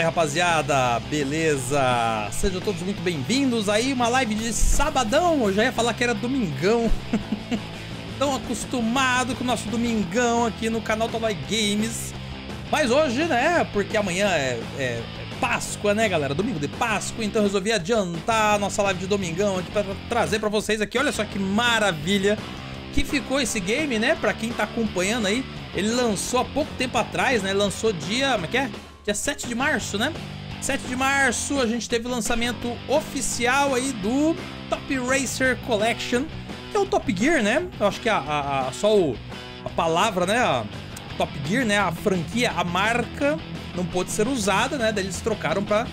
Aí, rapaziada, beleza? Sejam todos muito bem-vindos aí, uma live de sabadão, eu já ia falar que era domingão. Tão acostumado com o nosso domingão aqui no canal Tolai Games. Mas hoje, né, porque amanhã é, é, é, Páscoa, né, galera? Domingo de Páscoa, então resolvi adiantar a nossa live de domingão aqui para trazer para vocês aqui. Olha só que maravilha que ficou esse game, né? Para quem tá acompanhando aí, ele lançou há pouco tempo atrás, né? Lançou dia, como é que é? Dia 7 de março, né? 7 de março a gente teve o lançamento oficial aí do Top Racer Collection, que é o Top Gear, né? Eu acho que a, a, a só o, a palavra, né? A Top Gear, né? A franquia, a marca não pôde ser usada, né? Daí eles trocaram para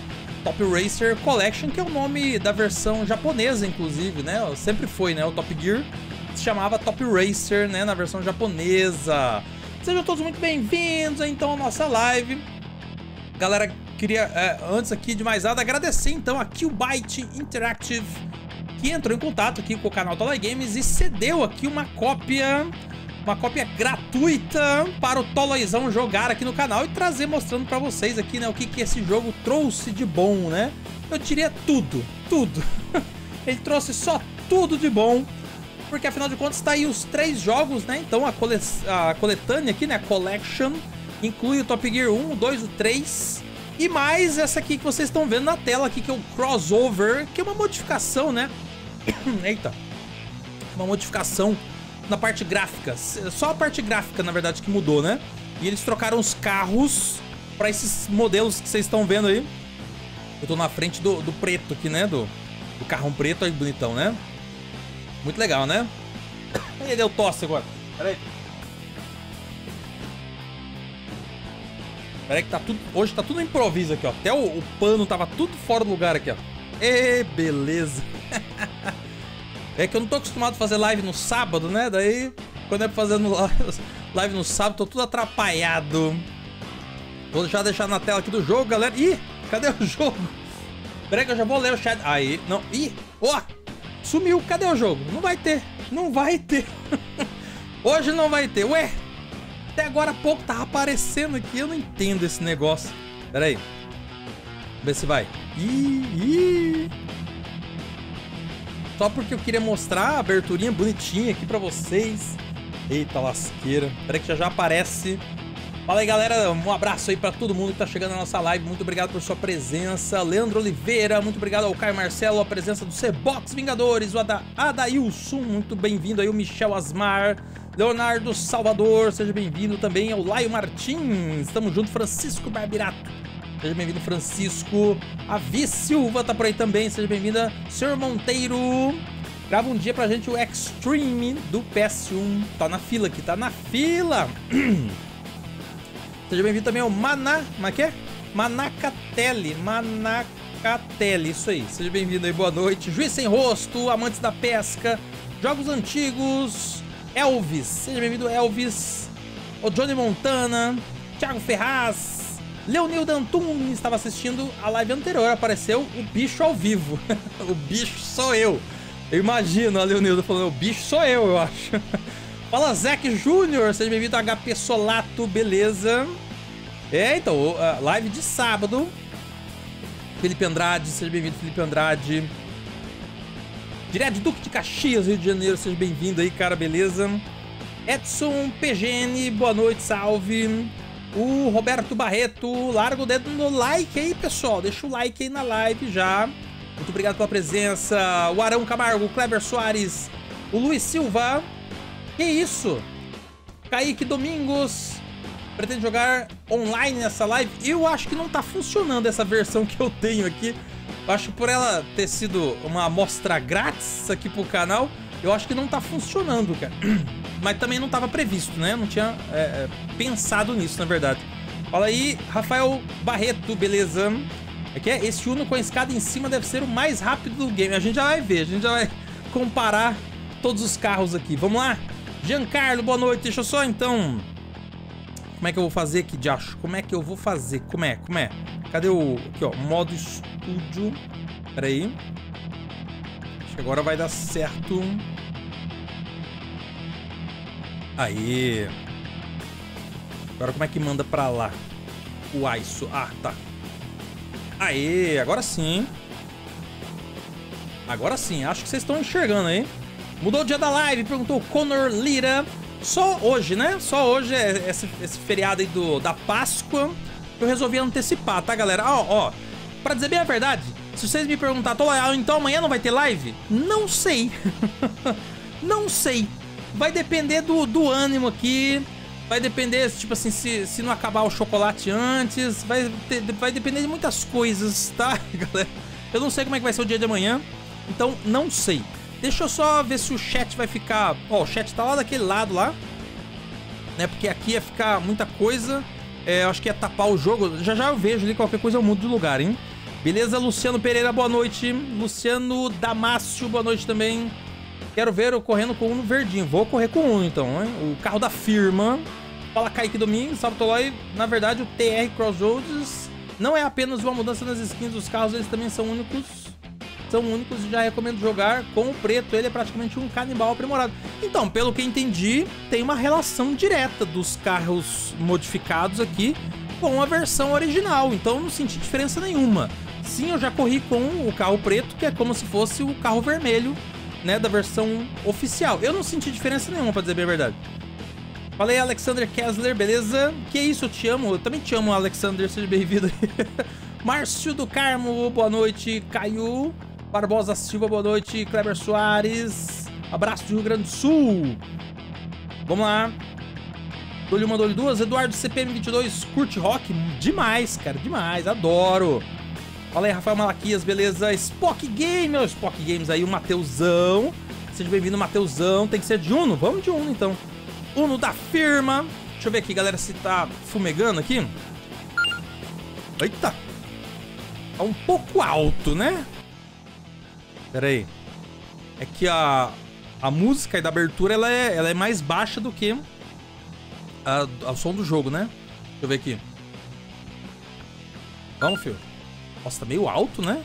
Top Racer Collection, que é o nome da versão japonesa, inclusive, né? Sempre foi, né? O Top Gear se chamava Top Racer, né? Na versão japonesa. Sejam todos muito bem-vindos, então, à nossa live. Galera, queria, é, antes aqui de mais nada, agradecer, então, a Killbyte Interactive, que entrou em contato aqui com o canal Tola Games e cedeu aqui uma cópia uma cópia gratuita para o Toloizão jogar aqui no canal e trazer mostrando para vocês aqui, né, o que, que esse jogo trouxe de bom, né? Eu diria tudo, tudo. Ele trouxe só tudo de bom porque afinal de contas tá aí os três jogos, né? Então a, cole a coletânea aqui, né? A Collection, inclui o Top Gear 1, o 2, o 3 e mais essa aqui que vocês estão vendo na tela aqui, que é o Crossover, que é uma modificação, né? Eita! Uma modificação na parte gráfica. Só a parte gráfica, na verdade, que mudou, né? E eles trocaram os carros para esses modelos que vocês estão vendo aí. Eu tô na frente do, do preto aqui, né? Do, do carrão preto aí, bonitão, né? Muito legal, né? Ele deu tosse agora. Pera aí. Pera aí que tá tudo... Hoje tá tudo improviso aqui, ó. Até o, o pano tava tudo fora do lugar aqui, ó. E beleza. é que eu não tô acostumado a fazer live no sábado, né? Daí, quando é fazendo live no sábado, tô tudo atrapalhado. Vou já deixar na tela aqui do jogo, galera. Ih, cadê o jogo? Pera aí que eu já vou ler o chat. Aí, não. Ih, ó. Sumiu, cadê o jogo? Não vai ter, não vai ter. Hoje não vai ter, ué. Até agora há pouco tava aparecendo aqui, eu não entendo esse negócio. Pera aí. Vamos ver se vai. Ih, ih. Só porque eu queria mostrar a aberturinha bonitinha aqui pra vocês. Eita lasqueira. Pera que já já aparece Fala aí, galera. Um abraço aí pra todo mundo que tá chegando na nossa live. Muito obrigado por sua presença. Leandro Oliveira, muito obrigado ao Caio Marcelo, a presença do C-Box Vingadores, o Ada Adailson, muito bem-vindo aí, o Michel Asmar, Leonardo Salvador, seja bem-vindo também ao Laio Martins. Estamos junto, Francisco Barbirato. Seja bem-vindo, Francisco. A Vi Silva tá por aí também, seja bem-vinda. Senhor Monteiro, grava um dia pra gente o Extreme do PS1. Tá na fila aqui, tá na fila. Seja bem-vindo também ao Maná, como é que é? Manacatelli, Manacatelli, isso aí. Seja bem-vindo aí, boa noite. Juiz Sem Rosto, Amantes da Pesca, Jogos Antigos, Elvis, seja bem-vindo Elvis. O Johnny Montana, Thiago Ferraz, Leonildo Antunes estava assistindo a live anterior, apareceu o bicho ao vivo. o bicho sou eu. Eu imagino a Leonildo falando, o bicho sou eu, eu acho. Fala, Zack Júnior, seja bem-vindo HP Solato, beleza? É, então, live de sábado. Felipe Andrade, seja bem-vindo, Felipe Andrade. Direto de Duque de Caxias, Rio de Janeiro, seja bem-vindo aí, cara, beleza? Edson PGN, boa noite, salve. O Roberto Barreto, larga o dedo no like aí, pessoal. Deixa o like aí na live já. Muito obrigado pela presença. O Arão Camargo, o Kleber Soares, o Luiz Silva, que isso? Kaique Domingos pretende jogar online nessa live. Eu acho que não tá funcionando essa versão que eu tenho aqui. Acho que por ela ter sido uma amostra grátis aqui pro canal, eu acho que não tá funcionando, cara. Mas também não tava previsto, né? Não tinha é, é, pensado nisso, na verdade. Fala aí, Rafael Barreto, beleza? É que é, esse Uno com a escada em cima deve ser o mais rápido do game. A gente já vai ver, a gente já vai comparar todos os carros aqui. Vamos lá? Giancarlo, boa noite. Deixa eu só então... Como é que eu vou fazer aqui, Diacho? Como é que eu vou fazer? Como é? Como é? Cadê o... Aqui, ó. Modo estúdio. Pera aí. Acho que agora vai dar certo. Aí. Agora como é que manda pra lá? O ISO. Ah, tá. Aê, agora sim. Agora sim, acho que vocês estão enxergando aí. Mudou o dia da live, perguntou Conor Lira. Só hoje, né? Só hoje é esse, esse feriado aí do, da Páscoa. Eu resolvi antecipar, tá, galera? Ó, ó, pra dizer bem a verdade, se vocês me perguntar, tô lá, então amanhã não vai ter live? Não sei. não sei. Vai depender do, do ânimo aqui. Vai depender, tipo assim, se, se não acabar o chocolate antes. Vai, ter, vai depender de muitas coisas, tá, galera? Eu não sei como é que vai ser o dia de amanhã. Então, não sei. Deixa eu só ver se o chat vai ficar... Ó, o chat tá lá daquele lado lá. Né, porque aqui ia ficar muita coisa. É, acho que ia tapar o jogo. Já já eu vejo ali, qualquer coisa eu mudo de lugar, hein? Beleza, Luciano Pereira, boa noite. Luciano Damácio, boa noite também. Quero ver eu correndo com um verdinho. Vou correr com um, então, hein? O carro da firma. Fala Kaique Domingues, salve Tolói. Na verdade, o TR Crossroads não é apenas uma mudança nas skins dos carros, eles também são únicos são únicos e já recomendo jogar com o preto. Ele é praticamente um canibal aprimorado. Então, pelo que entendi, tem uma relação direta dos carros modificados aqui com a versão original. Então, não senti diferença nenhuma. Sim, eu já corri com o carro preto, que é como se fosse o carro vermelho, né, da versão oficial. Eu não senti diferença nenhuma, pra dizer bem a verdade. Falei, Alexander Kessler, beleza? Que isso, eu te amo. Eu também te amo, Alexander, seja bem-vindo. Márcio do Carmo, boa noite. Caio, Barbosa Silva, boa noite. Kleber Soares, abraço do Rio Grande do Sul. Vamos lá. Dou-lhe uma, dou-lhe duas. Eduardo CPM22, curte rock? Demais, cara, demais. Adoro. Fala aí, Rafael Malaquias, beleza? Spock Gamer, Spock Games aí, o Mateusão. Seja bem-vindo, Mateusão. Tem que ser de Uno? Vamos de Uno, então. Uno da firma. Deixa eu ver aqui, galera, se tá fumegando aqui. Eita. Tá um pouco alto, né? Pera aí. É que a, a música da abertura ela é, ela é mais baixa do que a, a som do jogo, né? Deixa eu ver aqui. Vamos, filho. Nossa, tá meio alto, né?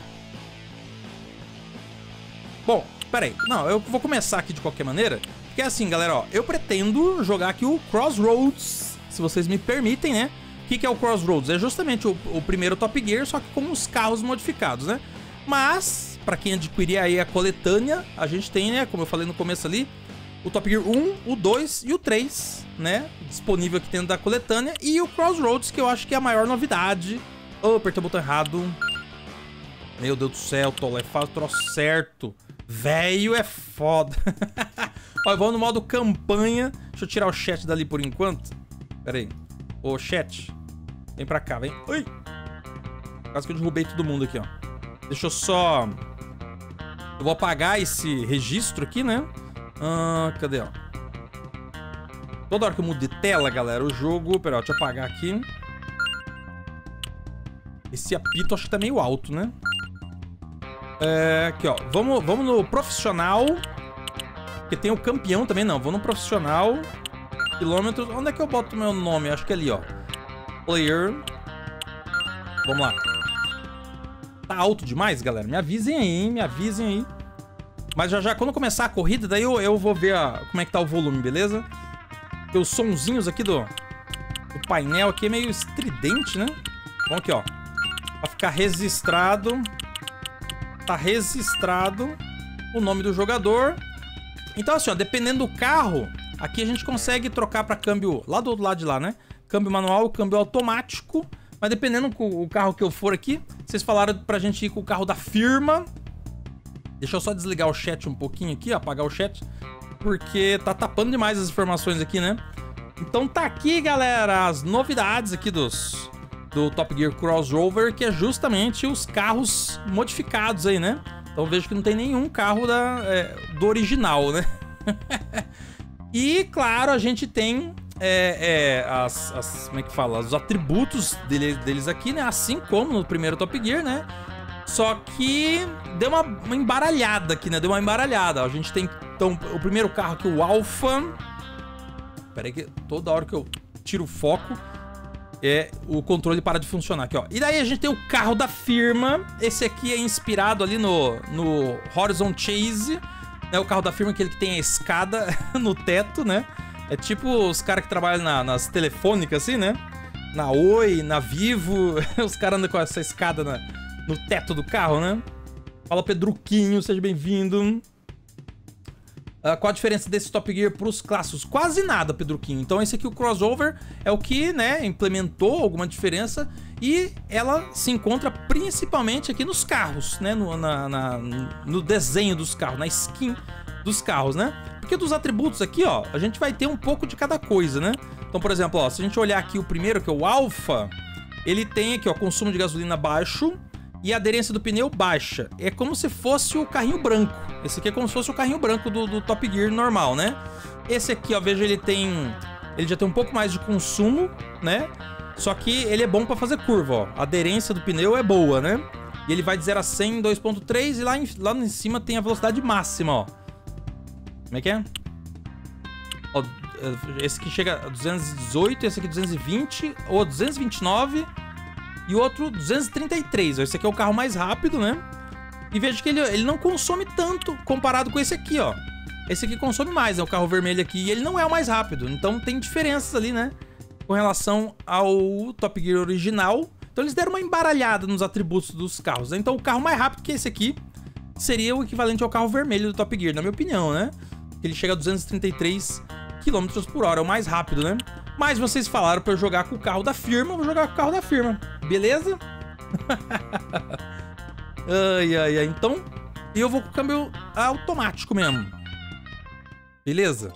Bom, pera aí. Não, eu vou começar aqui de qualquer maneira. Porque é assim, galera, ó. Eu pretendo jogar aqui o Crossroads, se vocês me permitem, né? O que, que é o Crossroads? É justamente o, o primeiro Top Gear, só que com os carros modificados, né? Mas para quem adquirir aí a coletânea, a gente tem, né, como eu falei no começo ali, o Top Gear 1, o 2 e o 3, né, disponível aqui dentro da coletânea, e o Crossroads, que eu acho que é a maior novidade. Oh, apertei o botão errado. Meu Deus do céu, Tolo, é fácil, troço certo. Velho é foda. Olha, vamos no modo campanha. Deixa eu tirar o chat dali por enquanto. Pera aí. Ô, chat. Vem pra cá, vem. Ui. Quase que eu derrubei todo mundo aqui, ó. Deixa eu só eu vou apagar esse registro aqui, né? Ah, cadê, ó? Toda hora que eu mudo de tela, galera, o jogo... Pera, ó, deixa eu apagar aqui. Esse apito acho que tá meio alto, né? É, aqui, ó. Vamos, vamos no profissional. Porque tem o campeão também, não. Vou no profissional. Quilômetros. Onde é que eu boto meu nome? Acho que é ali, ó. Player. Vamos lá. Tá alto demais, galera? Me avisem aí, hein? Me avisem aí. Mas já já, quando começar a corrida, daí eu, eu vou ver a, como é que tá o volume, beleza? Porque os sonzinhos aqui do, do painel aqui é meio estridente, né? Bom, aqui, ó. Pra ficar registrado. Tá registrado o nome do jogador. Então, assim, ó, dependendo do carro, aqui a gente consegue trocar pra câmbio lá do outro lado de lá, né? Câmbio manual, câmbio automático. Mas dependendo do carro que eu for aqui, vocês falaram pra gente ir com o carro da firma. Deixa eu só desligar o chat um pouquinho aqui, apagar o chat. Porque tá tapando demais as informações aqui, né? Então tá aqui, galera, as novidades aqui dos do Top Gear Crossover, que é justamente os carros modificados aí, né? Então vejo que não tem nenhum carro da, é, do original, né? e, claro, a gente tem é, é, as, as, Como é que fala? Os atributos dele, deles aqui, né? Assim como no primeiro Top Gear, né? Só que deu uma, uma embaralhada aqui, né? Deu uma embaralhada. A gente tem, então, o primeiro carro aqui, o Alpha. Pera aí que toda hora que eu tiro o foco, é o controle para de funcionar aqui, ó. E daí a gente tem o carro da firma. Esse aqui é inspirado ali no, no Horizon Chase. É o carro da firma, aquele que tem a escada no teto, né? É tipo os caras que trabalham na, nas telefônicas, assim, né? Na Oi, na Vivo, os caras andam com essa escada na, no teto do carro, né? Fala Pedruquinho, seja bem-vindo. Uh, qual a diferença desse Top Gear para os clássicos? Quase nada, Pedruquinho. Então esse aqui, o crossover, é o que, né, implementou alguma diferença e ela se encontra principalmente aqui nos carros, né, no, na, na, no desenho dos carros, na skin dos carros, né? Porque dos atributos aqui, ó, a gente vai ter um pouco de cada coisa, né? Então, por exemplo, ó, se a gente olhar aqui o primeiro, que é o Alpha, ele tem aqui, ó, consumo de gasolina baixo, e a aderência do pneu baixa. É como se fosse o carrinho branco. Esse aqui é como se fosse o carrinho branco do, do Top Gear normal, né? Esse aqui, ó, veja, ele tem... Ele já tem um pouco mais de consumo, né? Só que ele é bom pra fazer curva, ó. A aderência do pneu é boa, né? E ele vai de 0 a 100 em 2.3 e lá em, lá em cima tem a velocidade máxima, ó. Como é que é? Ó, esse aqui chega a 218, esse aqui 220, ou 229 e outro 233. Esse aqui é o carro mais rápido, né? E veja que ele, ele não consome tanto comparado com esse aqui, ó. Esse aqui consome mais, é né? o carro vermelho aqui, e ele não é o mais rápido. Então tem diferenças ali, né? Com relação ao Top Gear original. Então eles deram uma embaralhada nos atributos dos carros. Né? Então o carro mais rápido que esse aqui seria o equivalente ao carro vermelho do Top Gear, na minha opinião, né? Ele chega a 233 km por hora, é o mais rápido, né? Mas vocês falaram pra eu jogar com o carro da firma, eu vou jogar com o carro da firma. Beleza? ai, ai, ai. Então, eu vou com o câmbio automático mesmo. Beleza?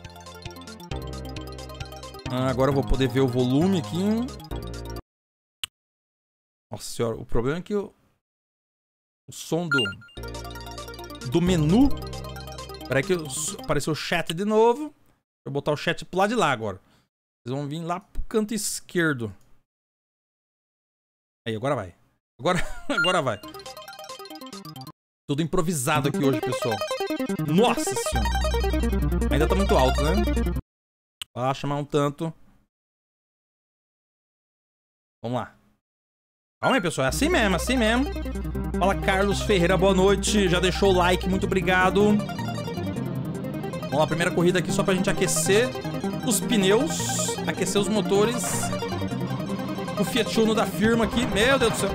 Ah, agora eu vou poder ver o volume aqui. Nossa senhora, o problema é que o, o som do, do menu... Peraí que apareceu o chat de novo. Deixa eu botar o chat pro lado de lá agora. Vocês vão vir lá pro canto esquerdo. Aí, agora vai. Agora, agora vai. Tudo improvisado aqui hoje, pessoal. Nossa senhora. Ainda tá muito alto, né? Baixa mais um tanto. Vamos lá. Calma aí, pessoal. É assim mesmo, assim mesmo. Fala, Carlos Ferreira. Boa noite. Já deixou o like. Muito obrigado. Vamos lá, primeira corrida aqui só pra gente aquecer os pneus, aquecer os motores. O Fiat Uno da firma aqui. Meu Deus do céu.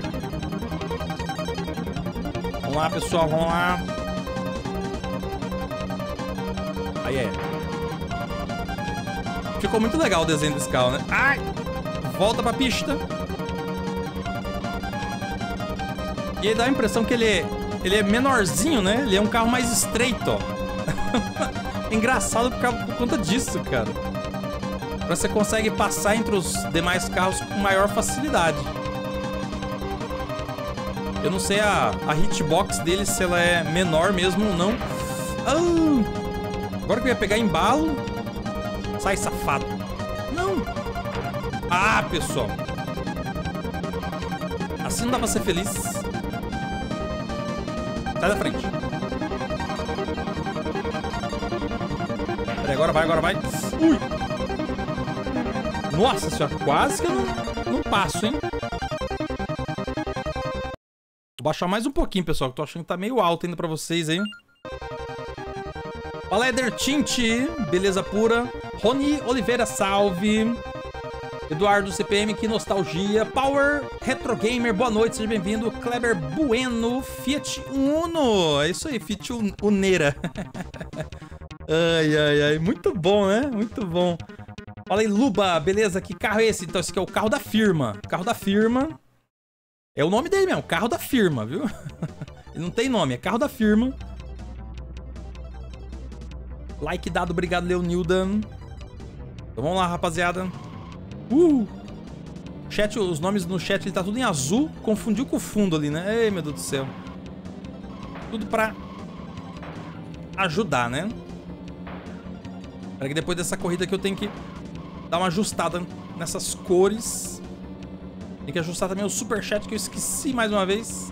Vamos lá, pessoal, vamos lá. Aí é. Ficou muito legal o desenho desse carro, né? Ai! Volta pra pista. E dá a impressão que ele é, ele é menorzinho, né? Ele é um carro mais estreito, ó. engraçado por, causa, por conta disso, cara. Você consegue passar entre os demais carros com maior facilidade. Eu não sei a, a hitbox dele, se ela é menor mesmo ou não. Ah, agora que eu ia pegar embalo. Sai, safado. Não. Ah, pessoal. Assim não dá pra ser feliz. Sai da frente. Peraí, agora vai, agora vai. Ui! Nossa senhora, quase que eu não, não passo, hein? Vou baixar mais um pouquinho, pessoal, que tô achando que tá meio alto ainda pra vocês, hein? Fala, Eder Tint, beleza pura. Rony Oliveira, salve. Eduardo CPM, que nostalgia. Power Retro Gamer, boa noite, seja bem-vindo. Kleber Bueno, Fiat Uno. É isso aí, Fiat Uneira. Ai, ai, ai. Muito bom, né? Muito bom. Fala aí, Luba. Beleza? Que carro é esse? Então, esse aqui é o carro da firma. Carro da firma. É o nome dele mesmo. Carro da firma, viu? Ele não tem nome. É carro da firma. Like dado. Obrigado, Leonilda. Então, vamos lá, rapaziada. Uh! Chat, os nomes no chat, ele tá tudo em azul. Confundiu com o fundo ali, né? Ei, meu Deus do céu. Tudo pra ajudar, né? Para que depois dessa corrida aqui eu tenho que dar uma ajustada nessas cores. Tem que ajustar também o superchat que eu esqueci mais uma vez.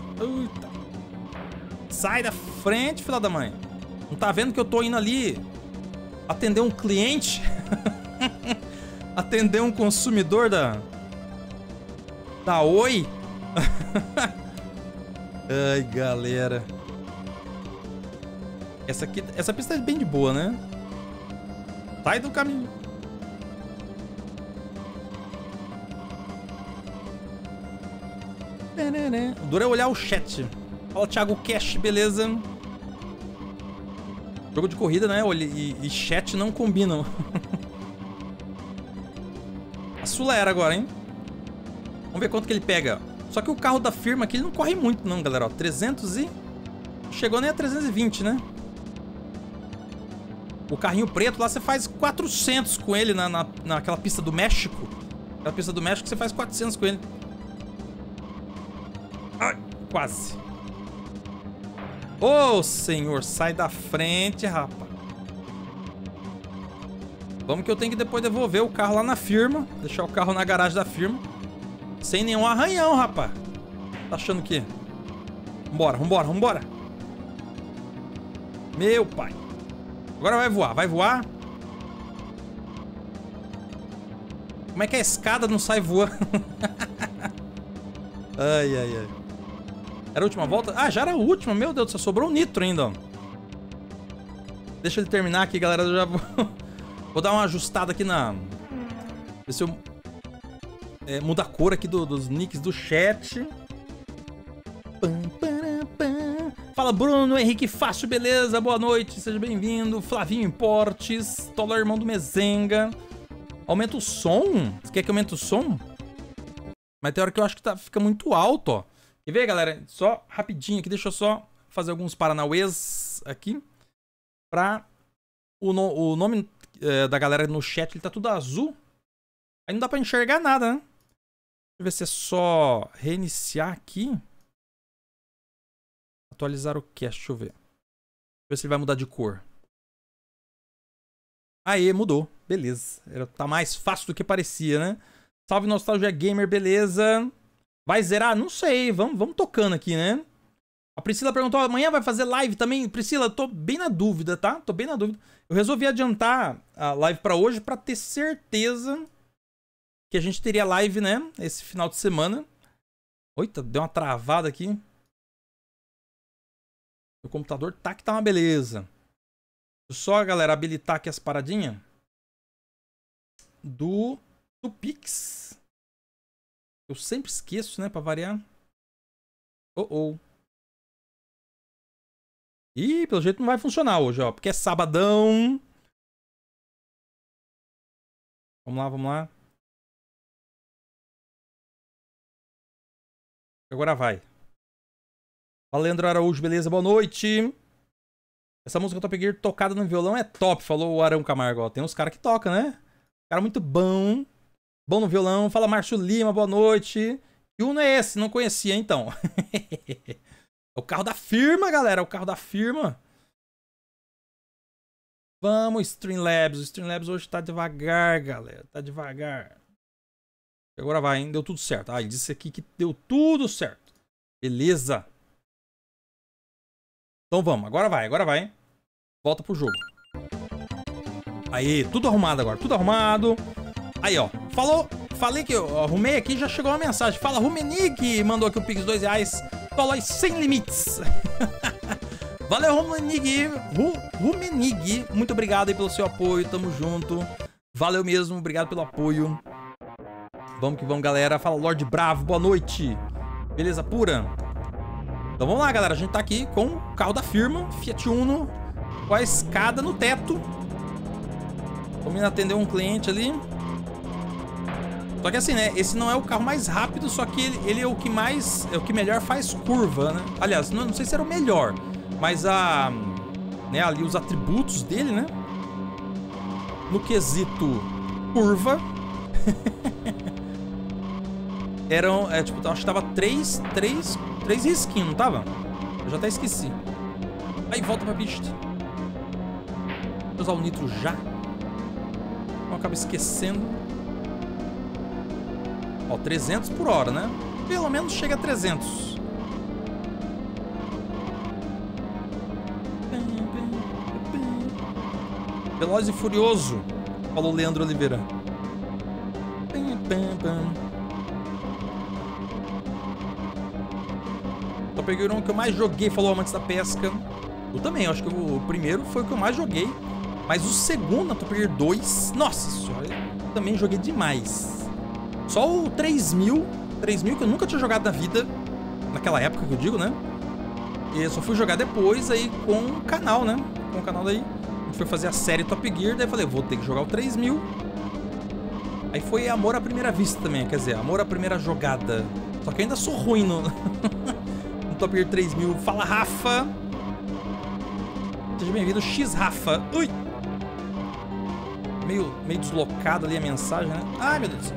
Sai da frente, filha da mãe. Não tá vendo que eu tô indo ali atender um cliente? atender um consumidor da... Da Oi? Ai, galera. Essa aqui, essa pista é bem de boa, né? Sai do caminho. O duro é olhar o chat. Fala, Thiago Cash, beleza? Jogo de corrida, né? E, e chat não combinam. Acelera agora, hein? Vamos ver quanto que ele pega. Só que o carro da firma aqui ele não corre muito não, galera. Ó, 300 e... Chegou nem a 320, né? O carrinho preto lá você faz 400 com ele na, na, naquela pista do México. Aquela pista do México você faz 400 com ele. Ai, quase. Ô, oh, senhor, sai da frente, rapaz. Vamos que eu tenho que depois devolver o carro lá na firma. Deixar o carro na garagem da firma. Sem nenhum arranhão, rapaz. Tá achando o quê? Vambora, vambora, vambora. Meu pai. Agora vai voar, vai voar. Como é que a escada não sai voando? ai, ai, ai. Era a última volta? Ah, já era a última. Meu Deus, só sobrou um nitro ainda. Ó. Deixa ele terminar aqui, galera. Eu já vou... vou dar uma ajustada aqui na... Ver se eu... É, muda a cor aqui do, dos nicks do chat. Fala, Bruno Henrique Fácil, beleza? Boa noite, seja bem-vindo. Flavinho Importes, Tolar Irmão do Mezenga. Aumenta o som? Você quer que aumente o som? Mas tem hora que eu acho que tá, fica muito alto, ó. Quer ver, galera? Só rapidinho aqui, deixa eu só fazer alguns paranauês aqui. Pra o, no, o nome é, da galera no chat, ele tá tudo azul. Aí não dá pra enxergar nada, né? Deixa eu ver se é só reiniciar aqui. Atualizar o cast, deixa eu ver. Deixa eu ver se ele vai mudar de cor. Aê, mudou. Beleza. Tá mais fácil do que parecia, né? Salve Nostalgia Gamer, beleza? Vai zerar? Não sei. Vamos, vamos tocando aqui, né? A Priscila perguntou, amanhã vai fazer live também? Priscila, tô bem na dúvida, tá? Tô bem na dúvida. Eu resolvi adiantar a live pra hoje pra ter certeza que a gente teria live, né? Esse final de semana. Oita, deu uma travada aqui. O computador tá que tá uma beleza. Só, galera, habilitar aqui as paradinhas do, do Pix. Eu sempre esqueço, né, pra variar. Oh, oh. Ih, pelo jeito não vai funcionar hoje, ó. Porque é sabadão. Vamos lá, vamos lá. Agora vai. Fala, Leandro Araújo, beleza? Boa noite. Essa música Top Gear tocada no violão é top, falou o Arão Camargo. Tem uns caras que tocam, né? Cara muito bom. Bom no violão. Fala Márcio Lima, boa noite. E um é esse, não conhecia então. é o carro da firma, galera. É o carro da firma. Vamos, Streamlabs. O Streamlabs hoje tá devagar, galera. Tá devagar. Agora vai, hein? Deu tudo certo. Ah, ele disse aqui que deu tudo certo. Beleza. Então vamos. Agora vai, agora vai. Volta pro jogo. Aí, tudo arrumado agora. Tudo arrumado. Aí, ó. Falou. Falei que eu arrumei aqui já chegou uma mensagem. Fala, Rumenig. Mandou aqui o Pix 2 reais. Aí, sem limites. Valeu, Rumenig. Rumenig. Muito obrigado aí pelo seu apoio. Tamo junto. Valeu mesmo. Obrigado pelo apoio. Vamos que vamos, galera. Fala, Lorde Bravo. Boa noite. Beleza pura? Então vamos lá, galera. A gente tá aqui com o carro da firma. Fiat Uno. Com a escada no teto. Vamos atender um cliente ali. Só que assim, né? Esse não é o carro mais rápido, só que ele, ele, é o que mais... É o que melhor faz curva, né? Aliás, não, não sei se era o melhor, mas a... Né, ali os atributos dele, né? No quesito curva... eram... É, tipo, acho que tava três... Três... Três risquinhos, não tava? Eu já até esqueci. Aí, volta pra pista. Vou usar o nitro já. Eu acabo esquecendo. Ó, 300 por hora, né? Pelo menos chega a 300. Veloz e Furioso, falou Leandro Oliveira. Peguei o que eu mais joguei, falou Amantes da Pesca. Eu também, acho que o primeiro foi o que eu mais joguei. Mas o segundo, Top Gear 2, nossa senhora, eu também joguei demais. Só o 3000, 3000 que eu nunca tinha jogado na vida. naquela época que eu digo, né? E eu só fui jogar depois aí com o canal, né? Com o canal daí. A gente foi fazer a série Top Gear, daí eu falei, vou ter que jogar o 3000. Aí foi amor à primeira vista também, quer dizer, amor à primeira jogada. Só que eu ainda sou ruim no Top Gear 3000. Fala, Rafa! Seja bem-vindo, X Rafa. Ui! Meio, meio deslocado ali a mensagem, né? Ai, meu Deus.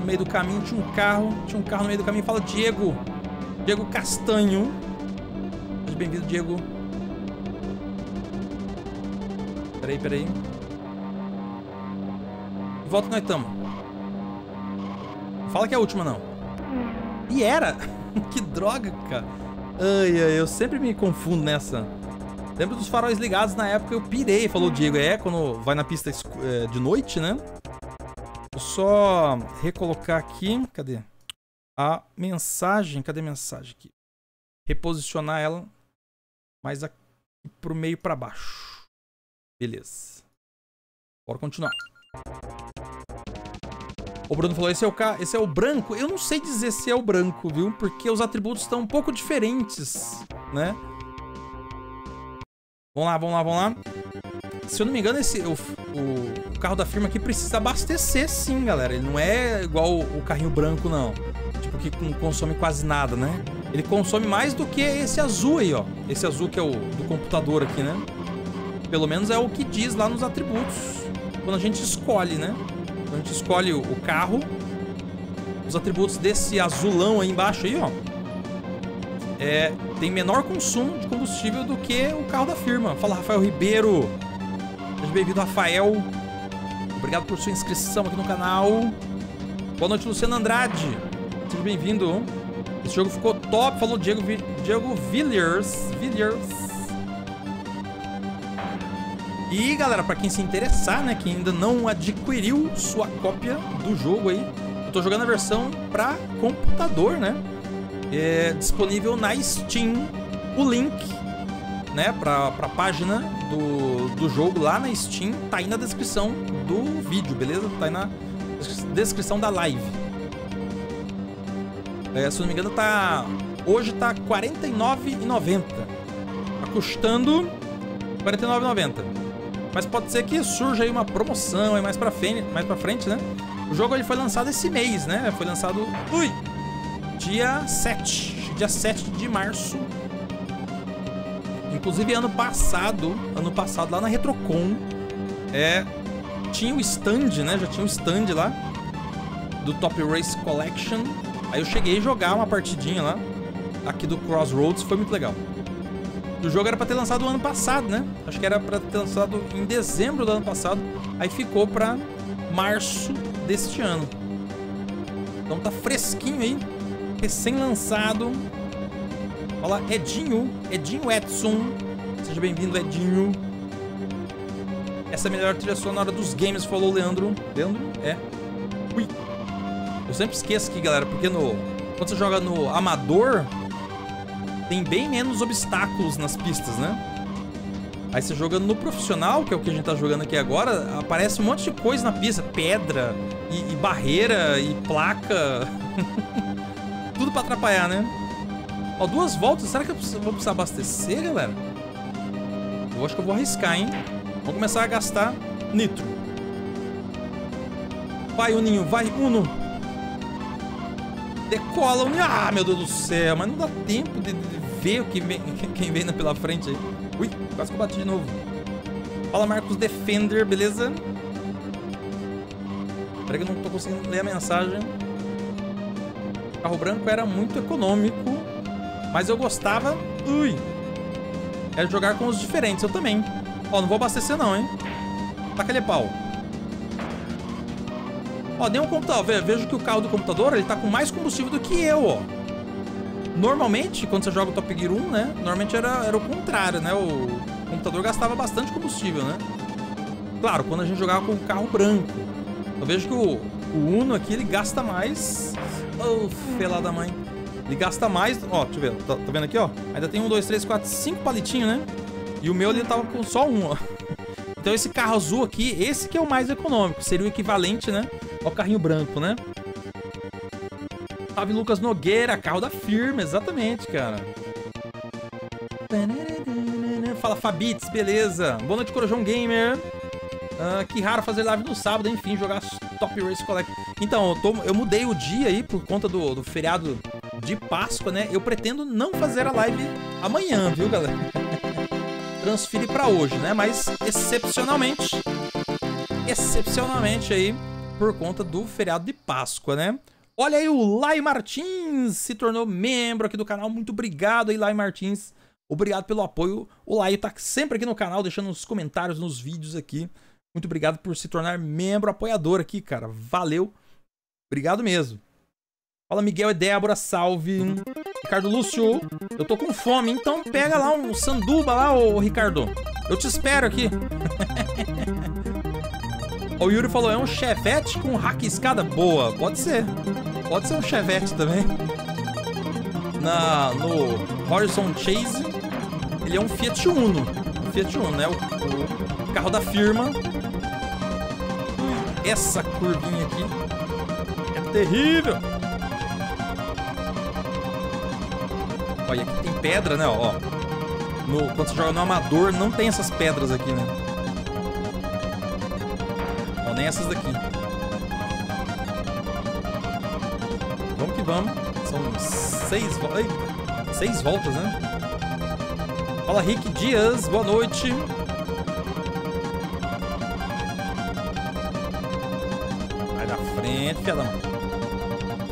No meio do caminho tinha um carro. Tinha um carro no meio do caminho. Fala, Diego. Diego Castanho. Seja bem-vindo, Diego. Peraí, peraí. Que volta nós estamos. Fala que é a última, não. E era! que droga, cara. Ai, ai, eu sempre me confundo nessa. Lembro dos faróis ligados na época, eu pirei, falou o Diego. É, quando vai na pista é, de noite, né? Vou só recolocar aqui. Cadê? A mensagem. Cadê a mensagem aqui? Reposicionar ela mais aqui pro meio para baixo. Beleza. Bora continuar. O Bruno falou, esse é o, esse é o branco. Eu não sei dizer se é o branco, viu? Porque os atributos estão um pouco diferentes, né? Vamos lá, vamos lá, vamos lá. Se eu não me engano, esse, o, o, carro da firma aqui precisa abastecer sim, galera. Ele não é igual o, carrinho branco, não. Tipo, que consome quase nada, né? Ele consome mais do que esse azul aí, ó. Esse azul que é o do computador aqui, né? Pelo menos é o que diz lá nos atributos. Quando a gente escolhe, né? Quando a gente escolhe o, carro, os atributos desse azulão aí embaixo aí, ó é, tem menor consumo de combustível do que o carro da firma. Fala, Rafael Ribeiro. Seja bem-vindo, Rafael. Obrigado por sua inscrição aqui no canal. Boa noite, Luciano Andrade. Seja bem-vindo. Esse jogo ficou top, falou Diego, Diego Villiers. Villiers. E, galera, para quem se interessar, né, que ainda não adquiriu sua cópia do jogo aí, eu tô jogando a versão para computador, né? é disponível na Steam o link né, pra, pra página do, do jogo lá na Steam, tá aí na descrição do vídeo, beleza? Tá aí na descrição da live. É, se não me engano, tá. Hoje tá R$49,90. Tá custando R$49,90. Mas pode ser que surja aí uma promoção aí mais pra frente, mais pra frente, né? O jogo ele foi lançado esse mês, né? Foi lançado. Ui! dia 7. Dia 7 de março. Inclusive, ano passado, ano passado, lá na Retrocon, é, tinha o stand, né? Já tinha o stand lá do Top Race Collection. Aí eu cheguei a jogar uma partidinha lá, aqui do Crossroads, foi muito legal. O jogo era para ter lançado o ano passado, né? Acho que era para ter lançado em dezembro do ano passado. Aí ficou para março deste ano. Então tá fresquinho aí recém-lançado. Olá, Edinho, Edinho Edson. Seja bem-vindo, Edinho. Essa é a melhor trilha sonora dos games, falou o Leandro. Leandro? É. Ui. Eu sempre esqueço aqui, galera, porque no quando você joga no amador, tem bem menos obstáculos nas pistas, né? Aí você jogando no profissional, que é o que a gente tá jogando aqui agora, aparece um monte de coisa na pista. Pedra, e, e barreira, e placa. tudo pra atrapalhar, né? Ó, duas voltas. Será que eu vou precisar abastecer, galera? Eu acho que eu vou arriscar, hein? Vamos começar a gastar nitro. Vai, Uninho. Vai, Uno. Decola, Uninho. Ah, meu Deus do céu. Mas não dá tempo de, de ver o que vem, quem vem pela frente aí. Ui, quase que eu bati de novo. Fala, Marcos Defender, beleza? Peraí que eu não tô conseguindo ler a mensagem carro branco era muito econômico, mas eu gostava... Ui! Era jogar com os diferentes, eu também. Ó, não vou abastecer não, hein? Taca aquele pau. Ó, nem um computador. Vejo que o carro do computador, ele tá com mais combustível do que eu, ó. Normalmente, quando você joga o Top Gear 1, né? Normalmente era, era o contrário, né? O computador gastava bastante combustível, né? Claro, quando a gente jogava com o carro branco. Eu vejo que o, o Uno aqui, ele gasta mais oh, da mãe. Ele gasta mais... Ó, deixa eu ver. Tá, tá, vendo aqui, ó? Ainda tem um, dois, três, quatro, cinco palitinhos, né? E o meu, ele tava com só um, ó. Então esse carro azul aqui, esse que é o mais econômico. Seria o equivalente, né? Ao carrinho branco, né? Salve Lucas Nogueira, carro da firma, exatamente, cara. Fala Fabits, beleza? Boa noite, Corujão Gamer. Uh, que raro fazer live no sábado, enfim, jogar Top Race Collect. Então, eu, tô, eu mudei o dia aí por conta do, do, feriado de Páscoa, né? Eu pretendo não fazer a live amanhã, viu, galera? Transferi pra hoje, né? Mas, excepcionalmente, excepcionalmente aí, por conta do feriado de Páscoa, né? Olha aí, o Lai Martins se tornou membro aqui do canal. Muito obrigado aí, Lai Martins. Obrigado pelo apoio. O Lai tá sempre aqui no canal, deixando os comentários nos vídeos aqui. Muito obrigado por se tornar membro apoiador aqui, cara. Valeu. Obrigado mesmo. Fala Miguel e Débora, salve. Ricardo Lúcio, eu tô com fome, então pega lá um sanduba lá, ô Ricardo. Eu te espero aqui. o Yuri falou, é um chevette com hack escada boa. Pode ser. Pode ser um chevette também. Na, no Horizon Chase, ele é um Fiat Uno. Um Fiat Uno, né? O, o carro da firma essa curvinha aqui é terrível. Olha, aqui tem pedra, né? Ó, no, quando você joga no amador, não tem essas pedras aqui, né? Ó, nem essas daqui. Vamos que vamos. São seis, seis voltas, né? Fala, Rick Dias. Boa noite. frente, fiadão.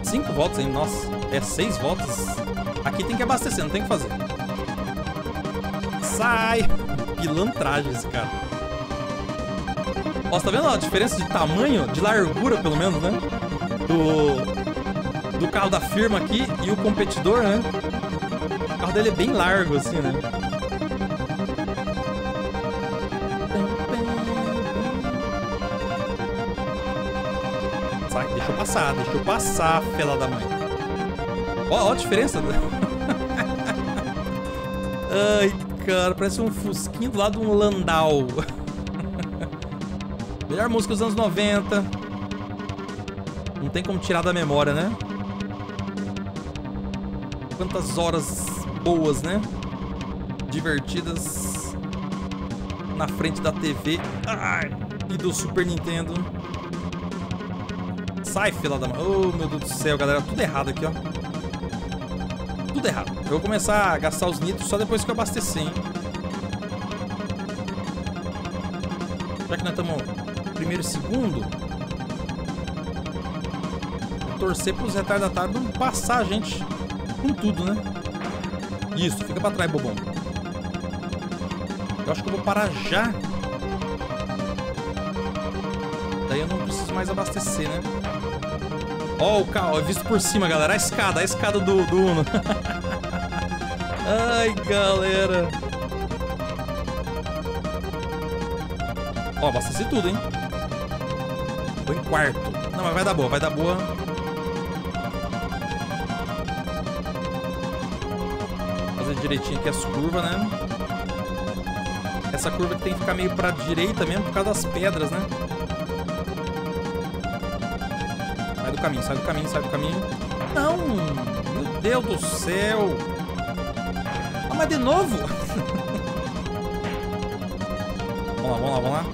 Cinco voltas ainda, nossa. É seis voltas. Aqui tem que abastecer, não tem o que fazer. Sai! Pilantragem esse cara. Ó, você tá vendo a diferença de tamanho, de largura pelo menos, né? Do, do carro da firma aqui e o competidor, né? O carro dele é bem largo, assim, né? Deixa eu passar, deixa eu passar, fela da mãe. Ó, ó a diferença. Ai, cara, parece um fusquinho do lado de um Landau. Melhor música dos anos 90. Não tem como tirar da memória, né? Quantas horas boas, né? Divertidas na frente da TV Ai, e do Super Nintendo. Sai, fila da. Oh, meu Deus do céu, galera. Tudo errado aqui, ó. Tudo errado. Eu vou começar a gastar os nitros só depois que eu abastecer, hein. Já que nós estamos primeiro e segundo, torcer pros retardatários não passar a gente com tudo, né? Isso, fica pra trás, bobão. Eu acho que eu vou parar já. Daí eu não preciso mais abastecer, né? Ó, oh, o carro, é visto por cima, galera. A escada, a escada do, do Uno. Ai, galera. Ó, oh, abasteci tudo, hein? Tô em quarto. Não, mas vai dar boa, vai dar boa. Fazer direitinho aqui as curvas, né? Essa curva tem que ficar meio pra direita mesmo por causa das pedras, né? do caminho, sai do caminho, sai do caminho. Não! Meu Deus do céu! Ah, mas de novo? vamos lá, vamos lá, vamos lá.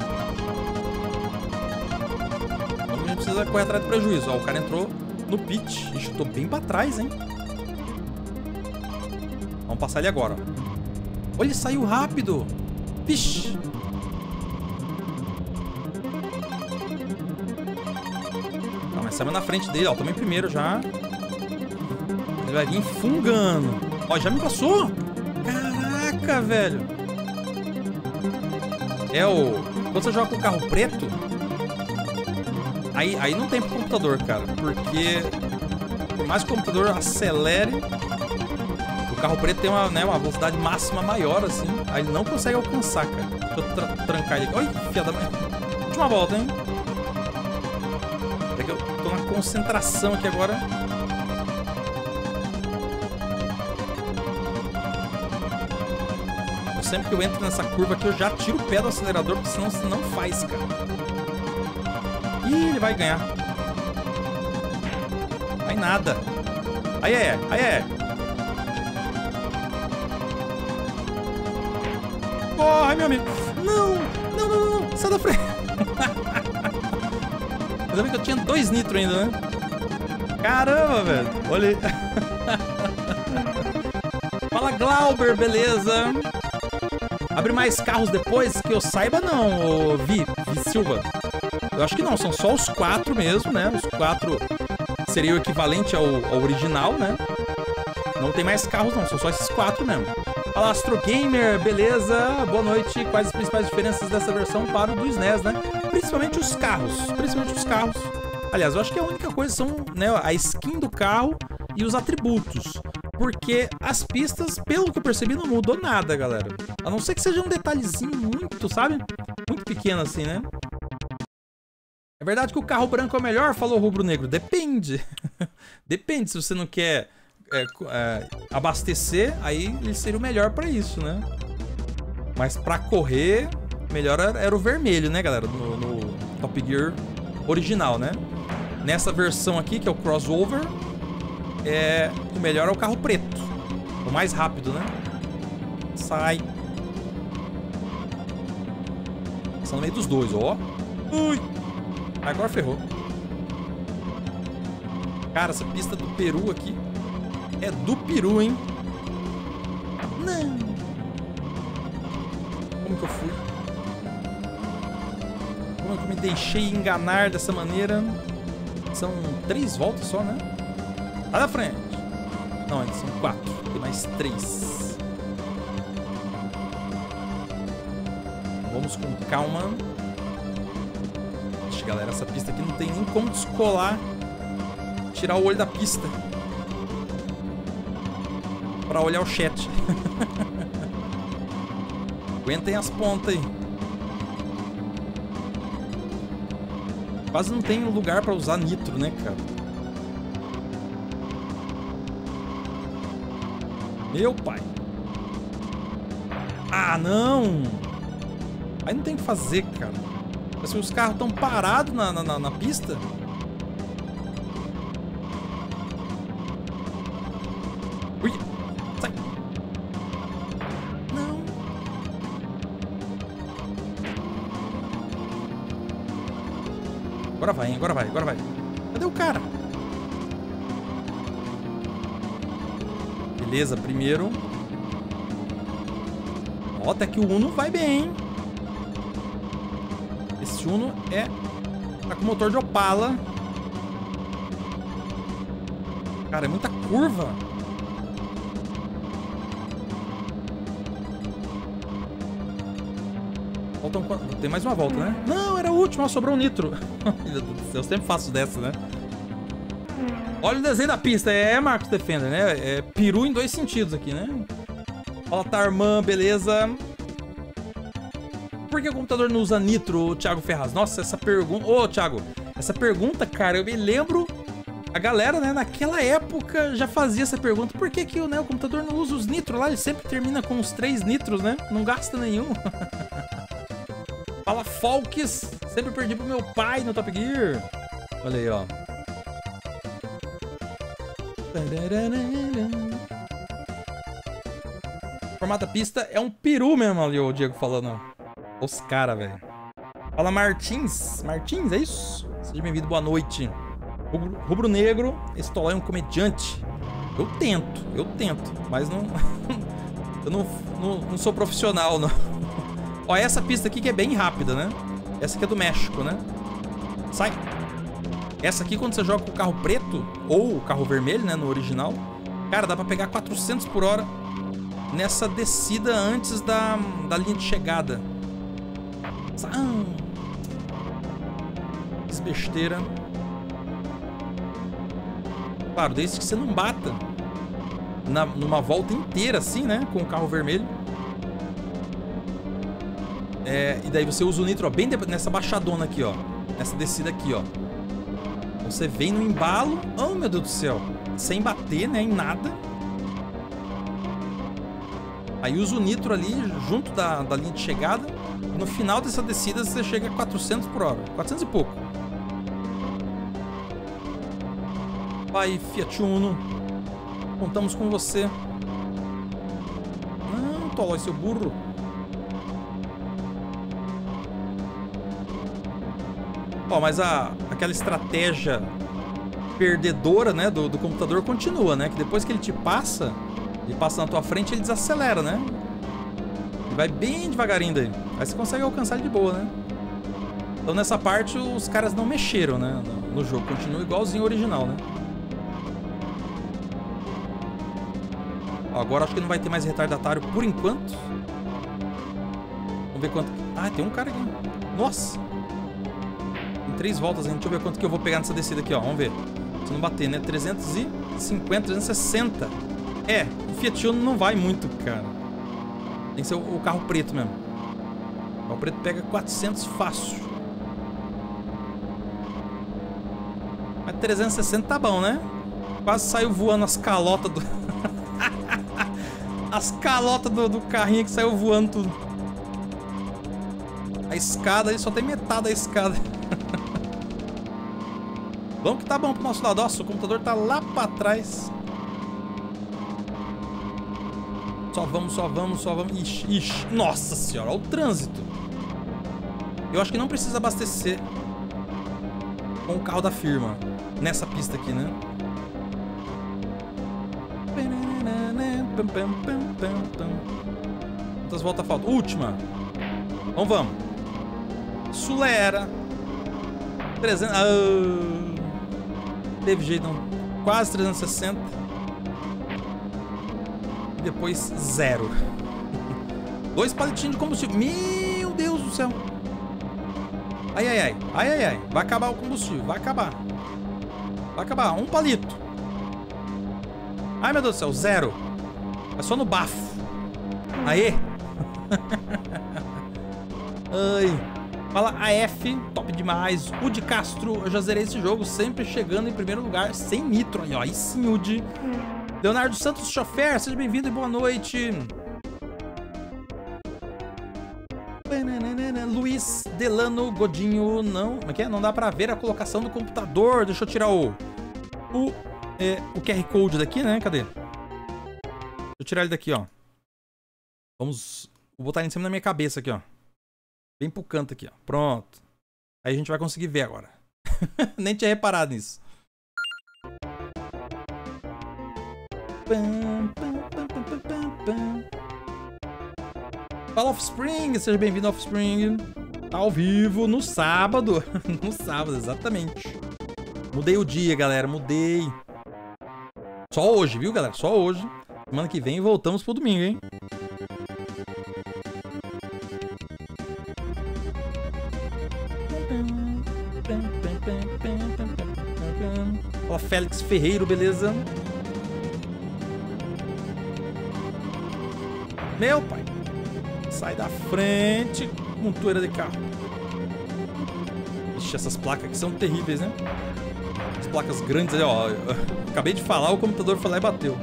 Precisa correr atrás do prejuízo. Ó, o cara entrou no pit. Ixi, tô bem pra trás, hein? Vamos passar ele agora. Olha, ele saiu rápido. Vixe. Saímos na frente dele, ó. Também primeiro já. Ele vai vir fungando. Ó, já me passou. Caraca, velho. É o... Quando você joga com o carro preto... Aí, aí não tem pro computador, cara. Porque... Por mais que o computador acelere... O carro preto tem uma, né, uma velocidade máxima maior, assim. Aí ele não consegue alcançar, cara. Deixa eu tra trancar ele aqui. Olha, fiada... Última volta, hein? concentração aqui agora. Eu sempre que eu entro nessa curva aqui, eu já tiro o pé do acelerador, porque senão você não faz, cara. Ele vai ganhar. Vai nada. Aí é, aí é. Corre, meu amigo. Não, não, não, não. Sai da frente. Ainda bem que eu tinha dois nitro ainda, né? Caramba, velho. Olha aí. Fala, Glauber, beleza? Abre mais carros depois? Que eu saiba, não, Vi, Vi Silva. Eu acho que não, são só os quatro mesmo, né? Os quatro seria o equivalente ao, ao original, né? Não tem mais carros, não, são só esses quatro mesmo. Fala, Astro Gamer, beleza? Boa noite. Quais as principais diferenças dessa versão para o do SNES, né? Principalmente os carros. Principalmente os carros. Aliás, eu acho que a única coisa são né, a skin do carro e os atributos. Porque as pistas, pelo que eu percebi, não mudou nada, galera. A não ser que seja um detalhezinho muito, sabe? Muito pequeno assim, né? Verdade que o carro branco é melhor? Falou o rubro negro. Depende. Depende. Se você não quer é, é, abastecer, aí ele seria o melhor para isso, né? Mas para correr, melhor era o vermelho, né, galera? No, no, Top Gear original, né? Nessa versão aqui, que é o crossover, é, o melhor é o carro preto. O mais rápido, né? Sai. São no meio dos dois, ó. Ui! Agora ferrou. Cara, essa pista do Peru aqui é do Peru, hein? Não. Como que eu fui? Como que eu me deixei enganar dessa maneira? São três voltas só, né? Lá na frente. Não, são quatro. Tem mais três. Vamos com calma. Galera, essa pista aqui não tem nem como descolar. Tirar o olho da pista pra olhar o chat. Aguentem as pontas aí. Quase não tem lugar pra usar nitro, né, cara? Meu pai. Ah, não! Aí não tem o que fazer, cara. Assim, os carros estão parados na, na, na pista. Agora vai, hein? Agora vai, agora vai. Cadê o cara? Beleza, primeiro. Ó, até que o Uno vai bem, hein? É... Tá com motor de Opala. Cara, é muita curva. Faltam Tem mais uma volta, né? Não, era a última, sobrou um nitro. Eu sempre faço dessa, né? Olha o desenho da pista. É Marcos Defender, né? É peru em dois sentidos aqui, né? Fala, Tarman, beleza? Por que o computador não usa nitro, Thiago Ferraz? Nossa, essa pergunta... Ô, Thiago, essa pergunta, cara, eu me lembro... A galera, né, naquela época já fazia essa pergunta. Por que, que né, o computador não usa os nitros lá? Ele sempre termina com os três nitros, né? Não gasta nenhum. Fala, Falks. Sempre perdi pro meu pai no Top Gear. Olha aí, ó. Da pista é um peru mesmo ali, o Diego falando. Os caras, velho. Fala, Martins. Martins, é isso? Seja bem-vindo, boa noite. Rubro, Rubro Negro, Estolão é um comediante. Eu tento, eu tento, mas não... eu não, não, não sou profissional, não. Ó, essa pista aqui que é bem rápida, né? Essa aqui é do México, né? Sai. Essa aqui, quando você joga com o carro preto, ou o carro vermelho, né, no original, cara, dá pra pegar 400 por hora nessa descida antes da, da linha de chegada. Ah, besteira. Claro, desde que você não bata na, numa volta inteira assim, né, com o carro vermelho. É, e daí você usa o nitro ó, bem nessa baixadona aqui, ó. Nessa descida aqui, ó. Você vem no embalo. Oh, meu Deus do céu. Sem bater, né? Em nada. Aí usa o nitro ali junto da, da linha de chegada. No final dessa descida você chega a 400 por hora. 400 e pouco. Vai, Fiat Uno. Contamos com você. Não, Tolói, seu burro. Ó, mas a, aquela estratégia perdedora, né, do, do computador continua, né? Que depois que ele te passa, ele passa na tua frente, ele desacelera, né? Vai bem devagarinho daí. Aí você consegue alcançar ele de boa, né? Então nessa parte os caras não mexeram, né? No jogo. Continua igualzinho ao original, né? Agora acho que não vai ter mais retardatário por enquanto. Vamos ver quanto... Ah, tem um cara aqui. Nossa! Em três voltas, hein? Deixa eu ver quanto que eu vou pegar nessa descida aqui, ó. Vamos ver. Se não bater, né? 350, 360. É, o Fiat Uno não vai muito, cara. Tem que ser o, carro preto mesmo. O carro preto pega 400 fácil. Mas 360 tá bom, né? Quase saiu voando as calotas do... as calotas do, do carrinho que saiu voando tudo. A escada aí só tem metade da escada. Vamos que tá bom pro nosso lado. Nossa, o computador tá lá pra trás. Só vamos, só vamos, só vamos. Ixi, ixi. Nossa senhora, olha o trânsito. Eu acho que não precisa abastecer com o carro da firma. Nessa pista aqui, né? Quantas voltas faltam? Última. Então vamos. Sulera. 300... Ah teve jeito, não. Quase 360. Depois zero. Dois palitinhos de combustível. Meu Deus do céu. Ai, ai, ai. Ai, ai, ai. Vai acabar o combustível. Vai acabar. Vai acabar. Um palito. Ai, meu Deus do céu. Zero. É só no bafo. Aê. ai. Fala AF, top demais. Udi Castro, eu já zerei esse jogo, sempre chegando em primeiro lugar, sem nitro. Aí, ó, aí sim, Udi. Leonardo Santos Chofer, seja bem-vindo e boa noite. Luiz Delano Godinho, não, como é que é? Não dá pra ver a colocação do computador. Deixa eu tirar o, o, é, o QR Code daqui, né? Cadê? Deixa eu tirar ele daqui, ó. Vamos, vou botar ele em cima da minha cabeça aqui, ó. Bem pro canto aqui, ó. Pronto. Aí a gente vai conseguir ver agora. Nem tinha reparado nisso. Fala Offspring, seja bem-vindo Offspring. Tá ao vivo no sábado. no sábado, exatamente. Mudei o dia, galera, mudei. Só hoje, viu, galera? Só hoje. Semana que vem voltamos pro domingo, hein? Ó, Félix Ferreiro, beleza? Meu pai. Sai da frente. Montoeira de carro. Ixi, essas placas aqui são terríveis, né? As placas grandes ali, ó. acabei de falar, o computador foi lá e bateu.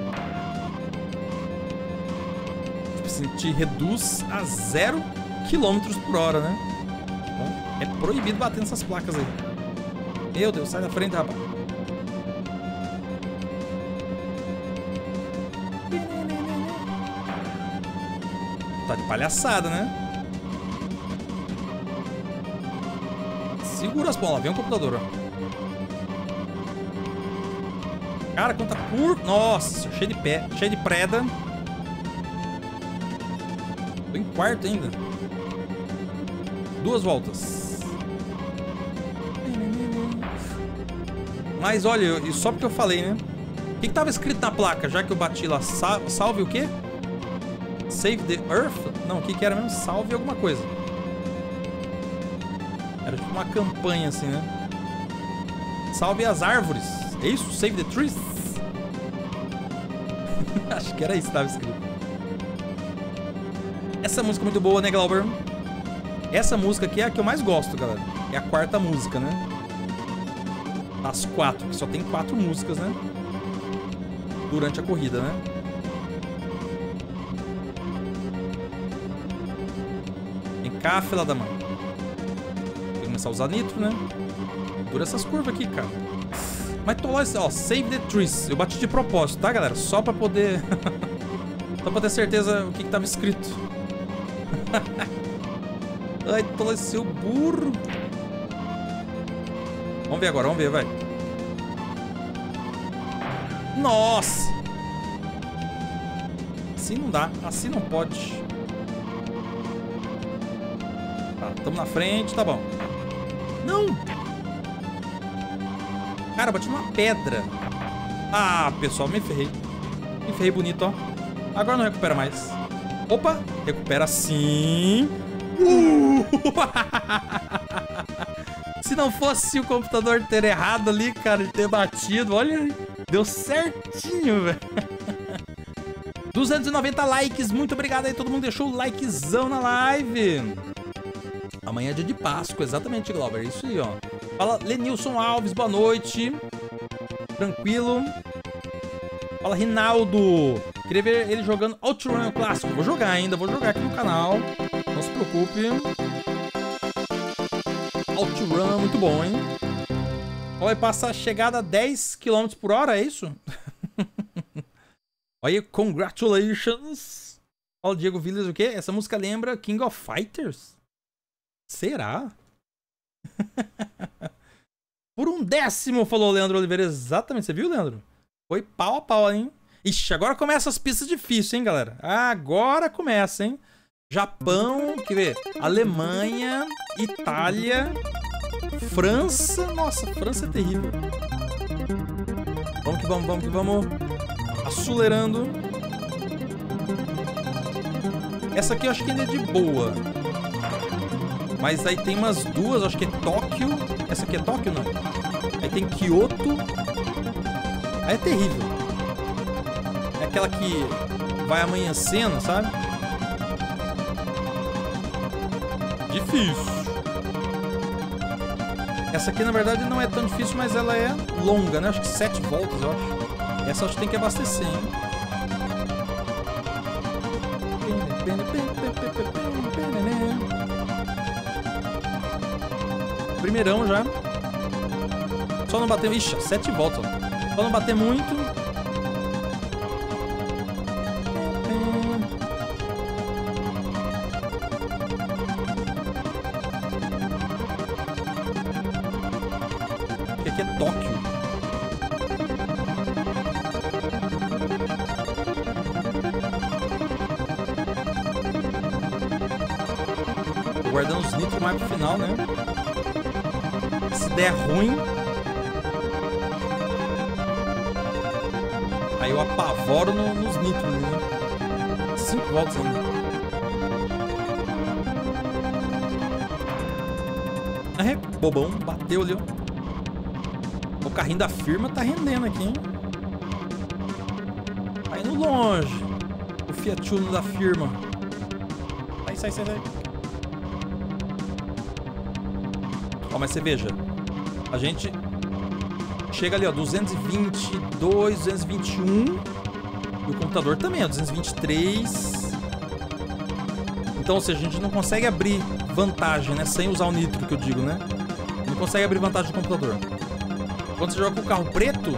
Tipo assim, te reduz a 0 km por hora, né? Então, é proibido bater nessas placas aí. Meu Deus, sai da frente, rapaz. Palhaçada, né? Segura as bolas, vem o computador. Cara, quanta por... Nossa, cheio de pé, cheio de preda. Tô em quarto ainda. Duas voltas. Mas olha, e só porque eu falei, né? O que, que tava escrito na placa, já que eu bati lá? Sa salve o quê? Save the Earth? Não, o que que era mesmo? Salve alguma coisa. Era tipo uma campanha assim, né? Salve as árvores. É isso? Save the trees? Acho que era isso que estava escrito. Essa música é muito boa, né, Glauber? Essa música aqui é a que eu mais gosto, galera. É a quarta música, né? As quatro, só tem quatro músicas, né? Durante a corrida, né? Cá, fila da mãe. Tem que começar a usar nitro, né? Por essas curvas aqui, cara. Mas tô lá, ó, save the trees. Eu bati de propósito, tá, galera? Só pra poder... Só pra ter certeza o que, que tava escrito. Ai, tô lá, seu burro. Vamos ver agora, vamos ver, vai. Nossa! Assim não dá, assim não pode. Tamo na frente, tá bom. Não! Cara, bati numa pedra. Ah, pessoal, me ferrei. Me ferrei bonito, ó. Agora não recupera mais. Opa, recupera sim. Uh! Se não fosse o computador ter errado ali, cara, e ter batido, olha, deu certinho, velho. 290 likes, muito obrigado aí, todo mundo deixou o likezão na live. Amanhã é dia de Páscoa, exatamente, Glauber, isso aí, ó. Fala, Lenilson Alves, boa noite. Tranquilo. Fala, Rinaldo. Queria ver ele jogando Outrun clássico. Vou jogar ainda, vou jogar aqui no canal. Não se preocupe. Outrun, muito bom, hein? Vai passar a chegada a 10 km por hora, é isso? Olha, congratulations. Olha o Diego Villas, o quê? Essa música lembra King of Fighters? Será? Por um décimo, falou Leandro Oliveira. Exatamente, você viu, Leandro? Foi pau a pau, hein? Ixi, agora começam as pistas difíceis, hein, galera? Agora começa, hein? Japão, quer ver? Alemanha, Itália, França. Nossa, França é terrível. Vamos que vamos, vamos que vamos. Acelerando. Essa aqui eu acho que ainda é de boa. Mas aí tem umas duas, acho que é Tóquio. Essa aqui é Tóquio, não? Aí tem Kyoto. Aí é terrível. É aquela que vai amanhecendo, sabe? Difícil. Essa aqui, na verdade, não é tão difícil, mas ela é longa, né? Acho que sete voltas, eu acho. Essa acho que tem que abastecer, hein? Primeirão já. Só não bater... Ixi, sete voltas. Só não bater muito. Ruim... Aí eu apavoro no, nos nitros, né? Cinco voltas ainda. É, bobão, bateu ali, ó. O carrinho da firma tá rendendo aqui, hein? Tá indo longe. O Fiat Uno da firma. Sai, sai, sai, sai. Ó, mas você veja. A gente chega ali, ó, 222, 221. E o computador também, ó, 223. Então, ou seja, a gente não consegue abrir vantagem, né? Sem usar o nitro, que eu digo, né? Não consegue abrir vantagem do computador. Quando você joga com o carro preto,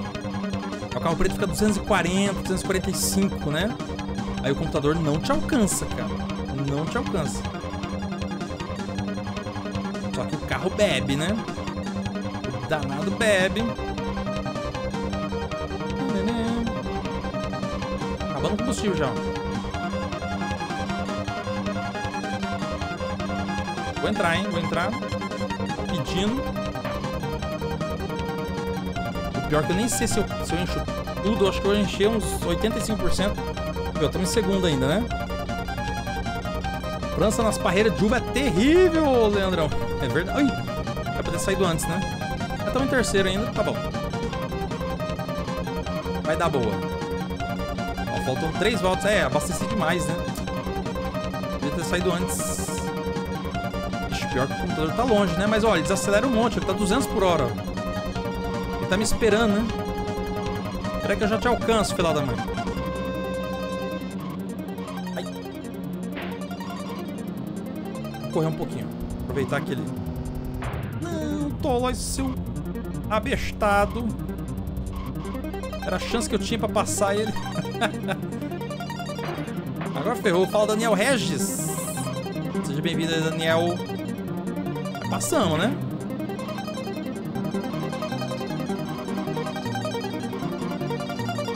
o carro preto fica 240, 245, né? Aí o computador não te alcança, cara. Não te alcança. Só que o carro bebe, né? Danado bebe. Acabando o combustível já. Vou entrar, hein? Vou entrar. Pedindo. O pior é que eu nem sei se eu, se eu encho tudo. Eu acho que eu encher uns 85%. Eu estamos em segundo ainda, né? França nas parreiras de uva é terrível, Leandrão. É verdade. Ai, vai poder sair do antes, né? Já estamos em terceiro ainda. Tá bom. Vai dar boa. Ó, faltam três voltas. É, abasteci demais, né? Podia ter saído antes. Ixi, pior que o computador tá longe, né? Mas, olha, ele desacelera um monte. Ele tá 200 por hora. Ele tá me esperando, né? Espera que eu já te alcanço, filha da mãe. Ai. Vou correr um pouquinho. Aproveitar aquele... Não, Tola, seu abestado. Era a chance que eu tinha pra passar ele. Agora ferrou. Fala Daniel Regis. Seja bem-vindo aí, Daniel. Passamos, né?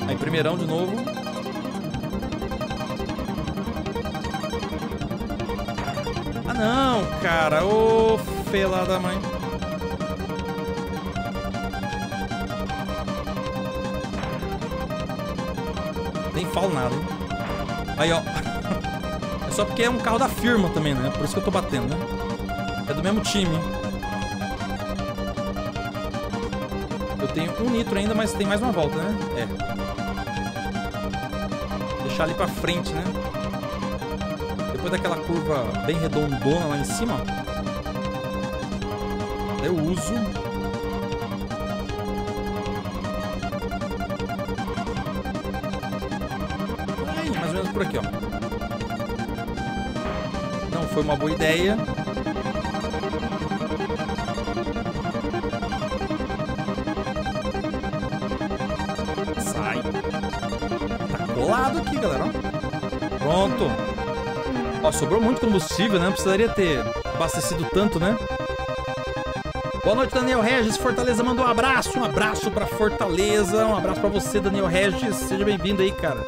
Aí, primeirão de novo. Ah, não, cara. Ô, fela da mãe. Falo nada, hein? Aí, ó. É só porque é um carro da firma também, né? Por isso que eu tô batendo, né? É do mesmo time. Eu tenho um nitro ainda, mas tem mais uma volta, né? É. Deixar ali pra frente, né? Depois daquela curva bem redondona lá em cima. Eu uso foi uma boa ideia. Sai. Tá colado aqui, galera. Pronto. Ó, sobrou muito combustível, né? Não precisaria ter abastecido tanto, né? Boa noite, Daniel Regis. Fortaleza mandou um abraço. Um abraço pra Fortaleza. Um abraço pra você, Daniel Regis. Seja bem-vindo aí, cara.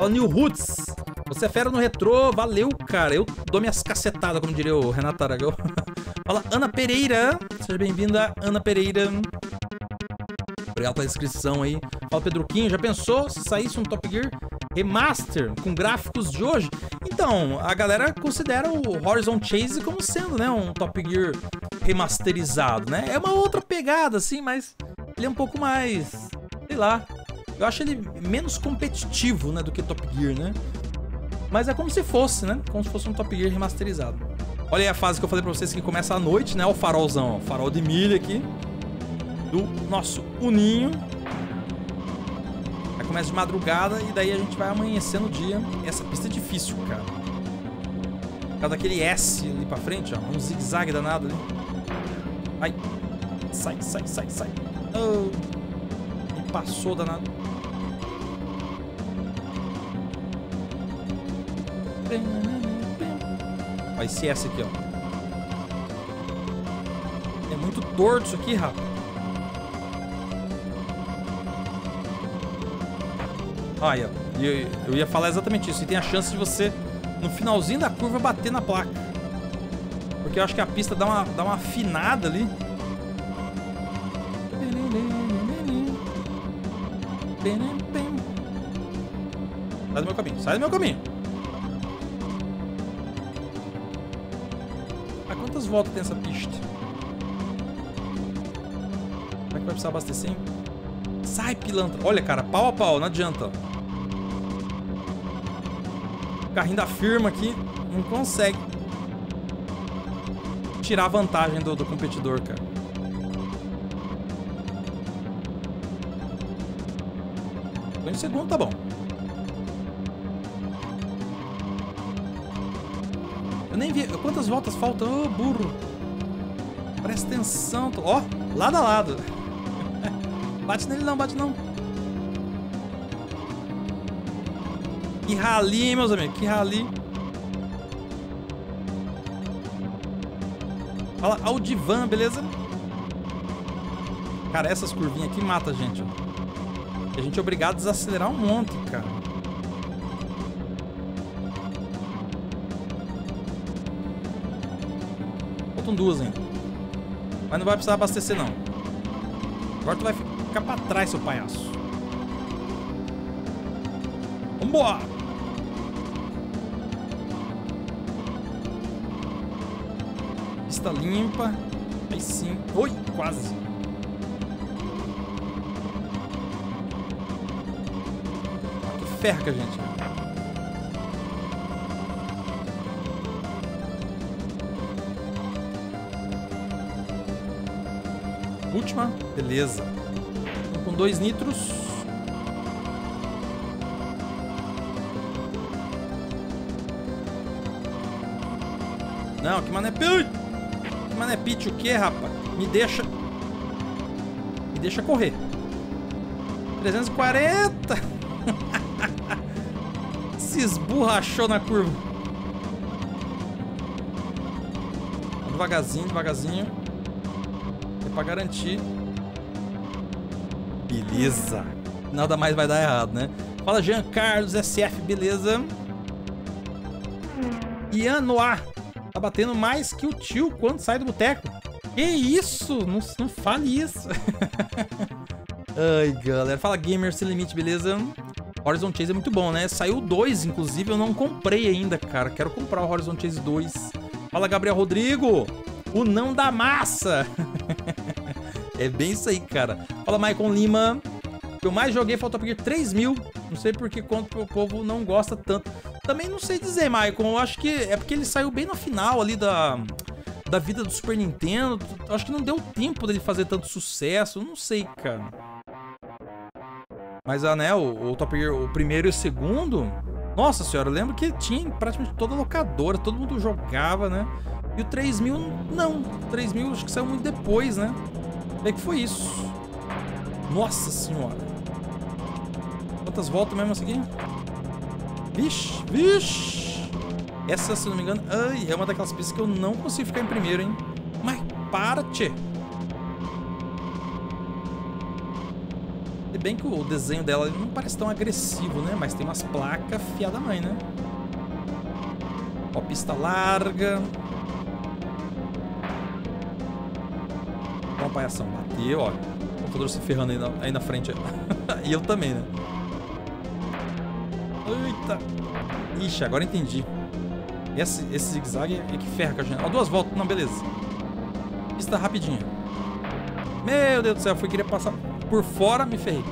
Ó, New Roots. Você é fera no retrô. Valeu, cara. Eu dou minhas cacetadas, como diria o Renato Aragão. Fala, Ana Pereira. Seja bem-vinda, Ana Pereira. Obrigado pela inscrição aí. Fala, Pedroquinho. Já pensou se saísse um Top Gear Remaster com gráficos de hoje? Então, a galera considera o Horizon Chase como sendo, né, um Top Gear remasterizado, né? É uma outra pegada, assim, mas ele é um pouco mais, sei lá. Eu acho ele menos competitivo, né, do que Top Gear, né? Mas é como se fosse, né? Como se fosse um Top Gear remasterizado. Olha aí a fase que eu falei pra vocês que começa à noite, né? O farolzão, ó. Farol de milha aqui. Do nosso Uninho. Aí começa de madrugada e daí a gente vai amanhecer no dia. Essa pista é difícil, cara. Por causa daquele S ali pra frente, ó. Um zigue-zague danado ali. Ai. Sai, sai, sai, sai. Oh. Passou danado. Ó, esse S aqui, ó. É muito torto isso aqui, rapaz. Aí, ó. Eu, eu ia falar exatamente isso. E tem a chance de você, no finalzinho da curva, bater na placa. Porque eu acho que a pista dá uma, dá uma afinada ali. Sai do meu caminho, sai do meu caminho. Voltas tem essa pista? Será que vai precisar abastecer? Sai, pilantra. Olha, cara, pau a pau, não adianta. Carrinho da firma aqui não consegue tirar vantagem do, do competidor, cara. Em segundo, tá bom. Eu nem vi. Quantas voltas faltam? Ô, burro. Presta atenção. Ó, lado a lado. bate nele não, bate não. Que rali, meus amigos. Que rali. Fala Aldivan, beleza? Cara, essas curvinhas aqui matam a gente, ó. A gente é obrigado a desacelerar um monte, cara. Faltam duas ainda. Mas não vai precisar abastecer, não. Agora tu vai ficar pra trás, seu palhaço. Vambora! Pista limpa. Aí sim. Oi, quase. Ah, Que ferca, gente. Última. Beleza. Tô com dois nitros. Não, que mané... Ui! Que mané pitch o quê, rapaz? Me deixa... Me deixa correr. 340. Se esborrachou na curva. Devagarzinho, devagarzinho. Pra garantir. Beleza. Nada mais vai dar errado, né? Fala, Jean Carlos, SF, beleza? Ian Noir. Tá batendo mais que o tio quando sai do boteco. Que isso? Não, não fale isso. Ai, galera. Fala, Gamer Sem Limite, beleza? Horizon Chase é muito bom, né? Saiu dois, inclusive, eu não comprei ainda, cara. Quero comprar o Horizon Chase 2. Fala, Gabriel Rodrigo. O não da massa. é bem isso aí, cara. Fala, Maicon Lima. Que eu mais joguei foi o Top Gear 3000. Não sei porque quanto o povo não gosta tanto. Também não sei dizer, Maicon. Eu acho que é porque ele saiu bem no final ali da da vida do Super Nintendo. Acho que não deu tempo dele fazer tanto sucesso. Não sei, cara. Mas, ah, né, o, o Top Gear, o primeiro e o segundo... Nossa senhora, eu lembro que tinha praticamente toda locadora, todo mundo jogava, né? E o 3000, não. O 3000 acho que saiu muito depois, né? É que foi isso. Nossa senhora. Quantas voltas mesmo essa aqui? Vixe, vixe. Essa, se não me engano, ai, é uma daquelas pistas que eu não consigo ficar em primeiro, hein? Mas para, tchê. Se bem que o desenho dela não parece tão agressivo, né? Mas tem umas placas fiada mãe, né? Ó, pista larga. Uma palhação. Bateu, ó. O computador se ferrando aí na, aí na frente. e eu também, né? Eita. Ixi, agora entendi. Esse, esse zigue-zague é que ferra com a gente. Ó, duas voltas. Não, beleza. Pista rapidinha. Meu Deus do céu, eu fui querer passar por fora, me ferrei.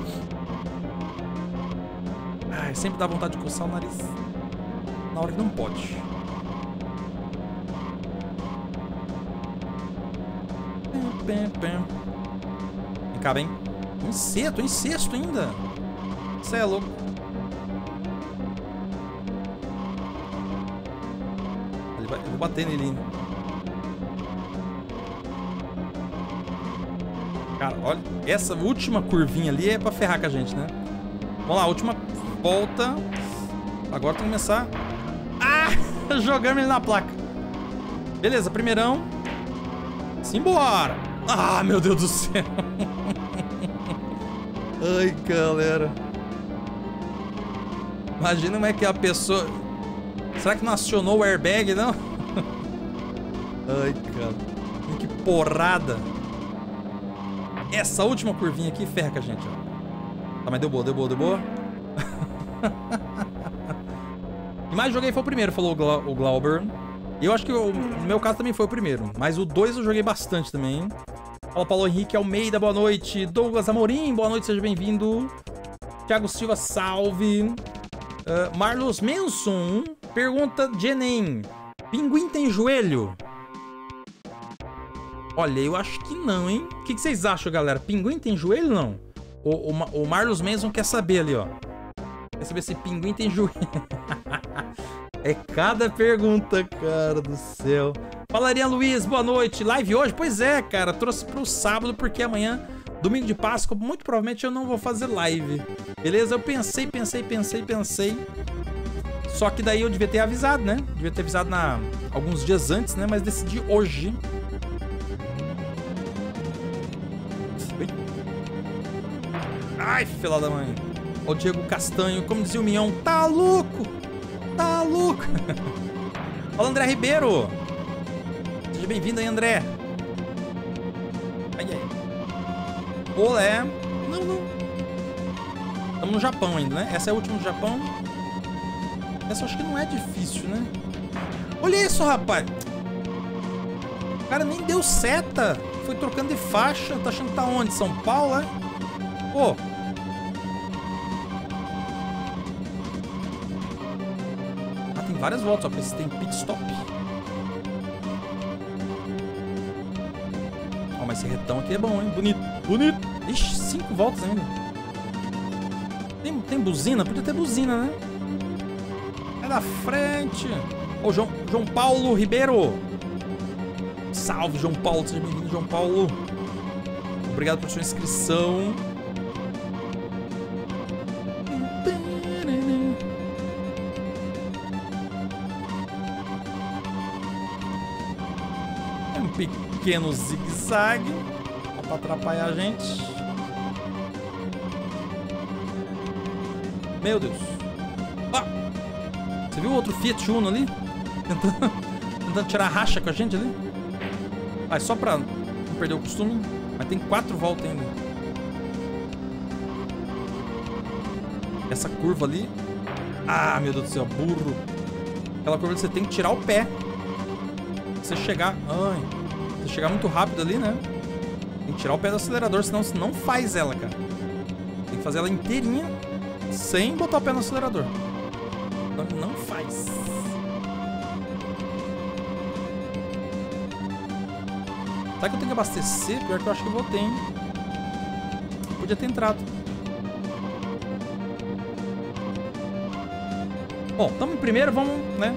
Ai, sempre dá vontade de coçar o nariz. Na hora que não pode. Vem cá, vem. Em sexto, em ainda. Você é louco. Vou bater nele ainda. Cara, olha, essa última curvinha ali é pra ferrar com a gente, né? Vamos lá, última volta. Agora tem que começar... Ah! Jogamos ele na placa. Beleza, primeirão. Simbora! Ah, meu Deus do céu. Ai, galera. Imagina como é que a pessoa... Será que não acionou o airbag, não? Ai, cara. Que porrada. Essa última curvinha aqui ferra com a gente, ó. Tá, mas deu boa, deu boa, deu boa. e mais joguei foi o primeiro, falou o, Gla o Glauber. E eu acho que o, no meu caso também foi o primeiro. Mas o 2 eu joguei bastante também. Fala, Paulo Henrique Almeida, boa noite. Douglas Amorim, boa noite, seja bem-vindo. Thiago Silva, salve. Uh, Marlos Manson, pergunta de Enem. Pinguim tem joelho? Olha, eu acho que não, hein? O que, que vocês acham, galera? Pinguim tem joelho ou não? O, o, o Marlos Manson quer saber ali, ó. Quer saber se pinguim tem joelho. é cada pergunta, cara do céu. Falaria Luiz, boa noite. Live hoje? Pois é, cara. Trouxe pro sábado porque amanhã, domingo de Páscoa, muito provavelmente eu não vou fazer live. Beleza? Eu pensei, pensei, pensei, pensei. Só que daí eu devia ter avisado, né? Devia ter avisado na, alguns dias antes, né? Mas decidi hoje Ai, fila da mãe. Ó o Diego Castanho, como dizia o Minhão, tá louco? Tá louco? Olá, André Ribeiro. Seja bem-vindo aí, André. Ai, ai. Olé. Não, não. Estamos no Japão ainda, né? Essa é a última do Japão. Essa acho que não é difícil, né? Olha isso, rapaz. O cara nem deu seta. Foi trocando de faixa. Tá achando que tá onde? São Paulo, é? Pô, várias voltas, ó, pra tem pit stop. Ó, mas esse retão aqui é bom, hein? Bonito, bonito. Ixi, cinco voltas ainda. Tem, tem buzina? Podia ter buzina, né? É da frente. Ô, João, João Paulo Ribeiro. Salve, João Paulo. Seja bem-vindo, João Paulo. Obrigado por sua inscrição. Pequeno zigue-zague. Pra atrapalhar a gente. Meu Deus. Ah! Você viu o outro Fiat Uno ali? Tentando, tentando tirar racha com a gente ali? Vai, só pra não perder o costume. Mas tem quatro voltas ainda. Essa curva ali. Ah, meu Deus do céu, burro. Aquela curva que você tem que tirar o pé. Você chegar... Ai. Chegar muito rápido ali, né? Tem que tirar o pé do acelerador, senão você não faz ela, cara. Tem que fazer ela inteirinha sem botar o pé no acelerador. Não, não faz. Será que eu tenho que abastecer? Pior que eu acho que eu vou ter, hein? Podia ter entrado. Bom, estamos em primeiro, vamos, né?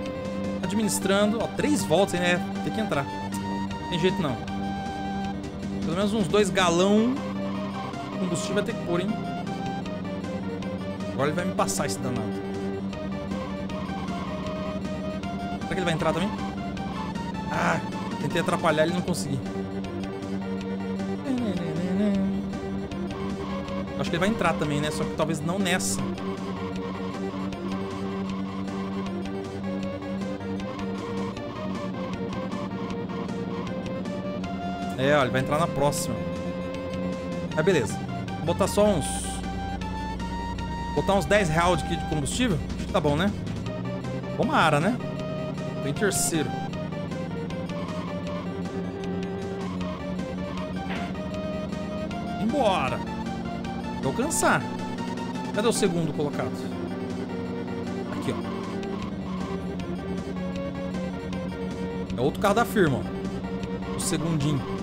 Administrando. Ó, três voltas aí, né? Tem que entrar. Tem jeito não. Pelo menos uns dois galão combustível vai ter que pôr, hein? Agora ele vai me passar esse danado. Será que ele vai entrar também? Ah, tentei atrapalhar ele e não consegui. Acho que ele vai entrar também, né? Só que talvez não nessa. É, ó, ele vai entrar na próxima. Ah, beleza. Vou botar só uns... Botar uns 10 reais aqui de combustível. Acho que tá bom, né? Tomara, né? Tô em terceiro. Embora. Vou alcançar. Cadê o segundo colocado? Aqui, ó. É outro carro da firma, ó. O segundinho.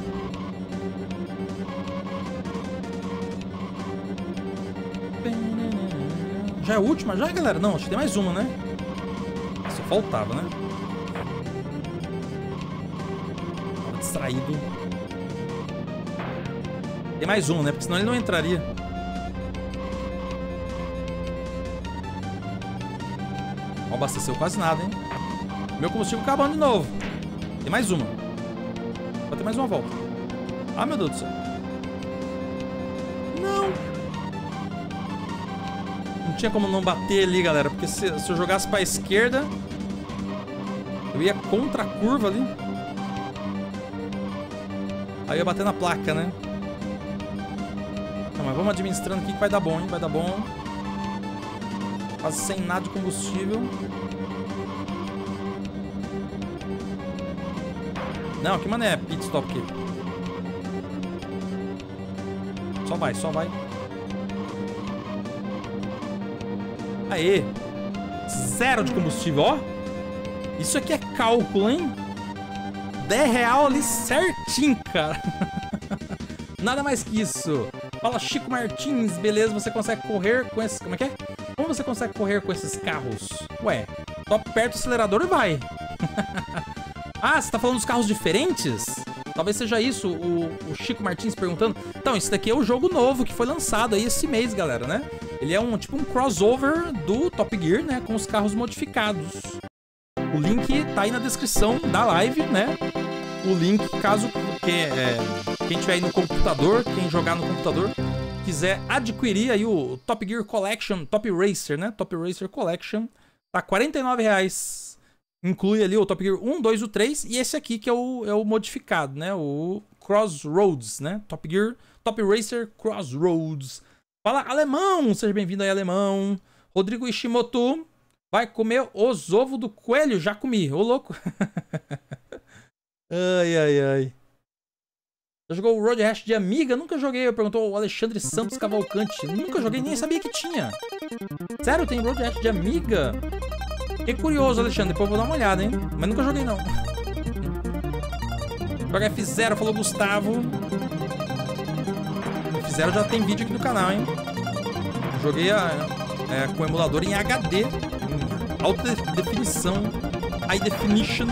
Já é a última? Já, galera? Não, acho que tem mais uma, né? Só faltava, né? Tava distraído. Tem mais um, né? Porque senão ele não entraria. Não abasteceu quase nada, hein? Meu combustível acabando de novo. Tem mais uma. Vai ter mais uma volta. Ah, meu Deus do céu. Tinha como não bater ali, galera. Porque se, se eu jogasse pra esquerda, eu ia contra a curva ali. Aí eu ia bater na placa, né? Não, mas vamos administrando aqui que vai dar bom, hein? Vai dar bom. Quase sem nada de combustível. Não, que mané pit stop aqui. Só vai, só vai. Aê. Zero de combustível, ó. Isso aqui é cálculo, hein? 10 real ali certinho, cara. Nada mais que isso. Fala Chico Martins, beleza? Você consegue correr com esses... Como é que é? Como você consegue correr com esses carros? Ué, só aperta o acelerador e vai. ah, você tá falando dos carros diferentes? Talvez seja isso, o, o, Chico Martins perguntando. Então, esse daqui é o jogo novo que foi lançado aí esse mês, galera, né? Ele é um tipo um crossover do Top Gear, né? Com os carros modificados. O link tá aí na descrição da live, né? O link, caso quem, é, quem tiver aí no computador, quem jogar no computador, quiser adquirir aí o Top Gear Collection, Top Racer, né? Top Racer Collection, tá R$ reais inclui ali o Top Gear 1, 2 e 3 e esse aqui que é o, é o modificado, né? O Crossroads, né? Top Gear, Top Racer Crossroads. Fala alemão, seja bem-vindo aí alemão. Rodrigo Ishimoto vai comer os ovos do coelho, já comi, ô louco. ai, ai, ai. Já jogou o Road Rash de Amiga? Nunca joguei, perguntou o Alexandre Santos Cavalcante. Nunca joguei, nem sabia que tinha. Sério, tem Road Rash de Amiga? Fiquei curioso, Alexandre. Depois eu vou dar uma olhada, hein? Mas nunca joguei, não. Joga F0, falou Gustavo. F0 já tem vídeo aqui no canal, hein? Joguei a, é, com o emulador em HD. Em alta definição. High definition.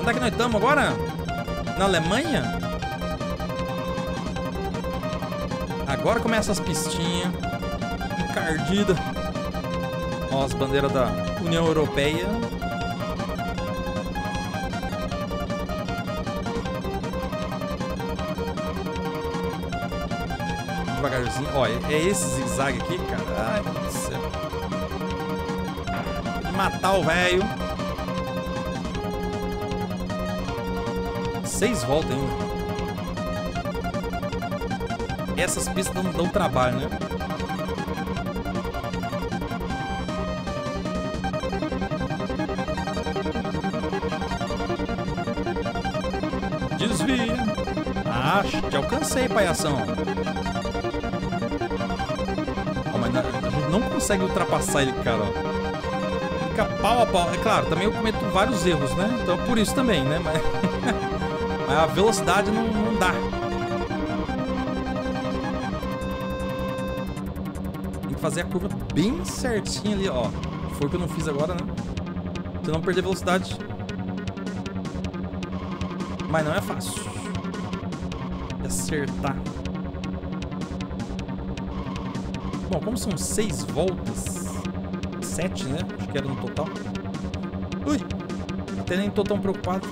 Onde é que nós estamos agora? Na Alemanha? Agora começa as pistinhas. Encardida. Ó, as bandeiras da União Europeia. Devagarzinho. Ó, é, esse zigue-zague aqui, cara. Ai, meu Deus do céu. Matar o velho. Seis voltas ainda. Essas pistas dão, dão trabalho, né? Desvia. Ah, te alcancei, palhação. Consegue ultrapassar ele, cara. Ó. Fica pau a pau. É claro, também eu cometo vários erros, né? Então por isso também, né? Mas, mas a velocidade não, não dá. Tem que fazer a curva bem certinha ali, ó. Foi o que eu não fiz agora, né? Pra não perder velocidade. Mas não é fácil. Acertar. Bom, como são seis voltas... Sete, né? Acho que era no total. Ui! Até nem tô tão preocupado.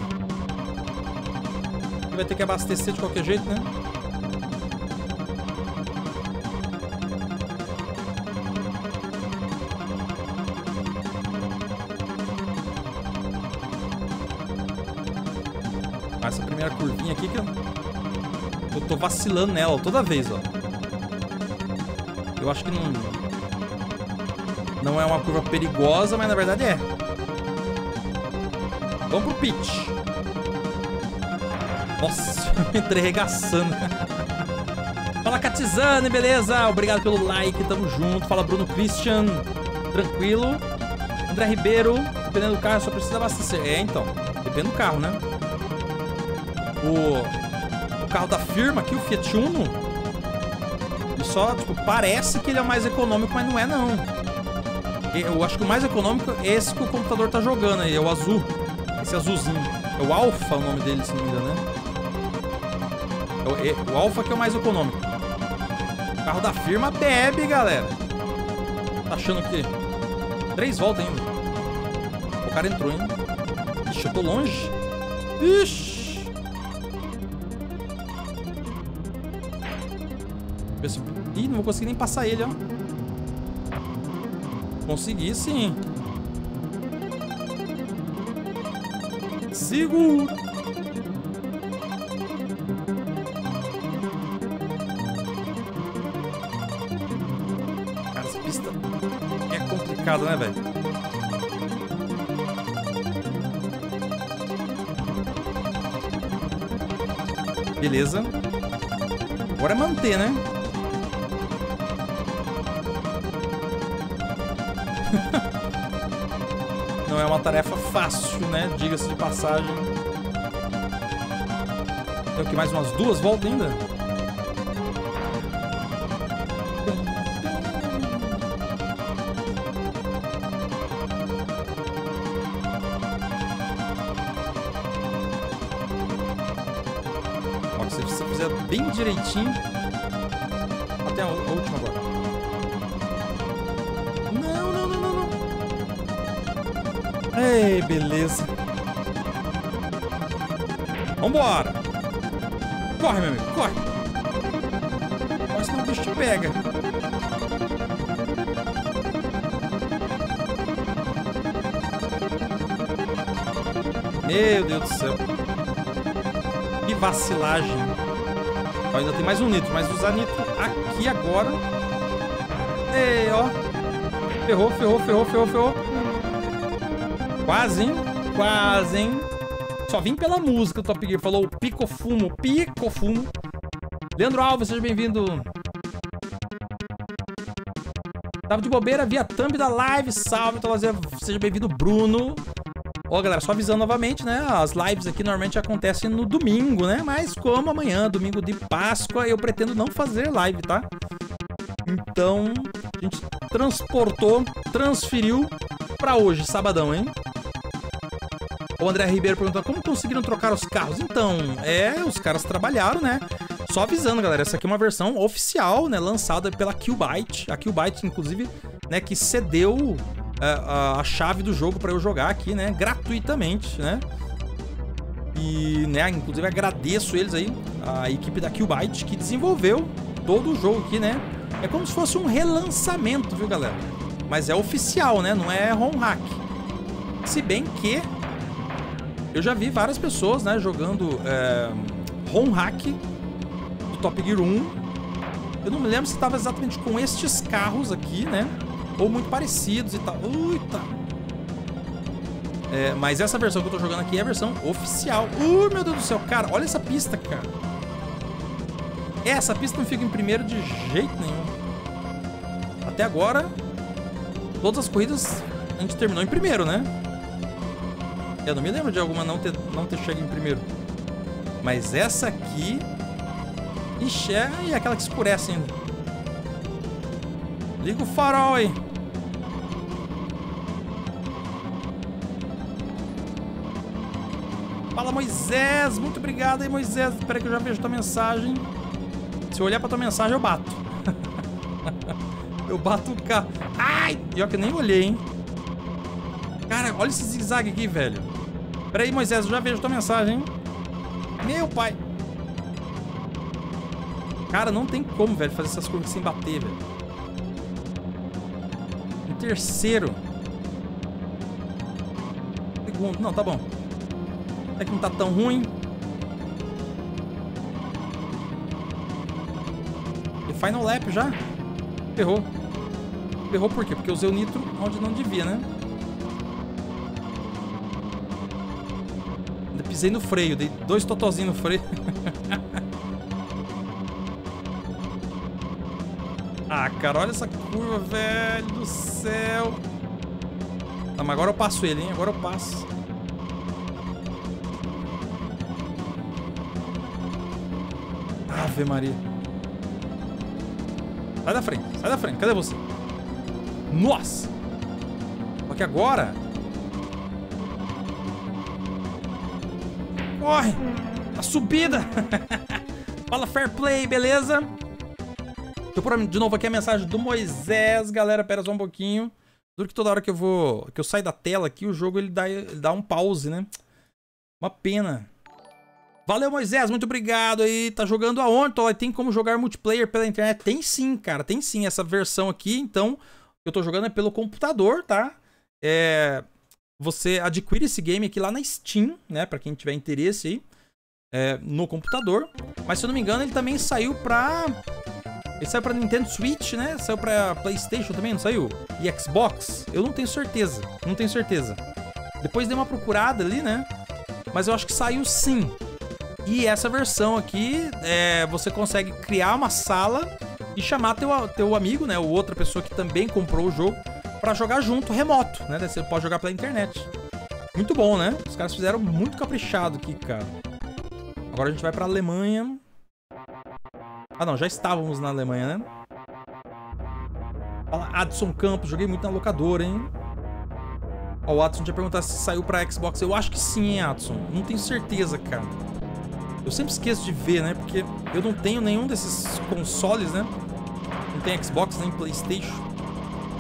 Vai ter que abastecer de qualquer jeito, né? Essa primeira curvinha aqui que eu, eu tô vacilando nela toda vez, ó. Eu acho que não... Não é uma curva perigosa, mas na verdade é. Vamos pro pitch. Nossa, eu entrei. Fala, Catizane, beleza? Obrigado pelo like, tamo junto. Fala, Bruno Christian. Tranquilo. André Ribeiro, dependendo do carro, só precisa abastecer. É, então. Depende do carro, né? O, o carro da firma aqui, o Fiat Uno, só, tipo, parece que ele é o mais econômico, mas não é, não. Eu acho que o mais econômico é esse que o computador tá jogando aí, é o azul. Esse azulzinho. É o Alpha o nome dele, se não me engano, né? É o, é, o Alpha que é o mais econômico. O carro da firma bebe, galera. Tá achando que... Três voltas ainda. O cara entrou, hein? Ixi, eu tô longe. Ixi. Não vou conseguir nem passar ele, ó. Consegui, sim. Seguro. Cara, essa pista é complicada, né, velho? Beleza. Agora é manter, né? Fácil, né? Diga-se de passagem. Tem o que? Mais umas duas voltas ainda? Ó, se você fizer bem direitinho. Até a última Ei, beleza. Vambora. Corre, meu amigo, corre. Mas senão o bicho te pega. Meu Deus do céu. Que vacilagem. Ó, ainda tem mais um nitro, mas usar nitro aqui agora. Ei, ó. Ferrou, ferrou, ferrou, ferrou, ferrou. Quase, hein? Quase, hein? Só vim pela música, o Top Gear falou pico fumo, pico fumo. Leandro Alves, seja bem-vindo. Tava de bobeira via thumb da live, salve, então seja bem-vindo, Bruno. Ó, galera, só avisando novamente, né? As lives aqui normalmente acontecem no domingo, né? Mas como amanhã, domingo de Páscoa, eu pretendo não fazer live, tá? Então, a gente transportou, transferiu pra hoje, sabadão, hein? O André Ribeiro perguntou como conseguiram trocar os carros. Então, é, os caras trabalharam, né? Só avisando, galera, essa aqui é uma versão oficial, né? Lançada pela Qbyte. A Qbyte, inclusive, né? Que cedeu a, a, a chave do jogo para eu jogar aqui, né? Gratuitamente, né? E, né? Inclusive, agradeço eles aí, a equipe da Qbyte, que desenvolveu todo o jogo aqui, né? É como se fosse um relançamento, viu, galera? Mas é oficial, né? Não é ROM hack. Se bem que eu já vi várias pessoas, né, jogando é, ROM hack do Top Gear 1. Eu não me lembro se estava exatamente com estes carros aqui, né? Ou muito parecidos e tal. Uita! É, mas essa versão que eu tô jogando aqui é a versão oficial. Ui, meu Deus do céu, cara, olha essa pista, cara. Essa pista não fica em primeiro de jeito nenhum. Até agora, todas as corridas a gente terminou em primeiro, né? Eu não me lembro de alguma não ter, não ter chegado em primeiro. Mas essa aqui... Ixi, é e aquela que escurece ainda. Liga o farol aí. Fala, Moisés. Muito obrigado aí, Moisés. Espera que eu já vejo tua mensagem. Se eu olhar pra tua mensagem, eu bato. eu bato o carro. Ai! Pior que eu nem olhei, hein? Cara, olha esse zigue-zague aqui, velho. Pera aí, Moisés, eu já vejo tua mensagem, hein? Meu pai. Cara, não tem como, velho, fazer essas curvas sem bater, velho. Em terceiro. Segundo. Não, tá bom. Até que não tá tão ruim. E final lap já? Ferrou. Ferrou por quê? Porque eu usei o nitro onde não devia, né? Pisei no freio, dei dois totozinhos no freio. ah, cara, olha essa curva, velho do céu. Tá, mas agora eu passo ele, hein? Agora eu passo. Ave Maria. Sai da frente, sai da frente. Cadê você? Nossa! Só que agora... Corre! A subida! Fala Fair Play, beleza? De novo aqui a mensagem do Moisés, galera. Pera só um pouquinho. Duro que toda hora que eu vou... Que eu saio da tela aqui, o jogo ele dá, ele dá um pause, né? Uma pena. Valeu, Moisés. Muito obrigado aí. Tá jogando aonde? Tem como jogar multiplayer pela internet? Tem sim, cara. Tem sim essa versão aqui. Então, eu tô jogando é pelo computador, tá? É, você adquire esse game aqui lá na Steam, né? Pra quem tiver interesse aí. É, no computador. Mas se eu não me engano, ele também saiu pra... Ele saiu pra Nintendo Switch, né? Saiu pra Playstation também, não saiu? E Xbox? Eu não tenho certeza. Não tenho certeza. Depois dei uma procurada ali, né? Mas eu acho que saiu sim. E essa versão aqui, é, você consegue criar uma sala e chamar teu, teu amigo, né? Ou outra pessoa que também comprou o jogo para jogar junto, remoto, né? Você pode jogar pela internet. Muito bom, né? Os caras fizeram muito caprichado aqui, cara. Agora a gente vai pra Alemanha. Ah, não. Já estávamos na Alemanha, né? Fala, Adson Campos. Joguei muito na locadora, hein? Ó, o Adson tinha perguntado se saiu pra Xbox. Eu acho que sim, hein, Adson. Não tenho certeza, cara. Eu sempre esqueço de ver, né? Porque eu não tenho nenhum desses consoles, né? Não tem Xbox nem Playstation.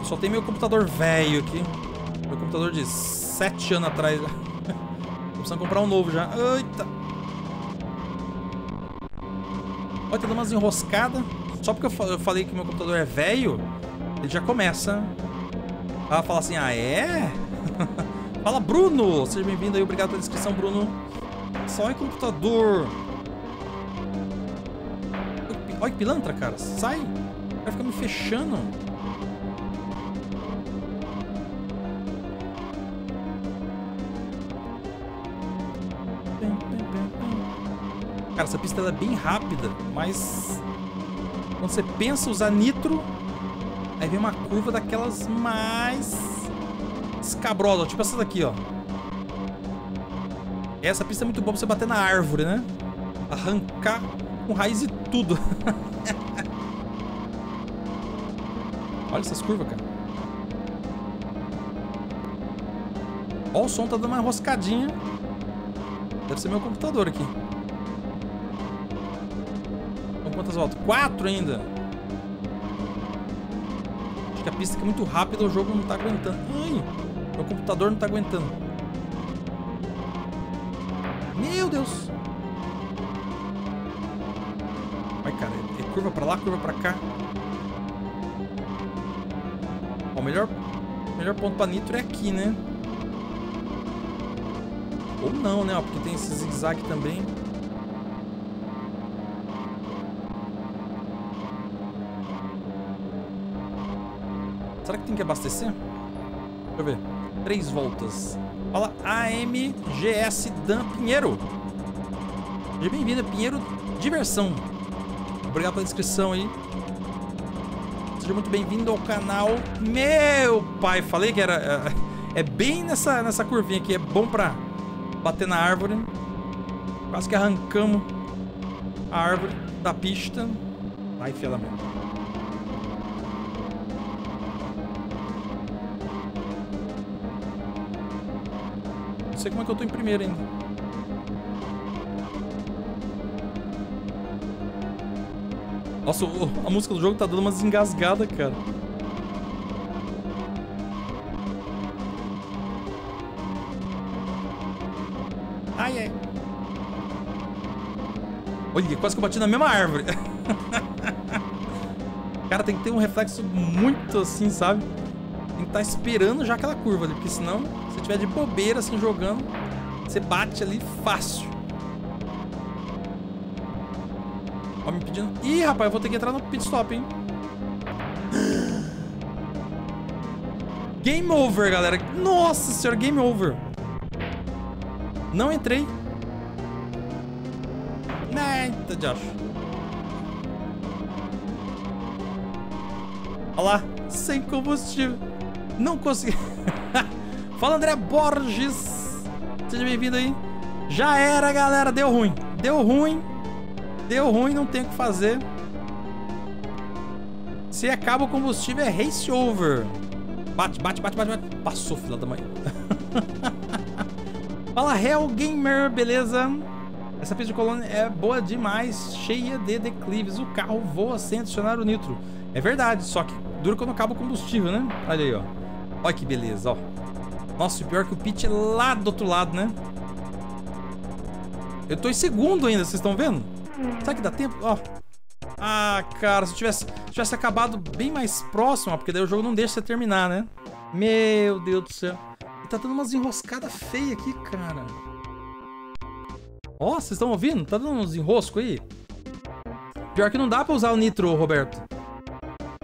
Só tem meu computador velho aqui. Meu computador de 7 anos atrás. Tô precisando comprar um novo já. Eita! Olha, tá dando umas enroscadas. Só porque eu falei que meu computador é velho, ele já começa a falar assim, ah, é? Fala, Bruno! Seja bem-vindo aí, obrigado pela inscrição, Bruno. Só em computador. Olha que pilantra, cara. Sai. Vai ficar me fechando. Cara, essa pista é bem rápida, mas quando você pensa usar nitro, aí vem uma curva daquelas mais escabrosas, tipo essa daqui, ó. Essa pista é muito boa pra você bater na árvore, né? Arrancar com raiz e tudo. Olha essas curvas, cara. Ó, o som tá dando uma enroscadinha. Deve ser meu computador aqui. Quantas voltas? Quatro ainda. Acho que a pista é muito rápida, o jogo não tá aguentando. Ai, meu computador não tá aguentando. Meu Deus! Ai, cara, é curva pra lá, curva pra cá. Ó, o melhor, melhor ponto pra nitro é aqui, né? Ou não, né? Ó, porque tem esse zigue-zague também. Será que tem que abastecer? Deixa eu ver. Três voltas. Fala AMGS Dan Pinheiro. Seja bem-vindo, Pinheiro Diversão. Obrigado pela inscrição aí. Seja muito bem-vindo ao canal. Meu pai, falei que era... É, é bem nessa, nessa curvinha aqui. É bom pra bater na árvore. Quase que arrancamos a árvore da pista. Ai, fela mesmo. Não sei como é que eu tô em primeiro ainda. Nossa, a música do jogo tá dando umas engasgadas, cara. Ai, ai. Olha, quase que eu bati na mesma árvore. cara, tem que ter um reflexo muito assim, sabe? Tem que estar tá esperando já aquela curva ali, porque senão, se tiver de bobeira assim jogando, você bate ali fácil. Ó, me pedindo... Ih, rapaz, eu vou ter que entrar no pit stop, hein? Game over, galera. Nossa senhora, game over. Não entrei. Eita, de acho. Olha lá, sem combustível. Não consegui. Fala, André Borges. Seja bem-vindo aí. Já era, galera. Deu ruim. Deu ruim. Deu ruim, não tem o que fazer. Se acaba o combustível, é race over. Bate, bate, bate, bate, bate. Passou, filha da mãe. Fala, Hell Gamer, beleza? Essa pista de colônia é boa demais, cheia de declives. O carro voa sem adicionar o nitro. É verdade, só que dura quando acaba o combustível, né? Olha aí, ó. Olha que beleza, ó. Nossa, o pior é que o pit é lá do outro lado, né? Eu tô em segundo ainda, vocês estão vendo? Será que dá tempo? Ó. Ah, cara, se tivesse, tivesse acabado bem mais próximo, ó, porque daí o jogo não deixa você terminar, né? Meu Deus do céu. Tá dando umas enroscadas feias aqui, cara. Ó, vocês estão ouvindo? Tá dando uns enroscos aí? Pior que não dá pra usar o nitro, Roberto.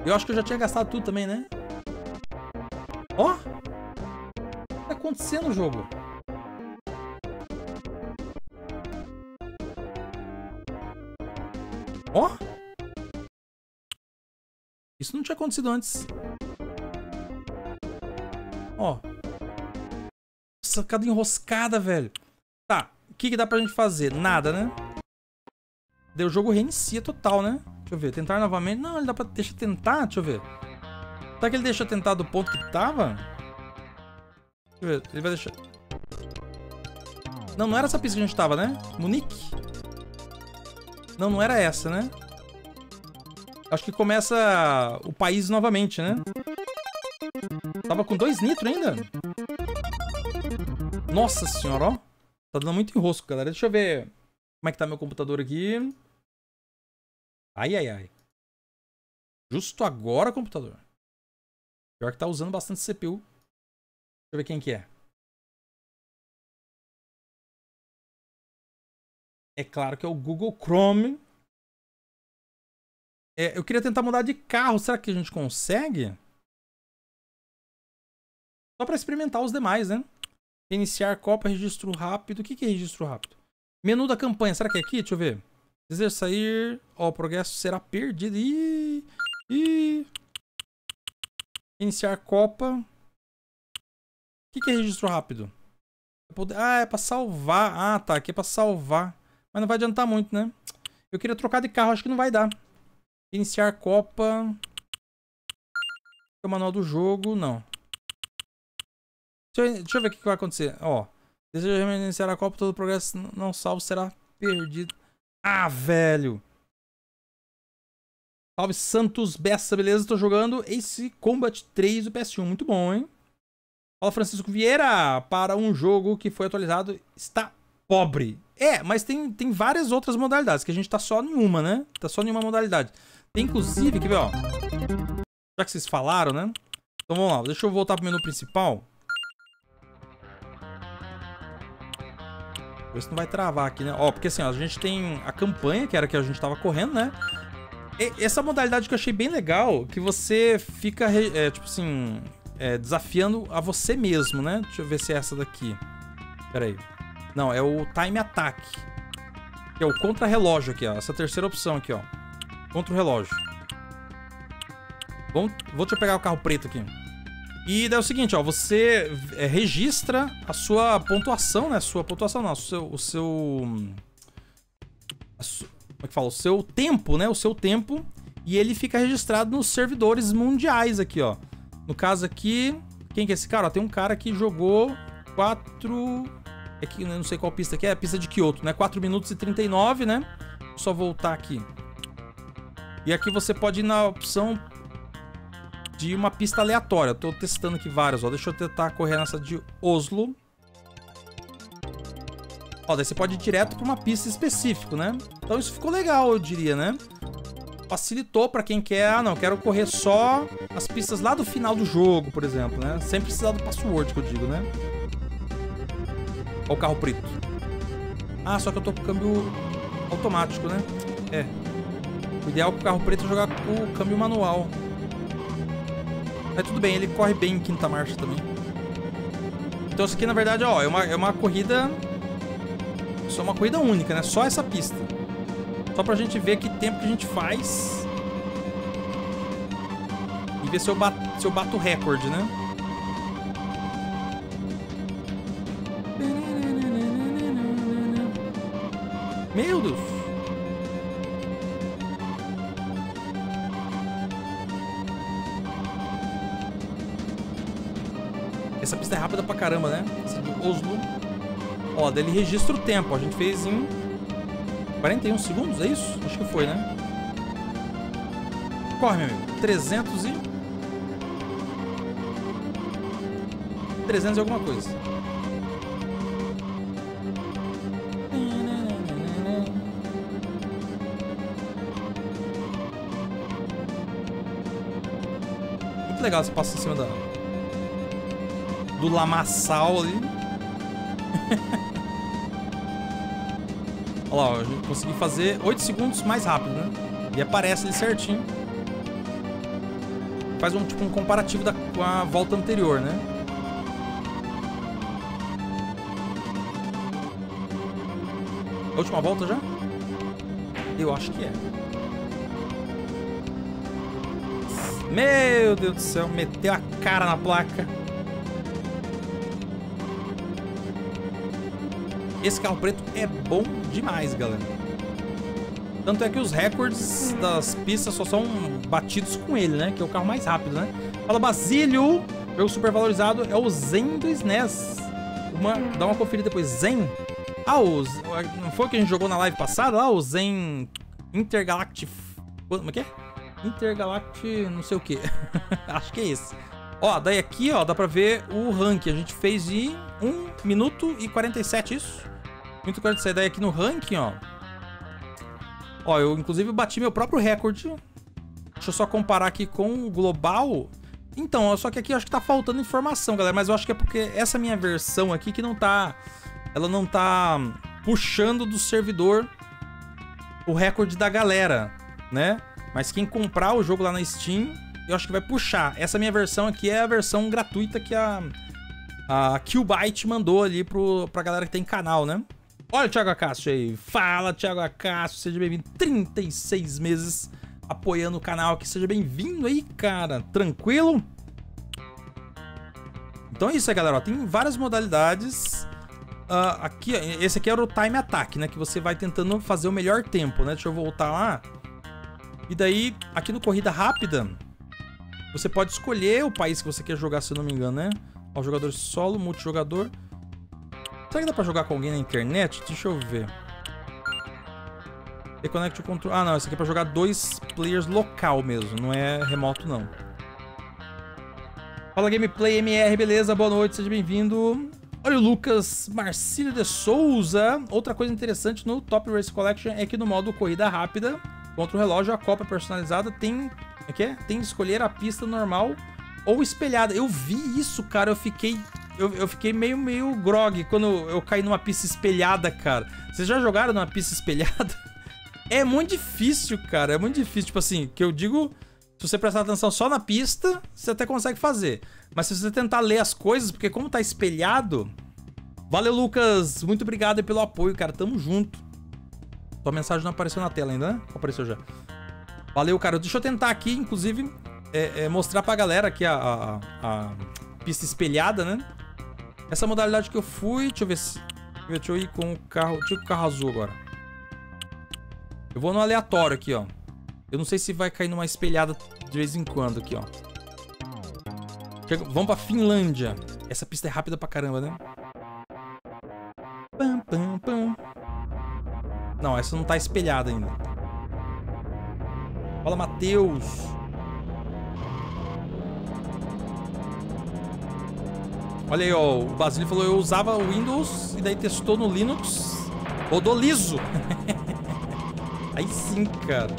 Eu acho que eu já tinha gastado tudo também, né? Ó! Acontecendo no jogo? Ó! Isso não tinha acontecido antes. Ó. Nossa, cada enroscada, velho. Tá, o que, que dá pra gente fazer? Nada, né? Daí o jogo reinicia total, né? Deixa eu ver, tentar novamente. Não, ele dá pra... Deixa tentar, deixa eu ver. Será que ele deixa tentar do ponto que tava? Deixa eu ver, ele vai deixar... Não, não era essa pista que a gente tava, né? Munique? Não, não era essa, né? Acho que começa o país novamente, né? Tava com dois nitro ainda? Nossa senhora, ó. Tá dando muito enrosco, galera. Deixa eu ver como é que tá meu computador aqui. Ai, ai, ai. Justo agora, computador. Pior que tá usando bastante CPU. Eu ver quem que é. É claro que é o Google Chrome. É, eu queria tentar mudar de carro. Será que a gente consegue? Só para experimentar os demais, né? Iniciar Copa, registro rápido. O que, que é registro rápido? Menu da campanha. Será que é aqui? Deixa eu ver. Desejar sair. Ó, o progresso será perdido. Ih. Iniciar Copa. O que, é registro rápido? Ah, é pra salvar. Ah, tá. Aqui é pra salvar. Mas não vai adiantar muito, né? Eu queria trocar de carro, acho que não vai dar. Iniciar Copa. O manual do jogo, não. Deixa eu, deixa eu ver o que vai acontecer. Ó. Deseja iniciar a Copa, todo o progresso não salvo será perdido. Ah, velho. Salve Santos Bessa, beleza? Tô jogando Ace Combat 3 do PS1. Muito bom, hein? Fala Francisco Vieira. Para um jogo que foi atualizado, está pobre. É, mas tem, tem várias outras modalidades, que a gente tá só em uma, né? Tá só em uma modalidade. Tem inclusive, quer ver, ó. Já que vocês falaram, né? Então vamos lá, deixa eu voltar pro menu principal. Ver se não vai travar aqui, né? Ó, porque assim, ó, a gente tem a campanha, que era que a gente tava correndo, né? E essa modalidade que eu achei bem legal, que você fica, é, tipo assim, é, desafiando a você mesmo, né? Deixa eu ver se é essa daqui. Pera aí. Não, é o Time Attack. Que é o contra-relógio aqui, ó. Essa terceira opção aqui, ó. Contra o relógio. Vamos, vou te pegar o carro preto aqui. E daí é o seguinte, ó, você é, registra a sua pontuação, né? Sua pontuação não, o seu... O seu su, como é que fala? O seu tempo, né? O seu tempo. E ele fica registrado nos servidores mundiais aqui, ó. No caso aqui, quem que é esse cara? Ó, tem um cara que jogou 4... É que eu não sei qual pista que é, a pista de Kyoto, né? 4 minutos e 39, né? Só voltar aqui. E aqui você pode ir na opção de uma pista aleatória. tô testando aqui várias, ó. Deixa eu tentar correr nessa de Oslo. Ó, daí você pode ir direto pra uma pista específica, né? Então isso ficou legal, eu diria, né? Facilitou pra quem quer, ah, não, quero correr só as pistas lá do final do jogo, por exemplo, né? Sem precisar do password, que eu digo, né? Ó o carro preto. Ah, só que eu tô com o câmbio automático, né? É. O ideal com o carro preto é jogar com o câmbio manual. Mas tudo bem, ele corre bem em quinta marcha também. Então isso aqui, na verdade, ó, é uma, é uma corrida... Só uma corrida única, né? Só essa pista. Só pra gente ver que tempo que a gente faz. E ver se eu bato, se eu bato o recorde, né? Meu Deus! Essa pista é rápida pra caramba, né? Essa de Oslo. Ó, daí ele registra o tempo. A gente fez em 41 segundos, é isso? Acho que foi, né? Corre, meu amigo. 300 e... 300 e alguma coisa. Muito legal você passa em cima da, do lamaçal ali. Lá, ó, eu consegui fazer 8 segundos mais rápido, né? E aparece ali certinho. Faz um, tipo, um comparativo da, com a volta anterior, né? A última volta já? Eu acho que é. Meu Deus do céu, meteu a cara na placa. Esse carro preto é bom demais, galera. Tanto é que os recordes das pistas só são batidos com ele, né? Que é o carro mais rápido, né? Fala, Basílio! Jogo super valorizado é o Zen do SNES. Uma, dá uma conferida depois. Zen. Ah, o, não foi o que a gente jogou na live passada lá? O Zen Intergalactic... Como é que é? Intergalactic não sei o que. Acho que é esse. Ó, daí aqui, ó, dá pra ver o ranking. A gente fez em 1 minuto e 47, isso? Muito 47. Daí aqui no ranking, ó. Ó, eu inclusive bati meu próprio recorde. Deixa eu só comparar aqui com o global. Então, só que aqui eu acho que tá faltando informação, galera. Mas eu acho que é porque essa minha versão aqui que não tá... Ela não tá puxando do servidor o recorde da galera, né? Mas quem comprar o jogo lá na Steam eu acho que vai puxar. Essa minha versão aqui é a versão gratuita que a, a Qbyte mandou ali pro, pra galera que tem canal, né? Olha o Thiago Acácio aí. Fala, Thiago Acácio. Seja bem-vindo. 36 meses apoiando o canal aqui. Seja bem-vindo aí, cara. Tranquilo? Então é isso aí, galera. Ó, tem várias modalidades. Uh, aqui, esse aqui era o Time Attack, né? Que você vai tentando fazer o melhor tempo, né? Deixa eu voltar lá. E daí, aqui no Corrida Rápida, você pode escolher o país que você quer jogar, se eu não me engano, né? Ó, jogador solo, multijogador. Será que dá pra jogar com alguém na internet? Deixa eu ver. Reconnect o controle. Ah, não. Esse aqui é pra jogar dois players local mesmo. Não é remoto, não. Fala Gameplay MR, beleza? Boa noite, seja bem-vindo. Olha o Lucas Marcílio de Souza. Outra coisa interessante no Top Race Collection é que no modo corrida rápida, contra o relógio, a Copa personalizada tem, é que é? tem que escolher a pista normal ou espelhada. Eu vi isso, cara, eu fiquei eu, eu, fiquei meio, meio grog quando eu caí numa pista espelhada, cara. Vocês já jogaram numa pista espelhada? É muito difícil, cara. É muito difícil. Tipo assim, que eu digo, se você prestar atenção só na pista, você até consegue fazer. Mas se você tentar ler as coisas, porque como tá espelhado... Valeu, Lucas. Muito obrigado pelo apoio, cara. Tamo junto. Tua mensagem não apareceu na tela ainda, né? Apareceu já. Valeu, cara. Deixa eu tentar aqui, inclusive, é, é mostrar pra galera aqui a, a, a, pista espelhada, né? Essa modalidade que eu fui... Deixa eu ver se... Deixa eu ir com o carro... Deixa eu ir com o carro azul agora. Eu vou no aleatório aqui, ó. Eu não sei se vai cair numa espelhada de vez em quando aqui, ó. Chega... Vamos pra Finlândia. Essa pista é rápida pra caramba, né? Pam, pam, pam. Não, essa não tá espelhada ainda. Fala, Matheus. Olha aí, ó. O Basílio falou eu usava o Windows e daí testou no Linux. Rodou liso. aí sim, cara.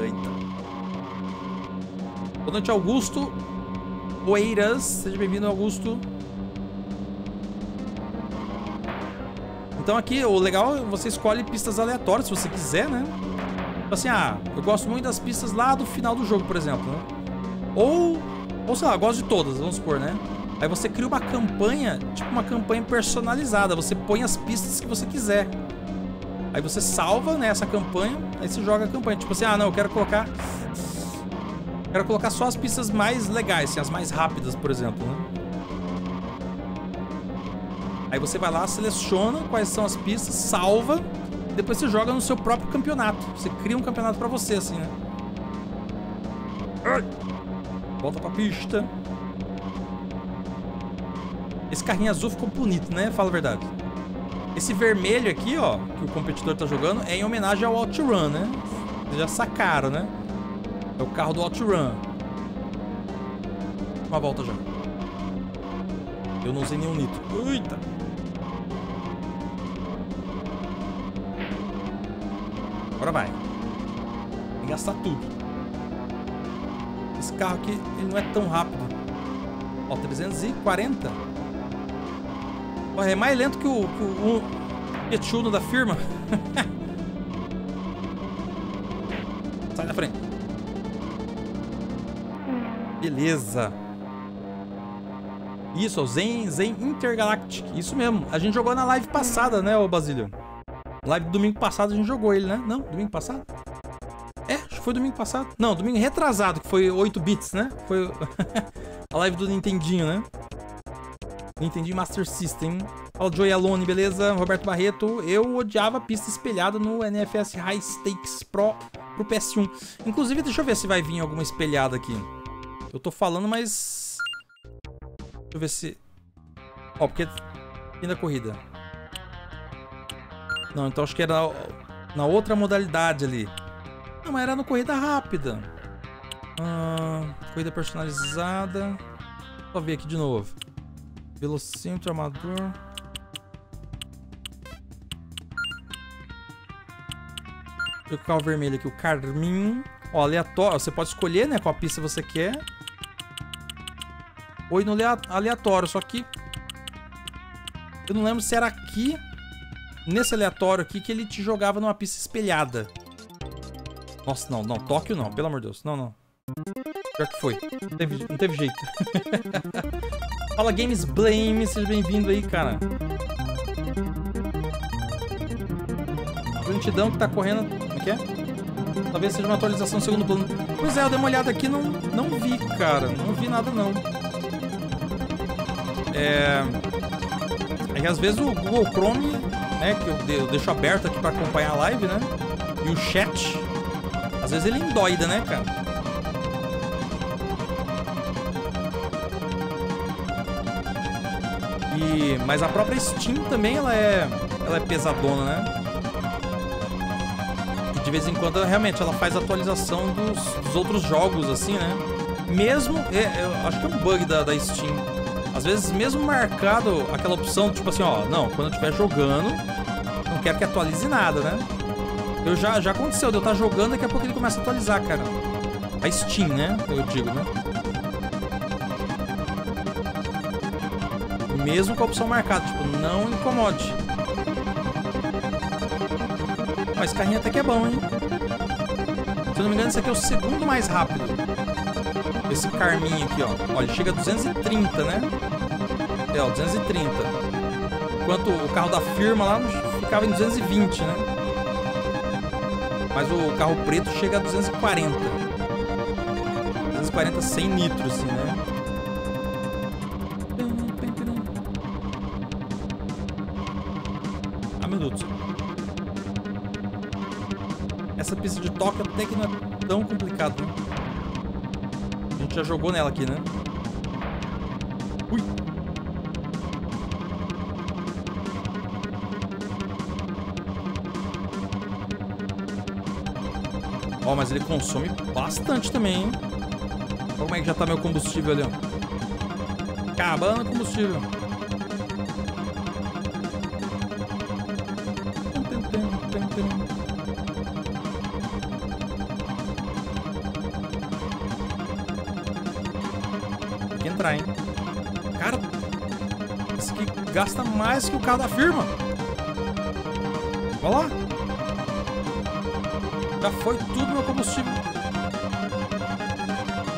Eita. Boa noite, Augusto. Oeiras. Seja bem-vindo, Augusto. Então aqui, o legal é você escolhe pistas aleatórias, se você quiser, né? Assim, ah, eu gosto muito das pistas lá do final do jogo, por exemplo, né? Ou, ou sei lá, gosto de todas, vamos supor, né? Aí você cria uma campanha, tipo uma campanha personalizada. Você põe as pistas que você quiser. Aí você salva, né, essa campanha, aí você joga a campanha. Tipo assim, ah, não, eu quero colocar... Quero colocar só as pistas mais legais, assim, as mais rápidas, por exemplo, né? Aí você vai lá, seleciona quais são as pistas, salva, depois você joga no seu próprio campeonato. Você cria um campeonato pra você, assim, né? Volta pra pista. Esse carrinho azul ficou bonito, né? Fala a verdade. Esse vermelho aqui, ó, que o competidor tá jogando, é em homenagem ao OutRun, né? Vocês já sacaram, né? É o carro do OutRun. Uma volta já. Eu não usei nenhum nitro. Eita! Agora vai. Tem que gastar tudo. Esse carro aqui, ele não é tão rápido. Ó, 340. Ó, é mais lento que o, que da firma. Sai da frente. Beleza. Isso, o Zen, Zen Intergalactic. Isso mesmo. A gente jogou na live passada, né, ô Basílio? Live do domingo passado a gente jogou ele, né? Não, domingo passado? É, foi domingo passado. Não, domingo retrasado, que foi 8 bits, né? Foi a live do Nintendinho, né? Nintendinho Master System. Fala, Joey Alone, beleza? Roberto Barreto. Eu odiava a pista espelhada no NFS High Stakes Pro pro PS1. Inclusive, deixa eu ver se vai vir alguma espelhada aqui. Eu tô falando, mas... Deixa eu ver se... Ó, porque... Fim da corrida. Não, então acho que era na outra modalidade ali. Não, mas era no corrida rápida. Ah, corrida personalizada. Só ver aqui de novo. Velocímetro, amador. Vou colocar o vermelho aqui, o Carmin. Ó, aleatório. Você pode escolher, né, qual pista você quer. Ou no aleatório, só que... Eu não lembro se era aqui nesse aleatório aqui que ele te jogava numa pista espelhada. Nossa, não, não. Tóquio não, pelo amor de Deus. Não, não. Pior que foi. Não teve, não teve jeito. Fala Games Blame, seja bem-vindo aí, cara. Lentidão que tá correndo... Como é que é? Talvez seja uma atualização segundo plano. Pois é, eu dei uma olhada aqui não não vi, cara. Não vi nada, não. É... É que às vezes o Google Chrome né? Que eu, deixo aberto aqui pra acompanhar a live, né? E o chat. Às vezes ele endoida, né, cara? E, mas a própria Steam também, ela é, ela é pesadona, né? E de vez em quando, realmente, ela faz atualização dos, dos outros jogos, assim, né? Mesmo, é, eu acho que é um bug da, da Steam. Às vezes, mesmo marcado aquela opção, tipo assim, ó, não, quando eu estiver jogando, não quero que atualize nada, né? Eu já, já aconteceu, eu estar jogando, daqui a pouco ele começa a atualizar, cara. A Steam, né? Eu digo, né? Mesmo com a opção marcada, tipo, não incomode. Mas carrinho até que é bom, hein? Se eu não me engano, esse aqui é o segundo mais rápido. Esse Carminho aqui, ó. Olha, ele chega a 230, né? É, ó, 230. Enquanto o carro da firma lá ficava em 220, né? Mas o carro preto chega a 240. 240 sem nitro, assim, né? Ah, minutos. Essa pista de toque até que não é tão complicado, né? A gente já jogou nela aqui, né? Ó, mas ele consome bastante também, hein? Olha como é que já tá meu combustível ali, ó. Acabando o combustível. Tem que entrar, hein? Cara, esse aqui gasta mais que o carro da firma. Olha lá. Já foi tudo meu combustível.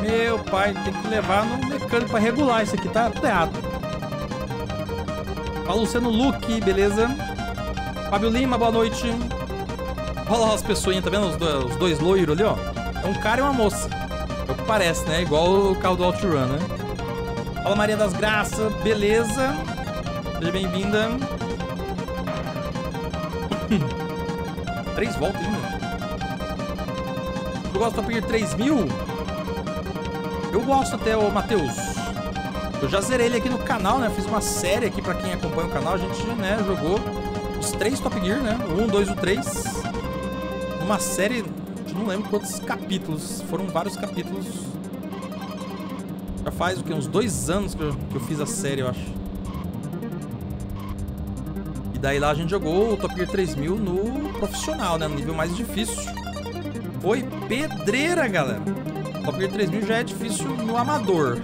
Meu pai, tem que levar no mecânico pra regular isso aqui, tá tudo errado. Fala Luciano Luque, beleza? Fábio Lima, boa noite. Olha lá as pessoinhas, tá vendo? Os dois, os dois loiros ali, ó. É um cara e uma moça. É o que parece, né? Igual o carro do OutRun, né? Fala Maria das Graças, beleza? Seja bem-vinda. Três voltas ainda. Gosta do Top Gear 3000? Eu gosto até, ô Matheus. Eu já zerei ele aqui no canal, né? Fiz uma série aqui pra quem acompanha o canal. A gente, né, jogou os três Top Gear, né? O 1, 2 e o 3. Uma série, eu não lembro quantos capítulos. Foram vários capítulos. Já faz o que? Uns dois anos que eu, que eu fiz a série, eu acho. E daí lá a gente jogou o Top Gear 3000 no profissional, né? No nível mais difícil. Foi pedreira, galera. Top Gear 3000 já é difícil no amador.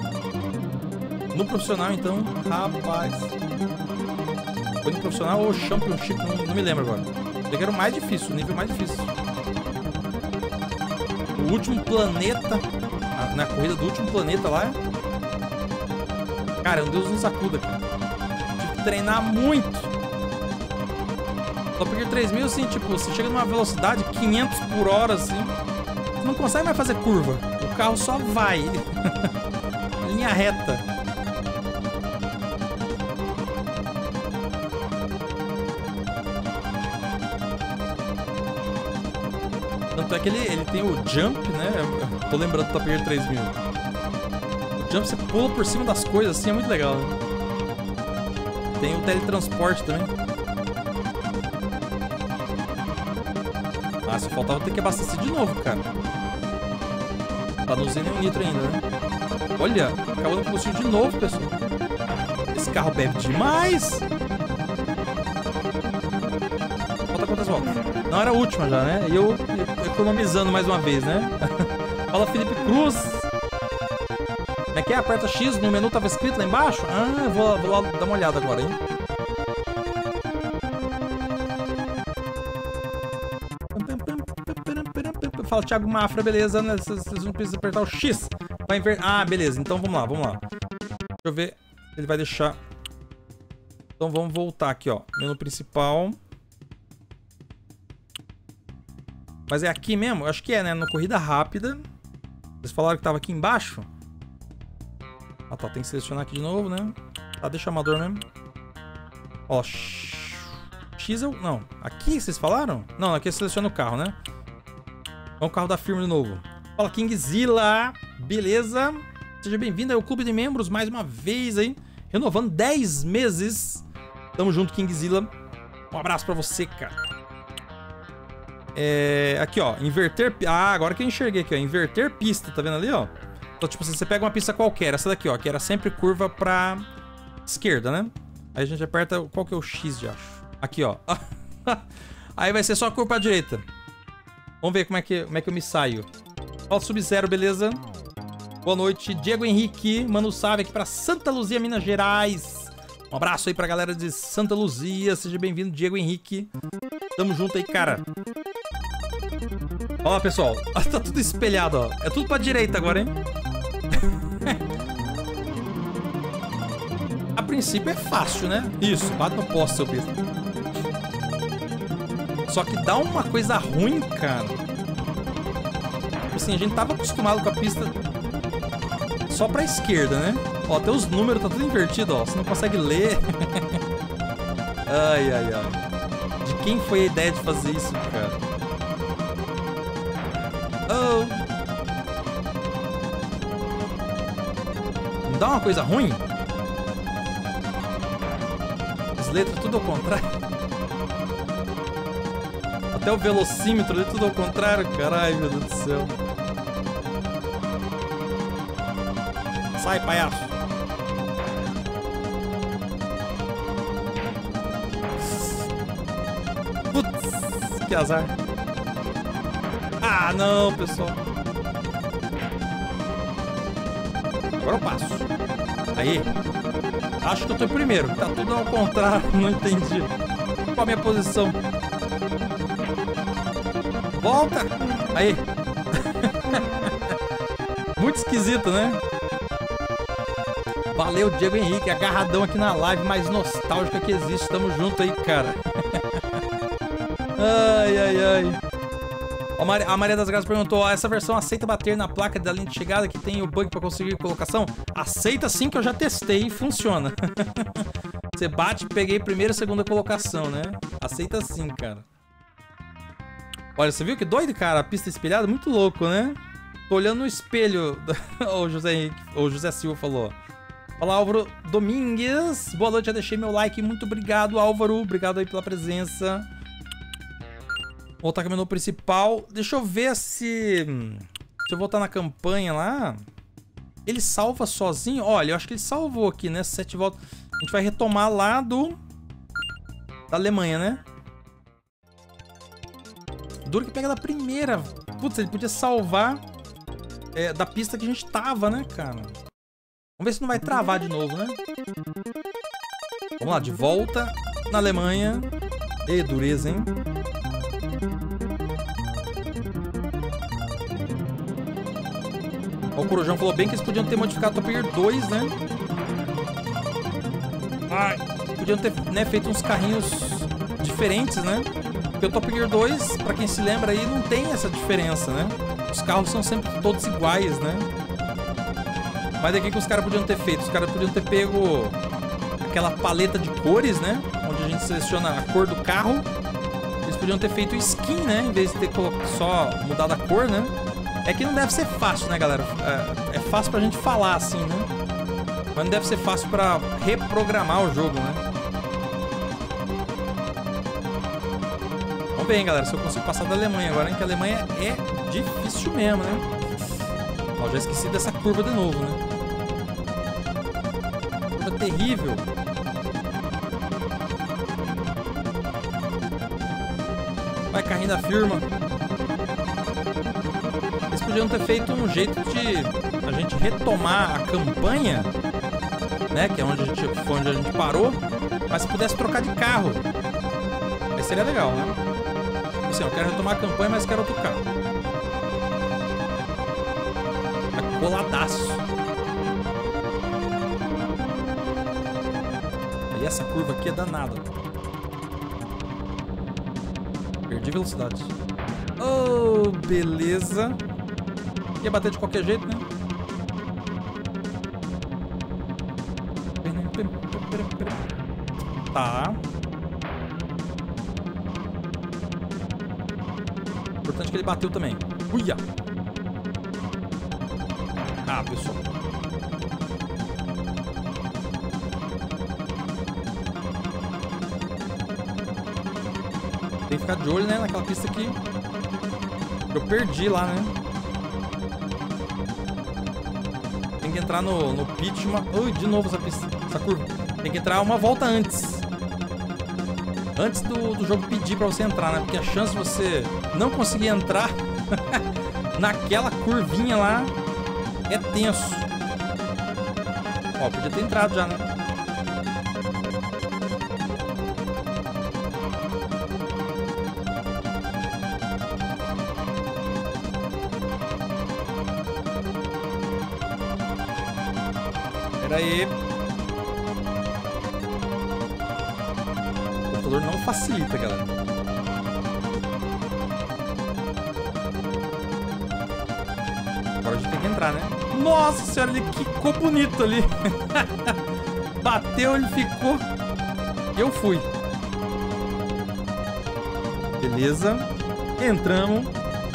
no profissional, então, rapaz. Foi no profissional ou Championship, não, não me lembro agora. Eu era o mais difícil, o nível mais difícil. O último planeta, na corrida do último planeta lá. Cara, um Deus nos acuda, cara. Tive que treinar muito. Top Gear 3000, assim, tipo, você chega numa velocidade 500 por hora, assim, não consegue mais fazer curva. O carro só vai. Linha reta. Tanto é que ele, ele tem o jump, né? Eu tô lembrando do Top Gear 3000. O jump, você pula por cima das coisas, assim, é muito legal. Né? Tem o teletransporte também. Ah, só faltava ter que abastecer de novo, cara. Tá não usei nenhum nitro ainda, né? Olha, acabou no combustível de novo, pessoal. Esse carro bebe demais. Falta quantas voltas? Não, era a última já, né? E eu economizando mais uma vez, né? Fala, Felipe Cruz. Como é que é? Aperta X, no menu tava escrito lá embaixo? Ah, vou, vou lá dar uma olhada agora, hein? Fala, Thiago Mafra, beleza? né? Vocês não precisam apertar o X. Vai inverter. Ah, beleza. Então vamos lá, vamos lá. Deixa eu ver. Ele vai deixar. Então vamos voltar aqui, ó. Menu principal. Mas é aqui mesmo? Acho que é, né? No corrida rápida. Vocês falaram que tava aqui embaixo? Ah, tá. Tem que selecionar aqui de novo, né? Tá, deixa amador mesmo. Ó, X eu... Não. Aqui vocês falaram? Não, aqui seleciona o carro, né? É o carro da firma de novo. Fala, Kingzilla. Beleza? Seja bem-vindo ao clube de membros mais uma vez aí. Renovando 10 meses. Tamo junto, Kingzilla. Um abraço pra você, cara. É, aqui, ó, inverter... Ah, agora que eu enxerguei aqui, ó, inverter pista, tá vendo ali, ó? Então, tipo, você pega uma pista qualquer, essa daqui, ó, que era sempre curva pra esquerda, né? Aí a gente aperta, qual que é o X de acho? Aqui, ó. Aí vai ser só curva pra direita. Vamos ver como é que, como é que eu me saio. Ó, Sub-Zero, beleza? Boa noite, Diego Henrique, Mano Sávio aqui pra Santa Luzia, Minas Gerais. Um abraço aí pra galera de Santa Luzia, seja bem-vindo, Diego Henrique. Tamo junto aí, cara. Ó, pessoal, tá tudo espelhado, ó. É tudo pra direita agora, hein? a princípio é fácil, né? Isso, bate no poste, seu besta. Só que dá uma coisa ruim, cara. Tipo assim, a gente tava acostumado com a pista só pra esquerda, né? Ó, até os números tá tudo invertido, ó. Você não consegue ler. ai, ai, ai. De quem foi a ideia de fazer isso, cara? Oh. Não dá uma coisa ruim? As letras tudo ao contrário. Até o velocímetro ali tudo ao contrário. Caralho, meu Deus do céu. Sai, palhaço. Putz, que azar. Ah, não, pessoal. Agora eu passo. Aí. Acho que eu tô em primeiro. Tá tudo ao contrário, não entendi. Qual a minha posição? Volta! Aí. Muito esquisito, né? Valeu, Diego Henrique, agarradão aqui na live mais nostálgica que existe. Tamo junto aí, cara. ai, ai, ai. A Maria das Graças perguntou: essa versão aceita bater na placa da linha de chegada que tem o bug para conseguir colocação? Aceita sim, que eu já testei e funciona. Você bate, peguei primeira e segunda colocação, né? Aceita sim, cara. Olha, você viu que doido, cara? A pista espelhada, muito louco, né? Tô olhando no espelho. o José Henrique, o José Silva falou. Olá, Álvaro Domingues. Boa noite, já deixei meu like. Muito obrigado, Álvaro. Obrigado aí pela presença. Voltar com o menu principal. Deixa eu ver se... Deixa eu voltar na campanha lá. Ele salva sozinho? Olha, eu acho que ele salvou aqui, né? Sete voltas. A gente vai retomar lá do... Da Alemanha, né? Duro que pega da primeira. Putz, ele podia salvar é, da pista que a gente tava, né, cara? Vamos ver se não vai travar de novo, né? Vamos lá, de volta na Alemanha. E dureza, hein? O Corujão falou bem que eles podiam ter modificado Top Gear 2, né? Ai, podiam ter né, feito uns carrinhos diferentes, né? Porque o Top Gear 2, pra quem se lembra aí, não tem essa diferença, né? Os carros são sempre todos iguais, né? Mas aqui que os caras podiam ter feito? Os caras podiam ter pego aquela paleta de cores, né? Onde a gente seleciona a cor do carro. Eles podiam ter feito skin, né? Em vez de ter só mudado a cor, né? É que não deve ser fácil, né, galera? É, é fácil pra gente falar assim, né? Mas não deve ser fácil pra reprogramar o jogo, né? Hein, galera, se eu consigo passar da Alemanha agora, hein? Que a Alemanha é difícil mesmo, né? Ó, já esqueci dessa curva de novo, né? Curva terrível. Vai, carrinho da firma podiam ter feito um jeito de a gente retomar a campanha, né? Que é onde a gente, foi onde a gente parou, mas se pudesse trocar de carro. Aí seria legal, né? Assim, eu quero retomar a campanha, mas quero outro carro. Tá coladaço. E essa curva aqui é danada. Perdi velocidade. Oh, beleza. Ia bater de qualquer jeito, né? Tá. Que ele bateu também. Uia! Ah, pessoal. Tem que ficar de olho, né? Naquela pista aqui. Eu perdi lá, né? Tem que entrar no, no pit uma... De novo essa, pista, essa curva. Tem que entrar uma volta antes. Antes do, do jogo pedir pra você entrar, né? Porque a chance de você não conseguir entrar naquela curvinha lá é tenso. Ó, podia ter entrado já, né? Pera aí. Computador não facilita, galera. Agora a gente tem que entrar, né? Nossa senhora, ele ficou bonito ali. Bateu, ele ficou. Eu fui. Beleza. Entramos.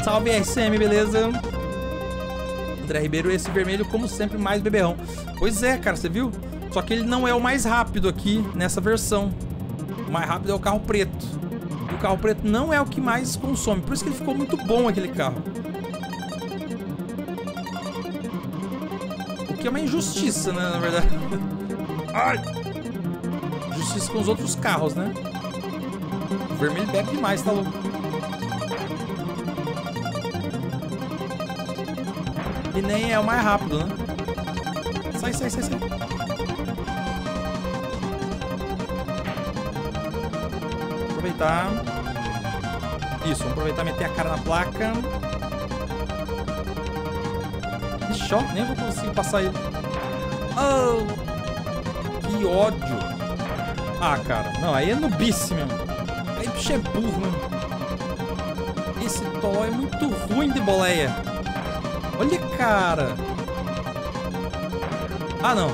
Salve RCM, beleza? André Ribeiro, esse vermelho, como sempre, mais beberrão. Pois é, cara, você viu? Só que ele não é o mais rápido aqui nessa versão. Mais rápido é o carro preto. E o carro preto não é o que mais consome. Por isso que ele ficou muito bom, aquele carro. O que é uma injustiça, né, na verdade. Ai! Justiça com os outros carros, né? O vermelho bebe demais, tá louco? E nem é o mais rápido, né? Sai, sai, sai, sai. Aproveitar. Isso, vamos aproveitar e meter a cara na placa. Ixi, ó, nem vou conseguir passar ele. Oh, que ódio. Ah, cara. Não, aí é nubice mesmo. Aí bicho é burro mesmo. Esse Toló é muito ruim de boleia. Olha, cara. Ah, não.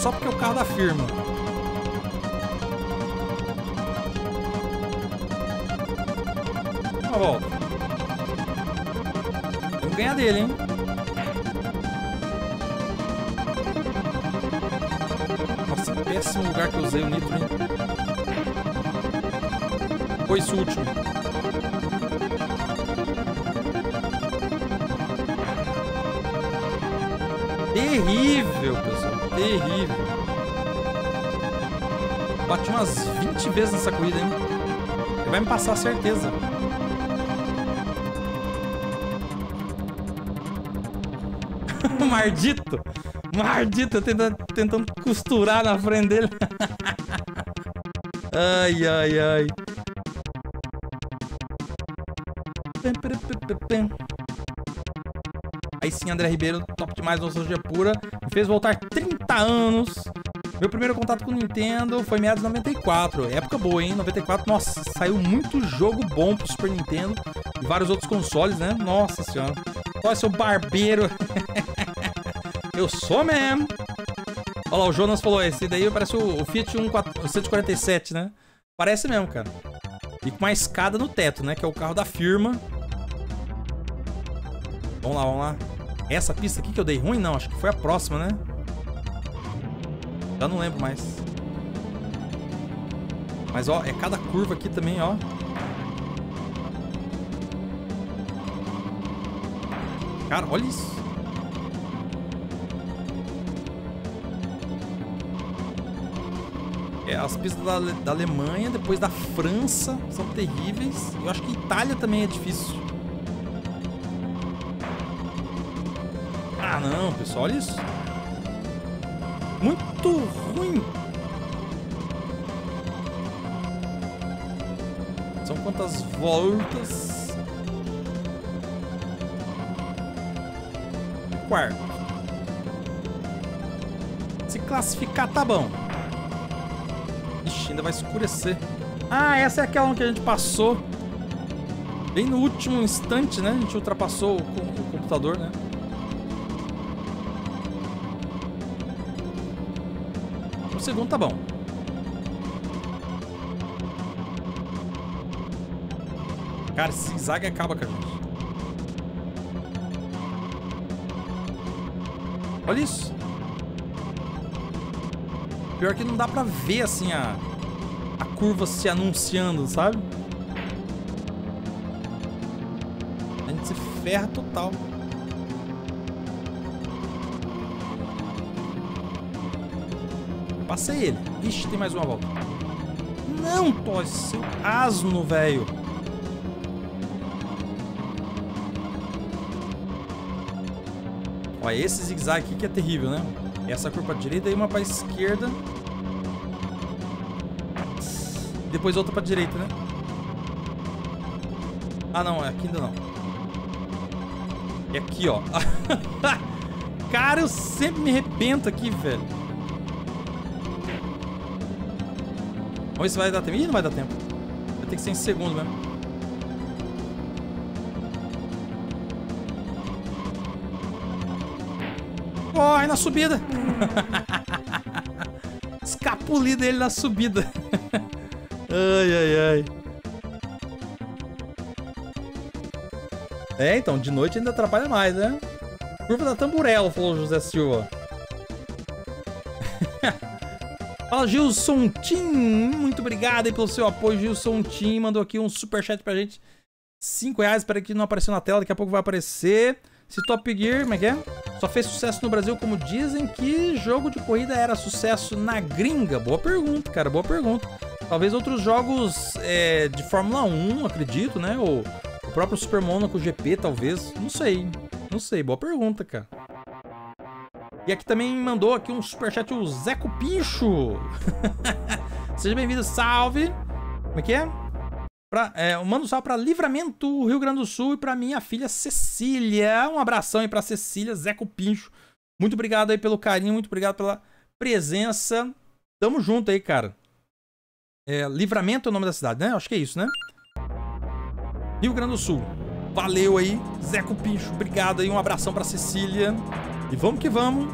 Só porque é o carro da firma. Dele, hein? Nossa, péssimo lugar que eu usei o nitro, hein? Foi esse último. Terrível, pessoal. Terrível. Bati umas 20 vezes nessa corrida, hein? Ele vai me passar, certeza. Mardito. Mardito, tentando, tentando costurar na frente dele. ai, ai, ai. Aí sim, André Ribeiro, top demais, nostalgia pura. Me fez voltar 30 anos. Meu primeiro contato com o Nintendo foi meados de 94. Época boa, hein? 94, nossa, saiu muito jogo bom pro Super Nintendo. E vários outros consoles, né? Nossa senhora. Olha seu barbeiro. Eu sou mesmo. Olha lá, o Jonas falou, esse daí parece o, Fiat 147, né? Parece mesmo, cara. E com uma escada no teto, né? Que é o carro da firma. Vamos lá, vamos lá. Essa pista aqui que eu dei ruim? Não, acho que foi a próxima, né? Já não lembro mais. Mas, ó, é cada curva aqui também, ó. Cara, olha isso. As pistas da, da Alemanha, depois da França, são terríveis. Eu acho que Itália também é difícil. Ah, não, pessoal, olha isso. Muito ruim. São quantas voltas? Quarto. Se classificar, tá bom. Ainda vai escurecer. Ah, essa é aquela que a gente passou. Bem no último instante, né? A gente ultrapassou o, computador, né? O segundo tá bom. Cara, esse zigue acaba com a gente. Olha isso. Pior que não dá pra ver, assim, a curva se anunciando, sabe? ferra total. Passei ele. Ixi, tem mais uma volta. Não, Todd, seu asno, velho. Olha, esse zigue-zague aqui que é terrível, né? Essa curva pra direita e uma pra esquerda. Depois outra pra direita, né? Ah, não. Aqui ainda não. E aqui, ó. Cara, eu sempre me arrebento aqui, velho. Vamos ver se vai dar tempo. Ih, não vai dar tempo. Vai ter que ser em segundo mesmo. Corre na subida. Escapuli dele na subida. Ai, ai, ai. É, então, de noite ainda atrapalha mais, né? Curva da Tamburella, falou José Silva. Fala, Gilson Tim. Muito obrigado aí pelo seu apoio, Gilson Tim. Mandou aqui um superchat pra gente. 5 reais, espera que não apareceu na tela, daqui a pouco vai aparecer. Se Top Gear, como é que é? Só fez sucesso no Brasil, como dizem, que jogo de corrida era sucesso na gringa? Boa pergunta, cara, boa pergunta. Talvez outros jogos é, de Fórmula 1, acredito, né? Ou o próprio Super Monaco GP, talvez. Não sei, não sei, boa pergunta, cara. E aqui também mandou aqui um superchat o Zeco Pincho. Seja bem-vindo, salve. Como é que é? Pra, é, mando salve pra Livramento, Rio Grande do Sul, e pra minha filha Cecília. Um abração aí pra Cecília, Zeco Pincho. Muito obrigado aí pelo carinho, muito obrigado pela presença. Tamo junto aí, cara. É, Livramento é o nome da cidade, né? Acho que é isso, né? Rio Grande do Sul. Valeu aí, Zeco Pincho. Obrigado aí, um abração pra Cecília. E vamos que vamos.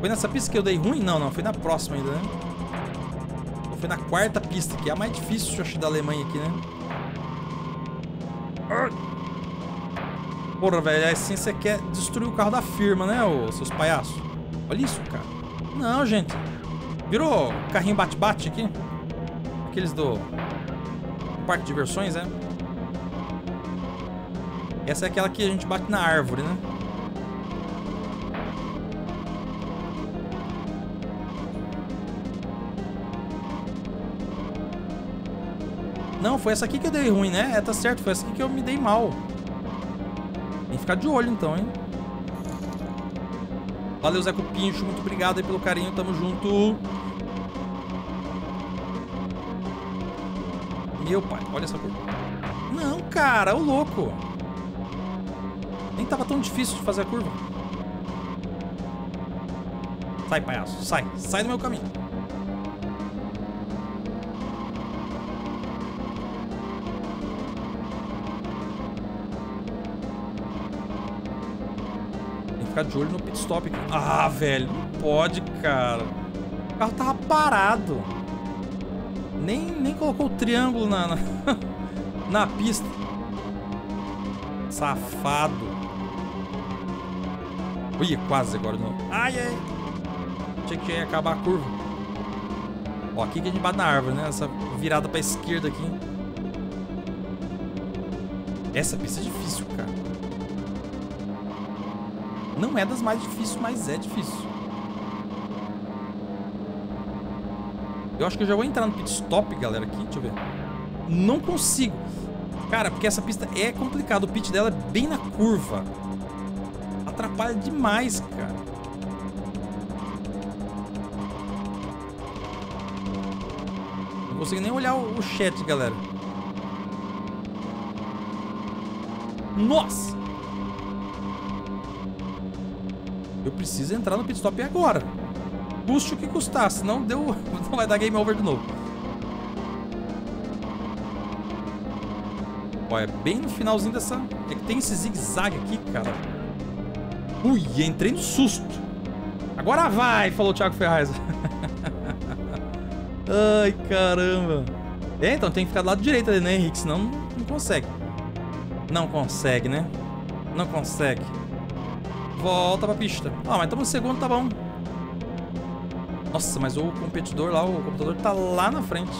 Foi nessa pista que eu dei ruim? Não, não. Foi na próxima ainda, né? Foi na quarta pista, que é a mais difícil, eu acho, da Alemanha aqui, né? Porra, velho. Assim você quer destruir o carro da firma, né, ô, seus palhaços? Olha isso, cara. Não, gente. Virou carrinho bate-bate aqui? Aqueles do... Parque de diversões, né? Essa é aquela que a gente bate na árvore, né? Não, foi essa aqui que eu dei ruim, né? É, tá certo, foi essa aqui que eu me dei mal. Tem que ficar de olho então, hein? Valeu, Zé Cupincho. Muito obrigado aí pelo carinho. Tamo junto. Meu pai, olha essa curva. Não, cara, o louco. Nem tava tão difícil de fazer a curva. Sai, palhaço. Sai. Sai do meu caminho. Ficar de olho no pit stop. Ah, velho, não pode, cara. O carro tava parado. Nem, nem colocou o triângulo na, na, na pista. Safado. Ui, quase agora novo. Ai, ai. Achei que acabar a curva. Ó, aqui que a gente bate na árvore, né? Essa virada pra esquerda aqui. Essa pista é difícil, cara. Não é das mais difíceis, mas é difícil. Eu acho que eu já vou entrar no pit stop, galera, aqui. Deixa eu ver. Não consigo. Cara, porque essa pista é complicada. O pit dela é bem na curva. Atrapalha demais, cara. Não consigo nem olhar o chat, galera. Nossa! Eu preciso entrar no pit stop agora. Custe o que custar, senão deu, não vai dar game over de novo. Olha, bem no finalzinho dessa... É que tem esse zigue-zague aqui, cara. Ui, entrei no susto. Agora vai, falou o Thiago Ferraz. Ai, caramba. É, então tem que ficar do lado direito ali, né, Henrique? Senão não consegue. Não consegue, né? Não consegue volta pra pista. Ah, mas estamos em segundo, tá bom. Nossa, mas o competidor lá, o computador tá lá na frente.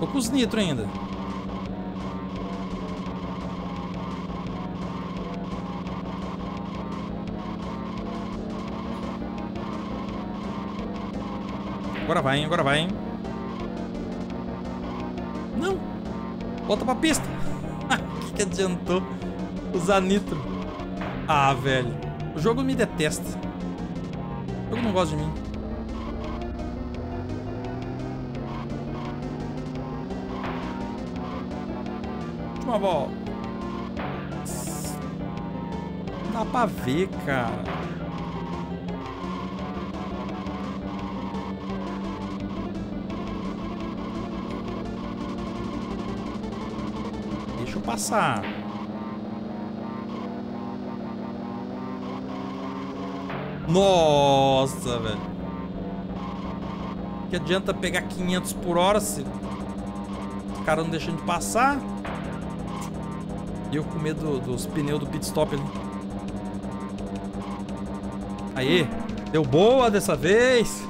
Tô com os nitro ainda. Agora vai. Agora vai. Não! Volta pra pista! que, que adiantou usar nitro? Ah, velho. O jogo me detesta. O jogo não gosta de mim. Última. Não dá pra ver, cara. passar. Nossa, velho. Que adianta pegar 500 por hora se o cara não deixando de passar? E eu com medo dos pneus do pit stop ali. Aí, deu boa dessa vez.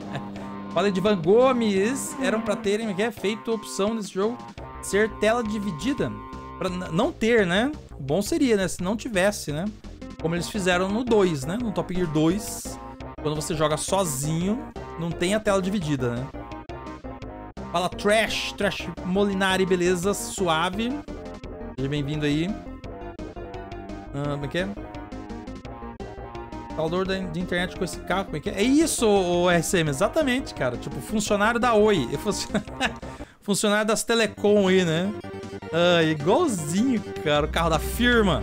Falei de Van Gomes. Eram pra terem é, feito opção nesse jogo ser tela dividida Pra não ter, né? Bom seria, né? Se não tivesse, né? Como eles fizeram no 2, né? No Top Gear 2. Quando você joga sozinho, não tem a tela dividida, né? Fala Trash, Trash Molinari, beleza? Suave. Seja bem-vindo aí. Ah, como é que é? Instalador de internet com esse carro, como é que é? É isso, o SM, exatamente, cara. Tipo, funcionário da Oi. Funcionário das Telecom aí, né? Ah, igualzinho, cara, o carro da firma.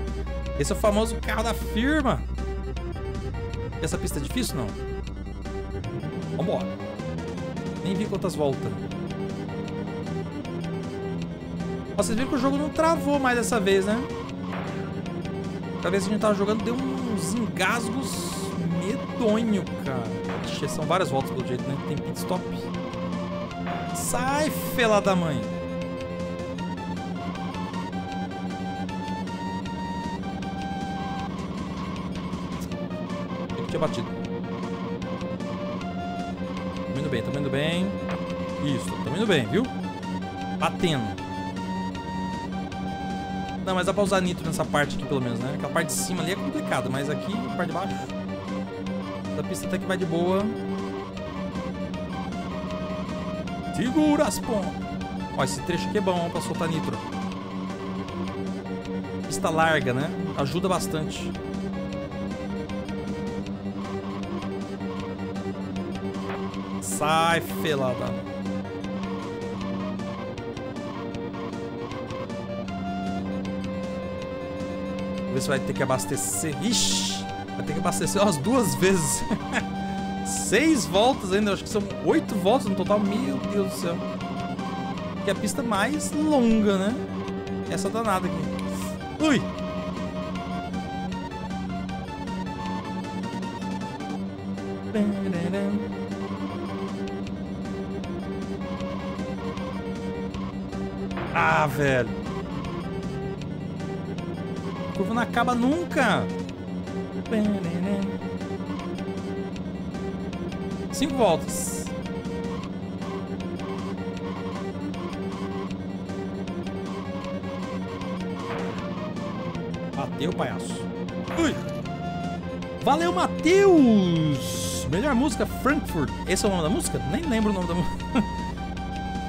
Esse é o famoso carro da firma. Essa pista é difícil, não? Vambora. Nem vi quantas voltas. Vocês viram que o jogo não travou mais dessa vez, né? Cada vez que a gente tava jogando, deu uns engasgos medonho, cara. Ixi, são várias voltas pelo jeito, né? Tem pit stop. Sai, fela da mãe. Tinha batido. Tô indo bem, tô indo bem. Isso, tô indo bem, viu? Batendo. Não, mas dá pra usar nitro nessa parte aqui, pelo menos, né? Aquela parte de cima ali é complicada, mas aqui, a parte de baixo... Essa pista até que vai de boa. Segura as pontas. Ó, esse trecho aqui é bom pra soltar nitro. Pista larga, né? Ajuda bastante. Sai, felada. Ver se vai ter que abastecer. Ixi, vai ter que abastecer umas duas vezes. Seis voltas ainda, acho que são oito voltas no total. Meu Deus do céu. Que é a pista mais longa, né? Essa danada aqui. Ui! Ah, velho. A curva não acaba nunca. Cinco voltas. Bateu, palhaço. Ui. Valeu, Matheus! Melhor música, Frankfurt. Esse é o nome da música? Nem lembro o nome da música.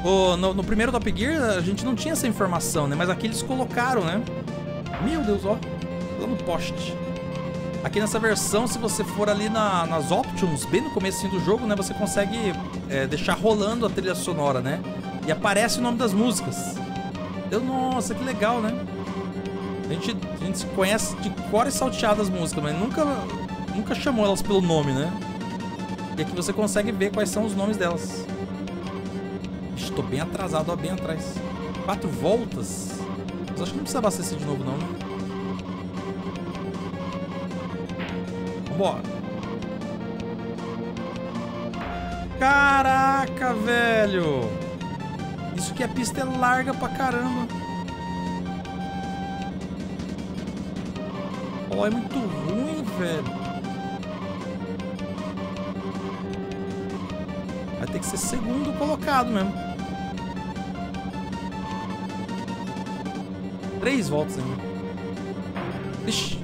O, no, no, primeiro Top Gear a gente não tinha essa informação, né? Mas aqui eles colocaram, né? Meu Deus, ó. Lá no poste. Aqui nessa versão, se você for ali na, nas options, bem no começo do jogo, né? Você consegue é, deixar rolando a trilha sonora, né? E aparece o nome das músicas. Eu, nossa, que legal, né? A gente, a gente conhece de cor e salteado as músicas, mas nunca, nunca chamou elas pelo nome, né? E aqui você consegue ver quais são os nomes delas. Tô bem atrasado, ó, bem atrás. Quatro voltas? Mas acho que não precisa abastecer de novo, não, né? Vambora. Caraca, velho! Isso que a pista é larga pra caramba. Ó, oh, é muito ruim, velho. Vai ter que ser segundo colocado mesmo. Três voltas ainda. Ixi.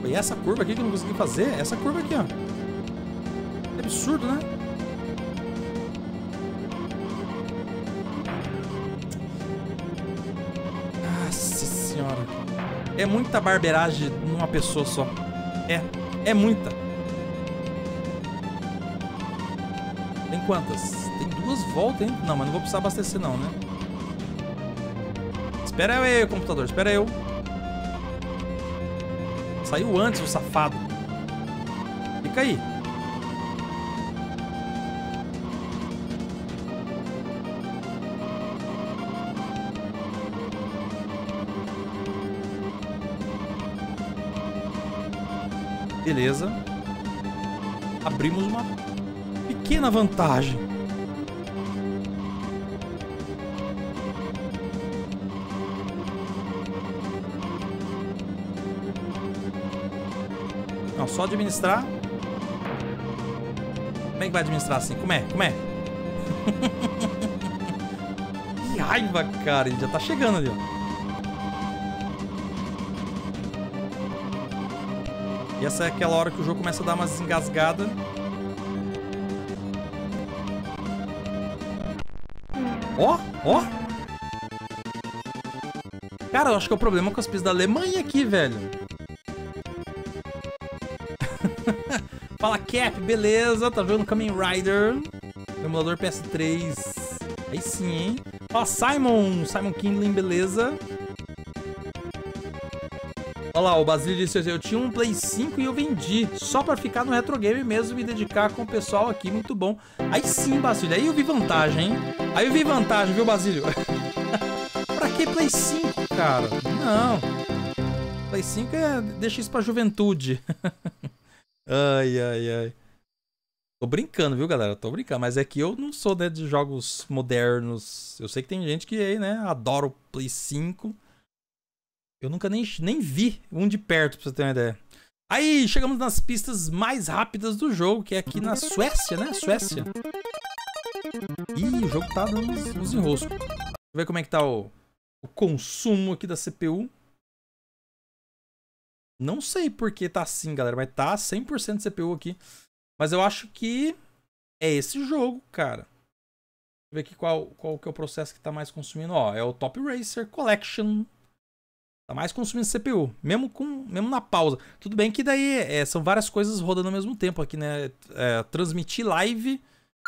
Foi essa curva aqui que eu não consegui fazer. Essa curva aqui, ó. É absurdo, né? Nossa senhora. É muita barbeiragem numa pessoa só. É. É muita. Quantas? Tem duas voltas, hein? Não, mas não vou precisar abastecer não, né? Espera aí, computador. Espera eu. Saiu antes, o safado. Fica aí. Beleza. Abrimos uma pequena vantagem. Não, só administrar. Como é que vai administrar assim? Como é? Como é? que raiva, cara. Ele já tá chegando ali, ó. E essa é aquela hora que o jogo começa a dar umas engasgadas. Ó, ó. Cara, eu acho que é o problema com as pistas da Alemanha aqui, velho. Fala, Cap, beleza? Tá vendo Kamen Rider? Emulador PS3. Aí sim, hein? Fala, Simon. Simon Kindling, beleza? Olha lá, o Basílio disse eu tinha um Play 5 e eu vendi, só pra ficar no retro game mesmo e me dedicar com o pessoal aqui, muito bom. Aí sim, Basílio, aí eu vi vantagem, hein? Aí eu vi vantagem, viu, Basílio? pra que Play 5, cara? Não. Play 5 é... deixa isso pra juventude. ai, ai, ai. Tô brincando, viu, galera? Tô brincando, mas é que eu não sou né, de jogos modernos. Eu sei que tem gente que né, adora o Play 5 eu nunca nem, nem vi um de perto, pra você ter uma ideia. Aí, chegamos nas pistas mais rápidas do jogo, que é aqui na Suécia, né? Suécia. Ih, o jogo tá dando uns, uns enroscos. Deixa eu ver como é que tá o, o consumo aqui da CPU. Não sei por que tá assim, galera, mas tá 100% de CPU aqui. Mas eu acho que é esse jogo, cara. Deixa eu ver aqui qual, qual que é o processo que tá mais consumindo. Ó, é o Top Racer Collection Tá mais consumindo CPU, mesmo, com, mesmo na pausa. Tudo bem que daí é, são várias coisas rodando ao mesmo tempo aqui, né? É, transmitir live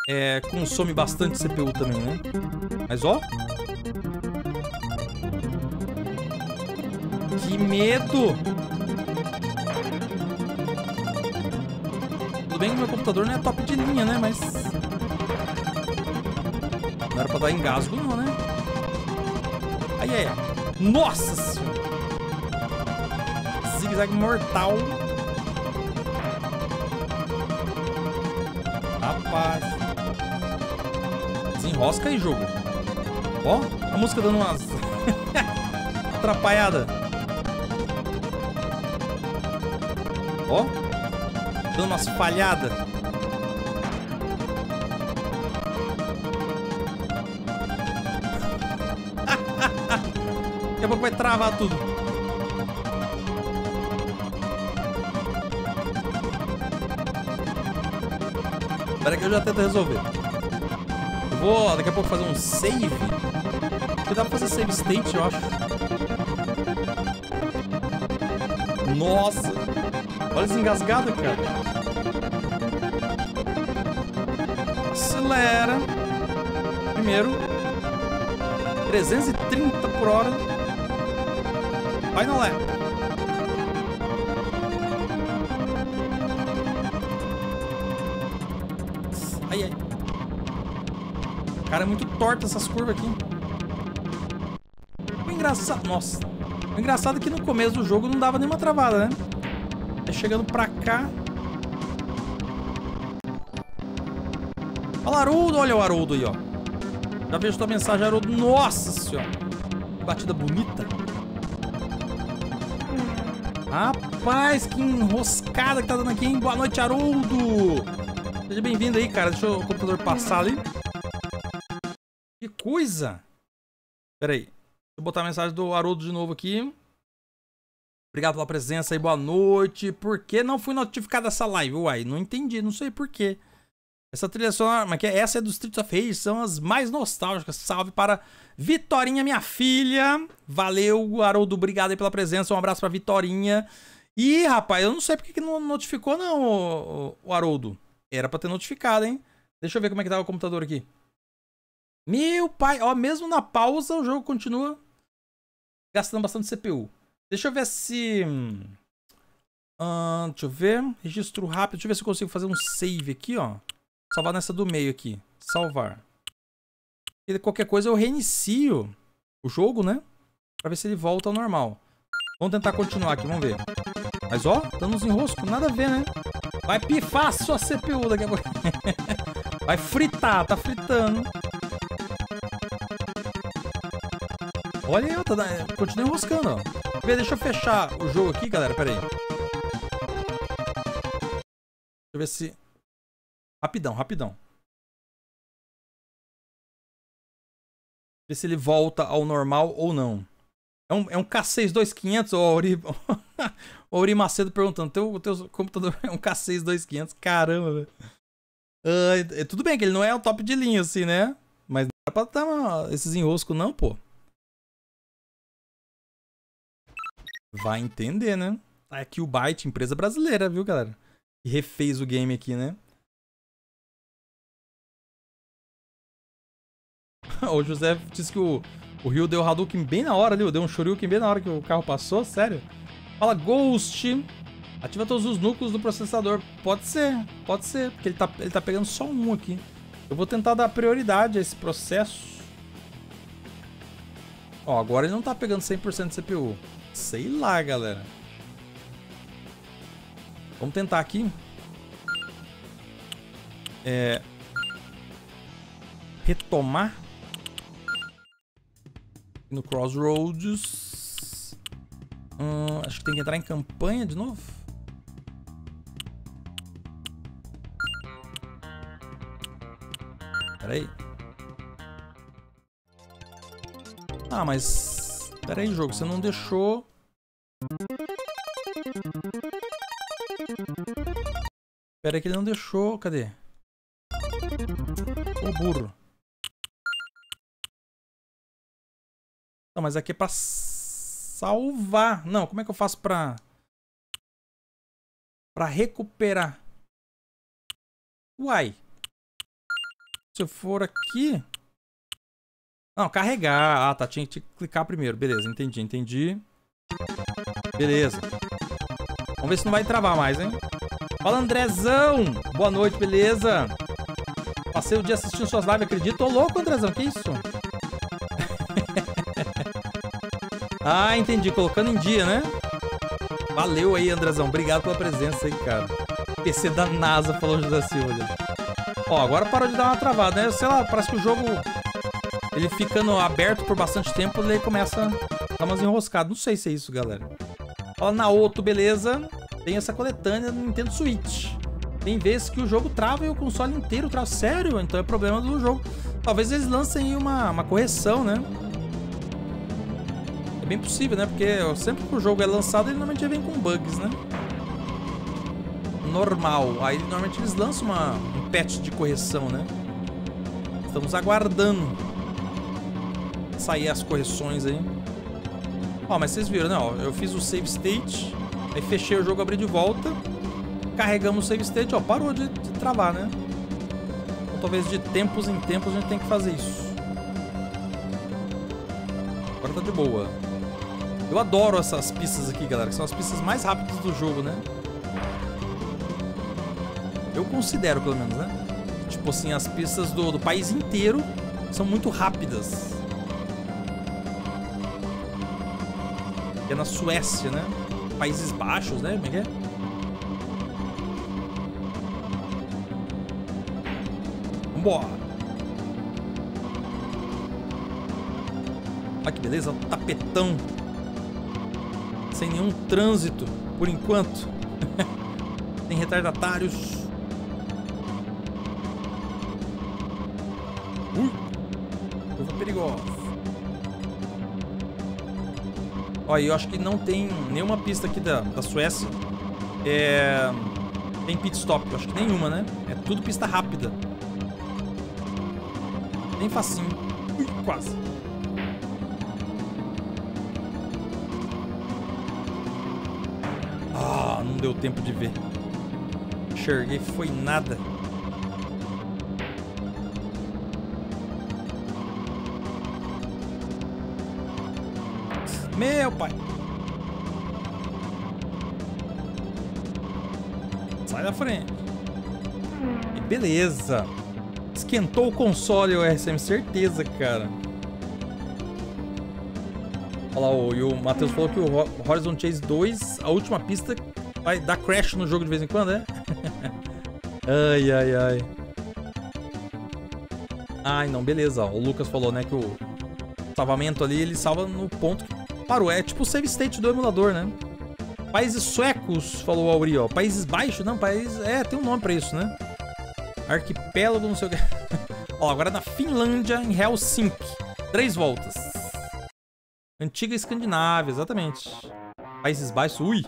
é, consome bastante CPU também, né? Mas ó. Que medo! Tudo bem que meu computador não é top de linha, né? Mas... Não era pra dar engasgo não, né? Aí, aí, Nossa senhora! zigue-zague mortal. Rapaz. Desenrosca aí, jogo. Ó, a música dando umas... Atrapalhada. Ó. Dando umas falhadas. Daqui a pouco vai travar tudo. Espera que eu já tento resolver. Vou daqui a pouco fazer um save. Que dá pra fazer save state, eu acho. Nossa! Olha esse engasgado, cara. Acelera. Primeiro. 330 por hora. Vai, não é? Cara, é muito torta essas curvas aqui. O engraçado... Nossa. O engraçado é que no começo do jogo não dava nenhuma travada, né? É chegando pra cá... Olha o Haroldo. Olha o Haroldo aí, ó. Já vejo tua mensagem, Haroldo. Nossa senhora. Que batida bonita. Rapaz, que enroscada que tá dando aqui, hein? Boa noite, Haroldo. Seja bem-vindo aí, cara. Deixa o computador passar ali coisa. Pera aí. Deixa eu botar a mensagem do Haroldo de novo aqui. Obrigado pela presença e boa noite. Por que não fui notificado essa live? Uai, não entendi, não sei por quê. Essa trilha sonora, mas que essa é do Streets of Rage, são as mais nostálgicas. Salve para Vitorinha, minha filha. Valeu, Haroldo, obrigado aí pela presença. Um abraço pra Vitorinha. E, rapaz, eu não sei porque que não notificou não, o, o Haroldo. Era pra ter notificado, hein? Deixa eu ver como é que tá o computador aqui. Meu pai, ó, mesmo na pausa o jogo continua gastando bastante CPU. Deixa eu ver se... Uh, deixa eu ver. Registro rápido. Deixa eu ver se eu consigo fazer um save aqui, ó. Salvar nessa do meio aqui. Salvar. E qualquer coisa eu reinicio o jogo, né? Pra ver se ele volta ao normal. Vamos tentar continuar aqui, vamos ver. Mas ó, dando uns enroscos, nada a ver, né? Vai pifar sua CPU daqui a pouco. Vai fritar, tá fritando. Olha aí, tá, continua enroscando, ó. Deixa eu fechar o jogo aqui, galera, pera aí. Deixa eu ver se... Rapidão, rapidão. Ver se ele volta ao normal ou não. É um, é um K6 2500, o Auri, o Auri Macedo perguntando. Teu, teu computador é um K6 2500? Caramba, velho. Uh, tudo bem que ele não é o top de linha, assim, né? Mas não é pra dar esses enroscos, não, pô. Vai entender, né? Aqui o Byte, empresa brasileira, viu, galera? E refez o game aqui, né? o José disse que o, o Rio deu Hadouken bem na hora ali, deu um Shoryuken bem na hora que o carro passou, sério? Fala Ghost. Ativa todos os núcleos do processador. Pode ser, pode ser, porque ele tá, ele tá pegando só um aqui. Eu vou tentar dar prioridade a esse processo. Ó, agora ele não tá pegando 100% de CPU. Sei lá, galera. Vamos tentar aqui. É... Retomar no Crossroads. Hum, acho que tem que entrar em campanha de novo. Pera aí. Ah, mas... Pera aí, jogo. Você não deixou... Pera aí que ele não deixou. Cadê? O burro. Não, mas aqui é pra salvar. Não, como é que eu faço pra... Pra recuperar? Uai. Se eu for aqui... Não, carregar. Ah, tá. Tinha que clicar primeiro. Beleza, entendi, entendi. Beleza. Vamos ver se não vai travar mais, hein? Fala, Andrezão! Boa noite, beleza? Passei o dia assistindo suas lives, acredito. Tô louco, Andrezão. Que isso? Ah, entendi. Colocando em dia, né? Valeu aí, Andrezão. Obrigado pela presença aí, cara. PC da NASA, falou José Silva. Ó, agora parou de dar uma travada, né? Sei lá, parece que o jogo... Ele ficando aberto por bastante tempo, ele começa a dar umas enroscadas. Não sei se é isso, galera. Fala, Naoto, beleza? Tem essa coletânea do Nintendo Switch. Tem vezes que o jogo trava e o console inteiro trava. Sério? Então é problema do jogo. Talvez eles lancem uma, uma correção, né? É bem possível, né? Porque sempre que o jogo é lançado, ele normalmente vem com bugs, né? Normal. Aí normalmente eles lançam uma, um patch de correção, né? Estamos aguardando sair as correções aí. Ó, mas vocês viram, né? Ó, eu fiz o save state, aí fechei o jogo, abri de volta, carregamos o save state, ó, parou de, de travar, né? Então talvez de tempos em tempos a gente tem que fazer isso. Agora tá de boa. Eu adoro essas pistas aqui, galera, que são as pistas mais rápidas do jogo, né? Eu considero, pelo menos, né? Tipo assim, as pistas do, do país inteiro são muito rápidas. Que é na Suécia, né? Países Baixos, né? Como é que é? Vambora! Olha que beleza, tapetão sem nenhum trânsito, por enquanto. Tem retardatários. Olha, eu acho que não tem nenhuma pista aqui da, da Suécia. É... Tem pit stop. Eu acho que nenhuma, né? É tudo pista rápida. Bem facinho. Ui, quase. Ah, não deu tempo de ver. Enxerguei, foi nada. Meu pai. Sai da frente. E beleza. Esquentou o console o RSM, certeza, cara. Olha lá, e o Matheus falou que o Horizon Chase 2, a última pista, vai dar crash no jogo de vez em quando, é? ai, ai, ai. Ai, não, beleza. O Lucas falou, né, que o salvamento ali, ele salva no ponto que parou. É tipo o save state do emulador, né? Países suecos, falou o Auri, ó. Países Baixos? Não, país... É, tem um nome pra isso, né? Arquipélago, não sei o que. ó, agora na Finlândia, em Helsinki. Três voltas. Antiga Escandinávia, exatamente. Países Baixos, ui.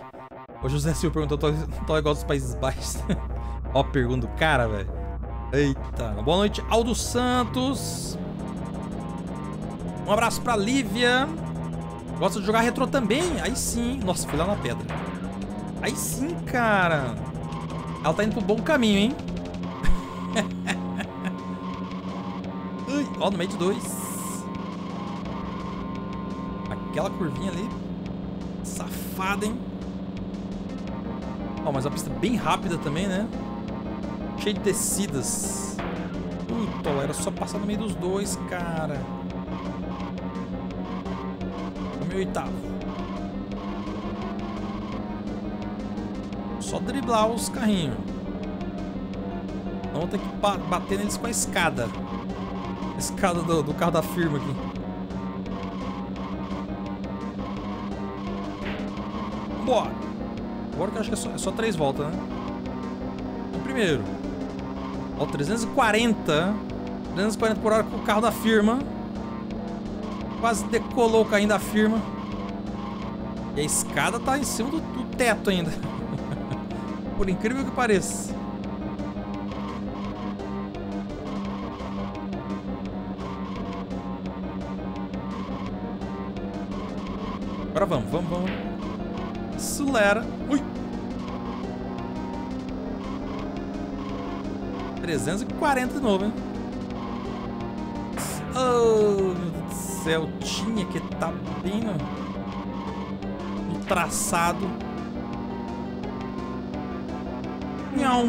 O José Silva perguntou, tô, tô igual dos Países Baixos. ó, pergunta do cara, velho. Eita. Boa noite, Aldo Santos. Um abraço pra Lívia. Gosta de jogar retrô também? Aí sim. Nossa, fui lá na pedra. Aí sim, cara. Ela tá indo pro bom caminho, hein? Ui, ó, no meio de dois. Aquela curvinha ali. Safada, hein? Ó, mas a pista bem rápida também, né? Cheia de descidas. Puta, era só passar no meio dos dois, cara Só driblar os carrinhos. Vou ter que bater neles com a escada. A escada do, do carro da firma aqui. Bora. Agora que eu acho que é só, é só três voltas, né? O primeiro. Ó, 340. 340 por hora com o carro da firma. Quase decolou o carrinho da firma. E a escada tá em cima do, do teto ainda. Por incrível que pareça. Agora vamos, vamos, vamos. Acelera. Ui! 340 de novo, hein? Oh, Tinha que tá bem no traçado. Nhau.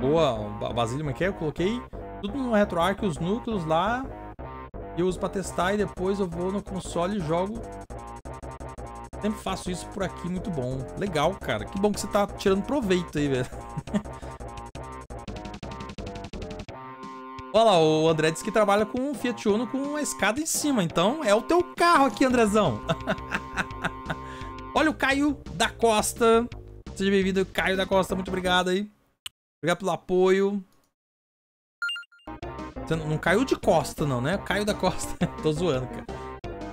Boa, Basílio, é que é? Eu coloquei tudo no RetroArch, os núcleos lá. Eu uso pra testar e depois eu vou no console e jogo Sempre faço isso por aqui, muito bom. Legal, cara. Que bom que você tá tirando proveito aí, velho. Olha lá, o André disse que trabalha com um Fiat Uno com a escada em cima. Então, é o teu carro aqui, Andrezão. Olha o Caio da Costa. Seja bem-vindo, Caio da Costa. Muito obrigado aí. Obrigado pelo apoio. Você não caiu de costa, não, né? Caio da Costa. Tô zoando, cara.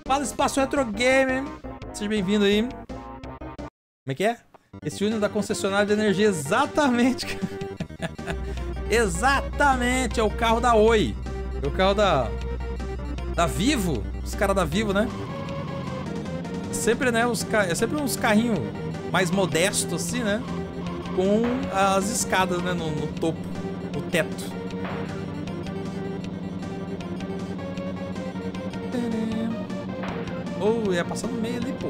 Fala Espaço Retro Game. Seja bem-vindo aí. Como é que é? Esse Uno da concessionária de energia, exatamente. exatamente, é o carro da Oi. É o carro da da Vivo, os caras da Vivo, né? Sempre, né, os é sempre uns carrinhos mais modestos assim, né? Com as escadas, né, no, no topo, no teto. Oh, ia passar no meio ali, pô.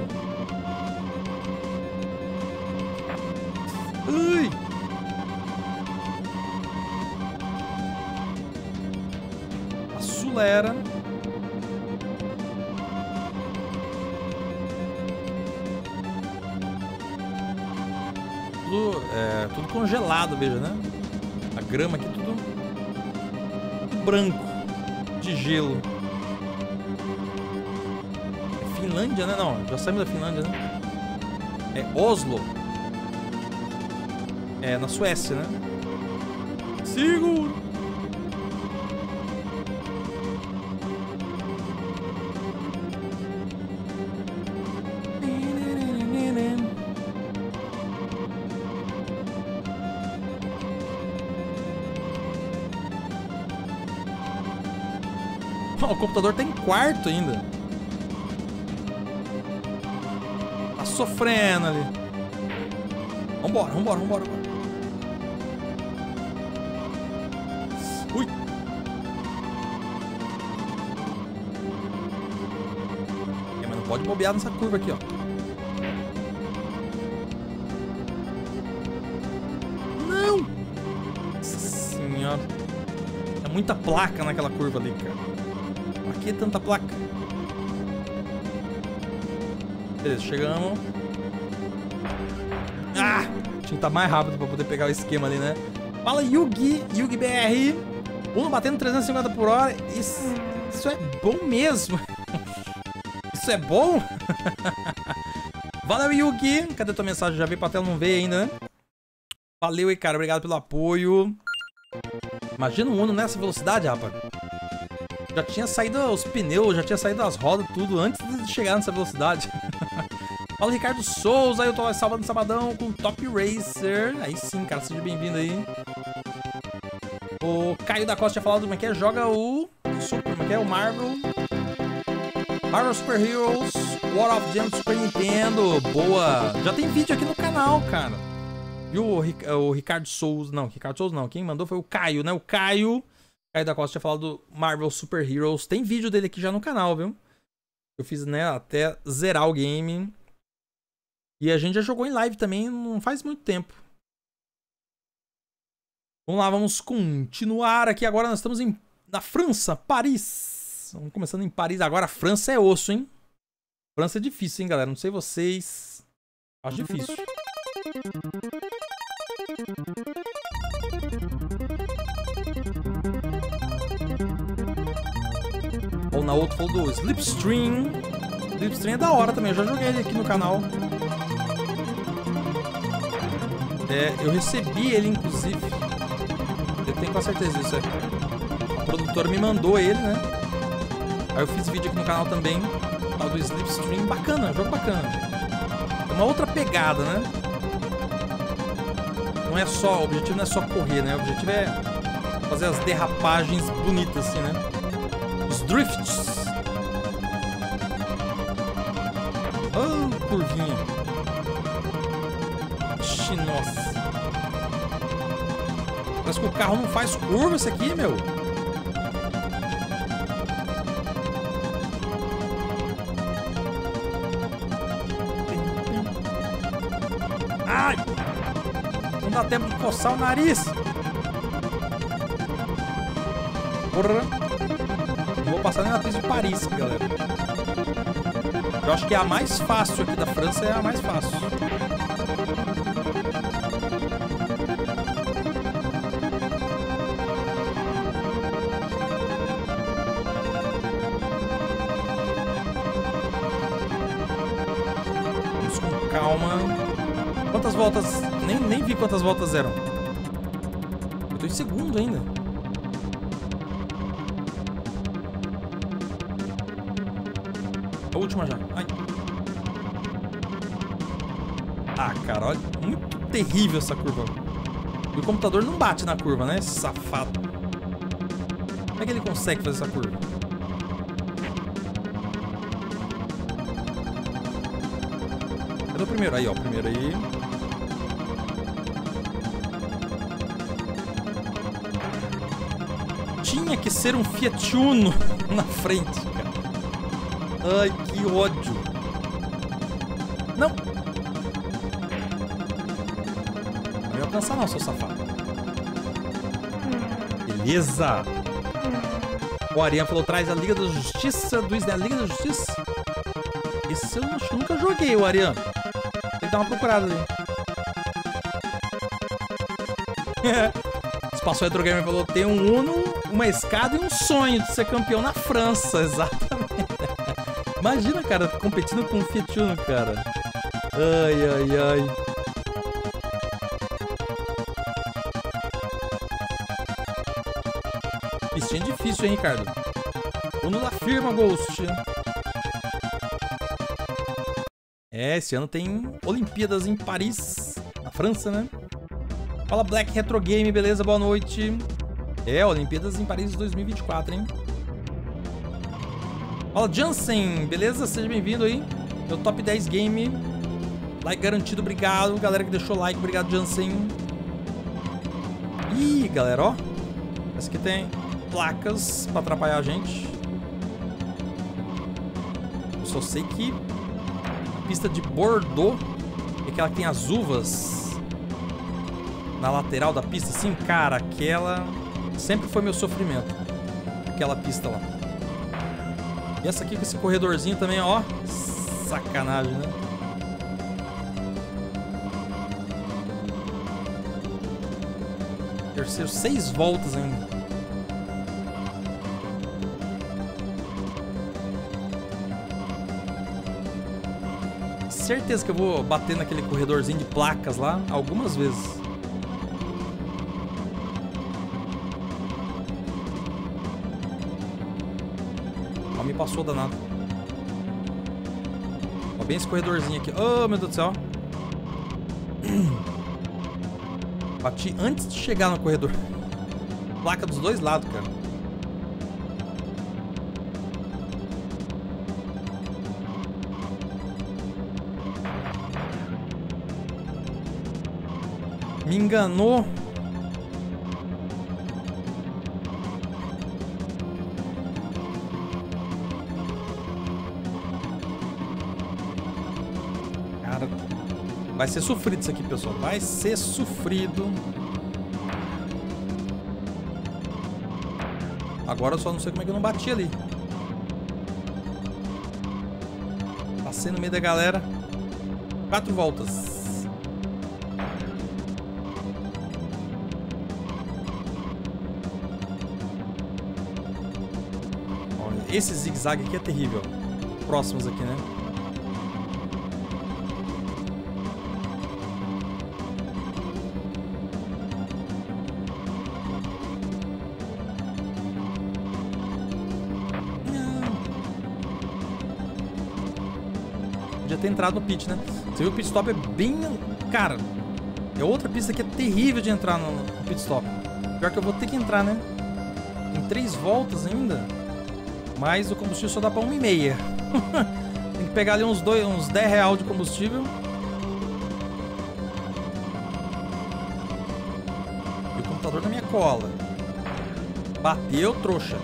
Ui! Acelera. Tudo, é, tudo congelado, veja, né? A grama aqui tudo branco de gelo. Finlândia, né? Não, já saímos da Finlândia, né? É Oslo. É, na Suécia, né? Seguro! o computador tá em quarto ainda. Sofrendo ali. Vambora, vambora, vambora. vambora. Ui. É, mas não pode bobear nessa curva aqui, ó. Não! Nossa senhora. É muita placa naquela curva ali, cara. Por que tanta placa? Beleza, chegamos. Ah! Tinha que estar mais rápido pra poder pegar o esquema ali, né? Fala, Yugi, Yugi BR. Uno batendo 350 por hora. Isso, isso é bom mesmo. isso é bom? Valeu, Yugi. Cadê tua mensagem? Já veio pra tela, não veio ainda, né? Valeu aí, cara. Obrigado pelo apoio. Imagina um Uno nessa velocidade, rapaz. Já tinha saído os pneus, já tinha saído as rodas, tudo, antes de chegar nessa velocidade. Fala, Ricardo Souza, eu tô salvando sabadão com Top Racer. Aí sim, cara, seja bem-vindo aí. O Caio da Costa tinha falado como é que é, joga o... Super, como é que é? O Marvel... Marvel Super Heroes, War of Gems Super Nintendo. Boa! Já tem vídeo aqui no canal, cara. E o, o Ricardo Souza... Não, Ricardo Souza não. Quem mandou foi o Caio, né? O Caio... Da Costa tinha falado do Marvel Super Heroes. Tem vídeo dele aqui já no canal, viu? Eu fiz, né, até zerar o game. E a gente já jogou em live também, não faz muito tempo. Vamos lá, vamos continuar aqui. Agora nós estamos em, na França, Paris. Vamos começando em Paris. Agora França é osso, hein? França é difícil, hein, galera? Não sei vocês. Acho difícil. Ou na outra falou do Slipstream. Slipstream é da hora também, eu já joguei ele aqui no canal. É, eu recebi ele, inclusive. Eu tenho com certeza isso aí. A produtora me mandou ele, né? Aí eu fiz vídeo aqui no canal também. Tal do Slipstream. Bacana, jogo bacana. É uma outra pegada, né? Não é só, o objetivo não é só correr, né? O objetivo é fazer as derrapagens bonitas, assim, né? Drifts. Oh, curvinha. Ixi, nossa. Parece que o carro não faz curva esse aqui, meu. Ai! Não dá tempo de coçar o nariz. Porra. Nem na pista de Paris, galera. Eu acho que é a mais fácil aqui da França, é a mais fácil. Quantas voltas? Nem, nem vi quantas voltas eram. Eu tô em segundo ainda. Última já. Ai. Ah, cara, olha. Muito terrível essa curva. E o computador não bate na curva, né? Safado. Como é que ele consegue fazer essa curva? Cadê o primeiro? Aí, ó. O primeiro aí. tinha que ser um Fiat Uno na frente, cara. Ai, que ódio. Não. Não vai alcançar não, seu safado. Beleza. O Ariane falou, traz a Liga da Justiça do Isne. Liga da Justiça? Esse eu nunca joguei, o Ariane. Tem que dar uma procurada ali. Espaço Retro Gamer falou, tem um Uno uma escada e um sonho de ser campeão na França, exatamente. Imagina, cara, competindo com o Fiat Uno, cara. Ai, ai, ai. Pistinha difícil, hein, Ricardo? Uno da firma, Ghost. É, esse ano tem Olimpíadas em Paris, na França, né? Fala Black Retro Game, beleza? Boa noite. É, Olimpíadas em Paris 2024, hein? Fala Jansen, beleza? Seja bem-vindo aí. Meu top 10 game. Like garantido, obrigado. Galera que deixou like, obrigado, Jansen. Ih, galera, ó. Essa aqui tem placas pra atrapalhar a gente. Eu só sei que a pista de Bordeaux é aquela que tem as uvas na lateral da pista, assim, cara, aquela sempre foi meu sofrimento. Aquela pista lá. E essa aqui com esse corredorzinho também, ó. Sacanagem, né? Terceiro, seis voltas ainda. Certeza que eu vou bater naquele corredorzinho de placas lá algumas vezes. Passou danado. Ó, bem esse corredorzinho aqui. Oh, meu Deus do céu. Bati antes de chegar no corredor. Placa dos dois lados, cara. Me enganou. Ser sofrido isso aqui, pessoal. Vai ser sofrido. Agora eu só não sei como é que eu não bati ali. Passei no meio da galera. Quatro voltas. Olha, esse zigue-zague aqui é terrível. Próximos aqui, né? Entrado no pit, né? Você viu o pit stop é bem... Cara, é outra pista que é terrível de entrar no pit stop. Pior que eu vou ter que entrar, né? Em três voltas ainda. Mas o combustível só dá pra uma e meia. Tem que pegar ali uns, dois, uns 10 real de combustível. E o computador na minha cola. Bateu, trouxa.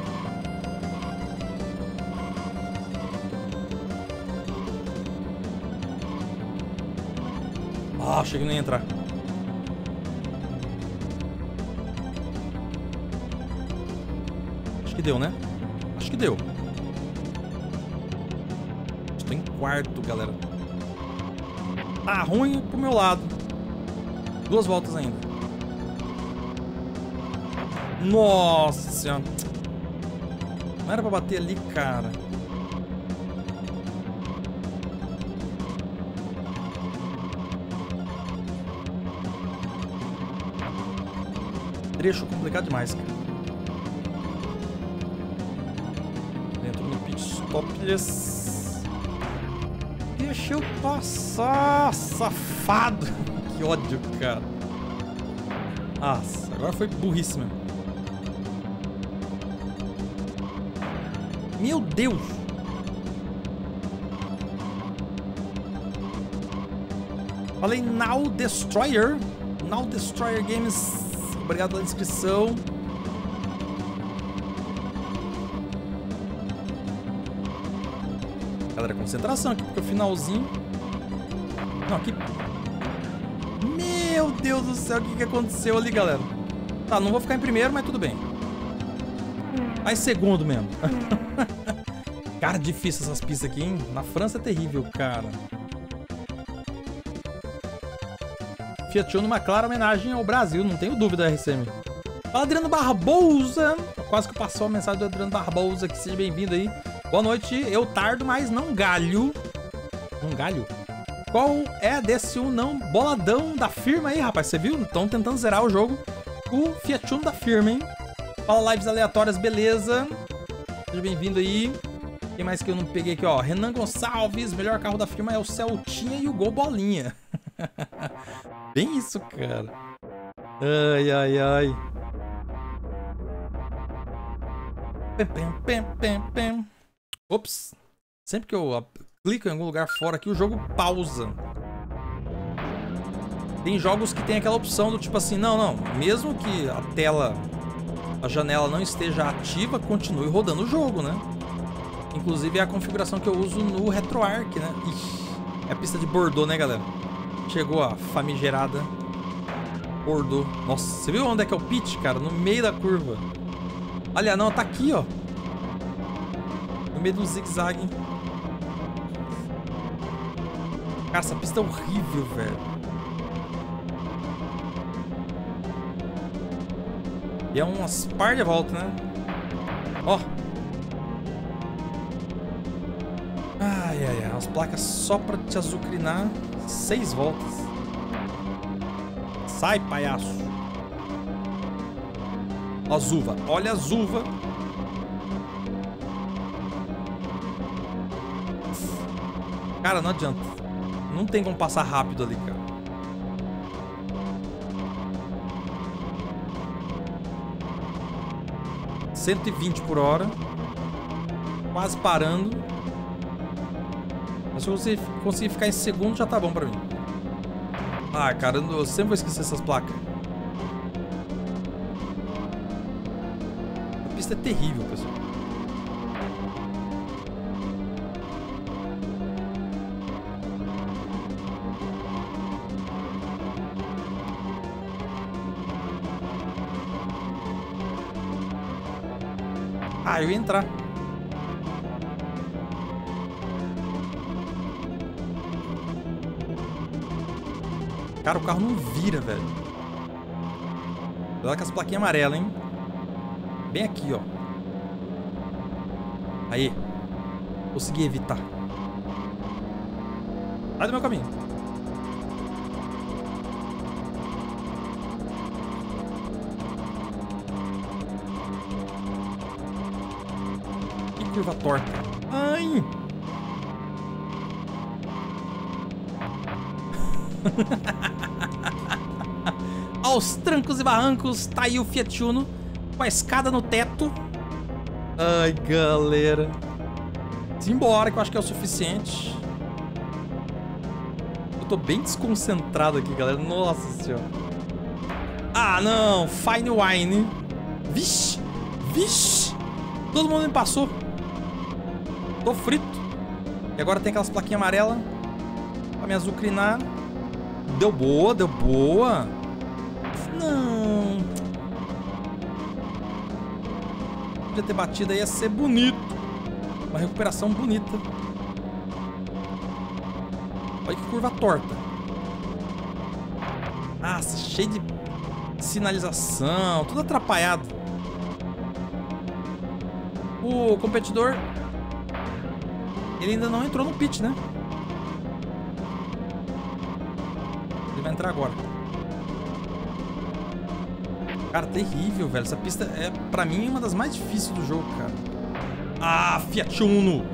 Não ia entrar. Acho que deu, né? Acho que deu. Estou em quarto, galera. Tá ruim pro meu lado. Duas voltas ainda. Nossa senhora. Não era pra bater ali, cara. Trecho complicado demais, cara. Dentro no pit stop. Yes. Deixa eu passar, safado. Que ódio, cara. Nossa, agora foi burrice mesmo. Meu Deus! Falei Now Destroyer. Now Destroyer Games. Obrigado pela inscrição. Galera, concentração aqui, porque o finalzinho... Não, aqui... Meu Deus do céu, o que, que aconteceu ali, galera? Tá, não vou ficar em primeiro, mas tudo bem. Mas segundo mesmo. cara, difícil essas pistas aqui, hein? Na França é terrível, cara. Fiat Uno, uma clara homenagem ao Brasil, não tenho dúvida, RCM. Fala, Adriano Barbosa. Quase que passou a mensagem do Adriano Barbosa, que seja bem-vindo aí. Boa noite, eu tardo, mas não galho. Não galho? Qual é desse um não boladão da firma aí, rapaz? Você viu? Estão tentando zerar o jogo o Fiat Uno da firma, hein? Fala lives aleatórias, beleza? Seja bem-vindo aí. Quem mais que eu não peguei aqui, ó? Renan Gonçalves, melhor carro da firma é o Celtinha e o Gol Bolinha. Bem isso, cara. Ai, ai, ai. Pem, pem, pem, pem. Ops. Sempre que eu clico em algum lugar fora aqui, o jogo pausa. Tem jogos que tem aquela opção do tipo assim, não, não, mesmo que a tela, a janela não esteja ativa, continue rodando o jogo, né? Inclusive é a configuração que eu uso no RetroArch, né? Ixi, é a pista de Bordeaux, né, galera? Chegou a famigerada Bordeaux. Nossa, você viu onde é que é o pit, cara? No meio da curva. Olha, não, tá aqui, ó. No meio do zigue-zague. Cara, essa pista é horrível, velho. E é umas par de volta, né? Ó. Ai, ai, ai. As placas só pra te azucrinar. Seis voltas. Sai, palhaço. Azuva. Olha a Azuva. Cara, não adianta. Não tem como passar rápido ali, cara. Cento e vinte por hora. Quase parando. Se você conseguir ficar em segundo, já tá bom pra mim. Ah, cara, eu sempre vou esquecer essas placas. A pista é terrível, pessoal. Ah, eu ia entrar. Cara, o carro não vira, velho. Olha com as plaquinhas amarelas, hein? Bem aqui, ó. Aí. Consegui evitar. Sai do meu caminho. Que curva torta. Aos trancos e barrancos, tá aí o Fiat Uno com a escada no teto. Ai, galera. Simbora, que eu acho que é o suficiente. Eu tô bem desconcentrado aqui, galera. Nossa senhora. Ah, não. Fine Wine. Vixe. Vixe. Todo mundo me passou. Tô frito. E agora tem aquelas plaquinhas amarelas pra me azucrinar. Deu boa, deu boa. Podia ter batido aí, ia ser bonito. Uma recuperação bonita. Olha que curva torta. Nossa, cheio de sinalização, tudo atrapalhado. O competidor, ele ainda não entrou no pit, né? vai entrar agora. Cara, terrível, velho. Essa pista é, pra mim, uma das mais difíceis do jogo, cara. Ah, Fiat Uno!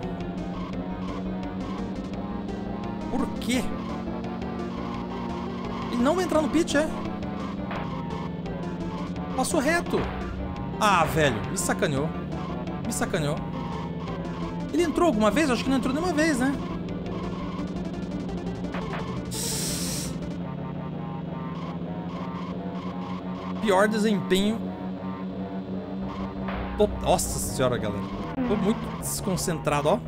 Por quê? Ele não vai entrar no pit, é? Passou reto. Ah, velho, me sacaneou. Me sacaneou. Ele entrou alguma vez? Acho que não entrou nenhuma vez, né? Pior desempenho. Nossa senhora, galera. Tô muito desconcentrado, ó.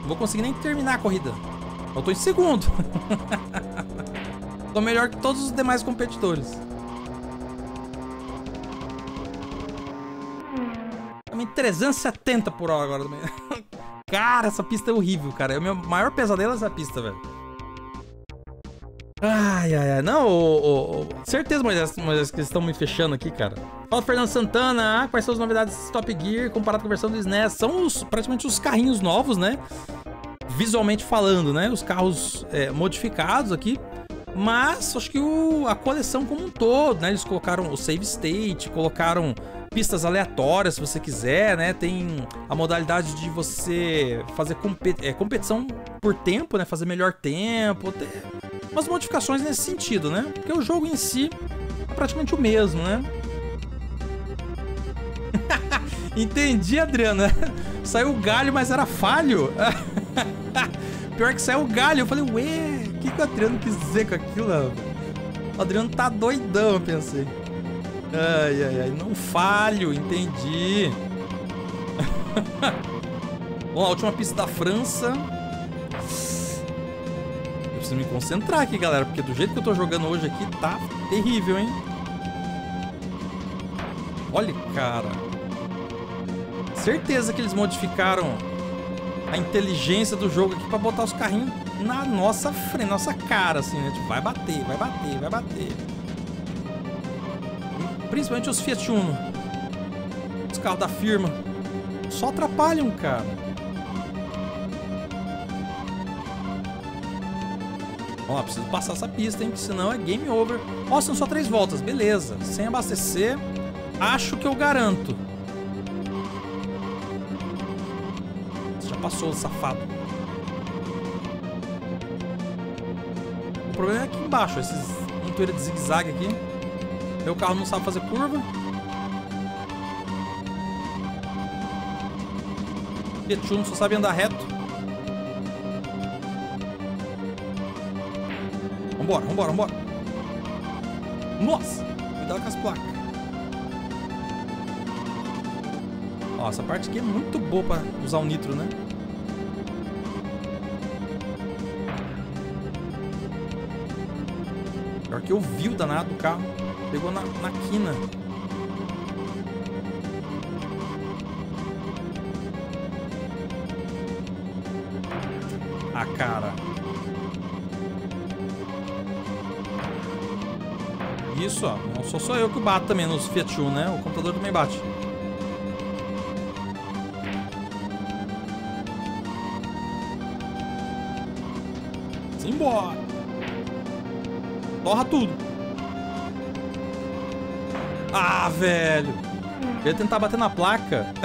Não vou conseguir nem terminar a corrida. Eu tô em segundo. tô melhor que todos os demais competidores. Também 370 por hora agora. Cara, essa pista é horrível, cara. É o meu maior pesadelo essa pista, velho. Ai, ai, ai. Não, certeza, Moisés, Moisés, que eles estão me fechando aqui, cara. Fala, Fernando Santana. Ah, quais são as novidades Top Gear comparado com a versão do SNES? São os, praticamente os carrinhos novos, né? Visualmente falando, né? Os carros é, modificados aqui. Mas acho que o, a coleção como um todo, né? Eles colocaram o save state, colocaram pistas aleatórias se você quiser, né? Tem a modalidade de você fazer competi é, competição por tempo, né? Fazer melhor tempo. Tem umas modificações nesse sentido, né? Porque o jogo em si é praticamente o mesmo, né? Entendi, Adriana. Saiu galho, mas era falho. Pior que saiu galho. Eu falei, ué, o que, que o Adriano quis dizer com aquilo? O Adriano tá doidão, eu pensei. Ai, ai, ai. Não falho, entendi. Bom, a última pista da França. Preciso me concentrar aqui, galera, porque do jeito que eu tô jogando hoje aqui, tá terrível, hein? Olha, cara. Certeza que eles modificaram a inteligência do jogo aqui pra botar os carrinhos na nossa frente, nossa cara, assim, né? Tipo, vai bater, vai bater, vai bater. Principalmente os Fiat Uno. Os carros da firma. Só atrapalham, cara. Ó, preciso passar essa pista, hein? Senão é game over. Ó, são só três voltas. Beleza. Sem abastecer, acho que eu garanto. passou, safado. O problema é aqui embaixo, esses montoeira de zigue-zague aqui. Meu carro não sabe fazer curva. Pietchun só sabe andar reto. Vambora, vambora, vambora. Nossa! Cuidado com as placas. Ó, essa parte aqui é muito boa pra usar o nitro, né? Pior que eu vi o danado do carro. Pegou na, na quina. Isso, ó. Não sou só eu que bato também nos Fiat Uno, né? O computador também bate. Simbora! Torra tudo. Ah, velho. Eu ia tentar bater na placa.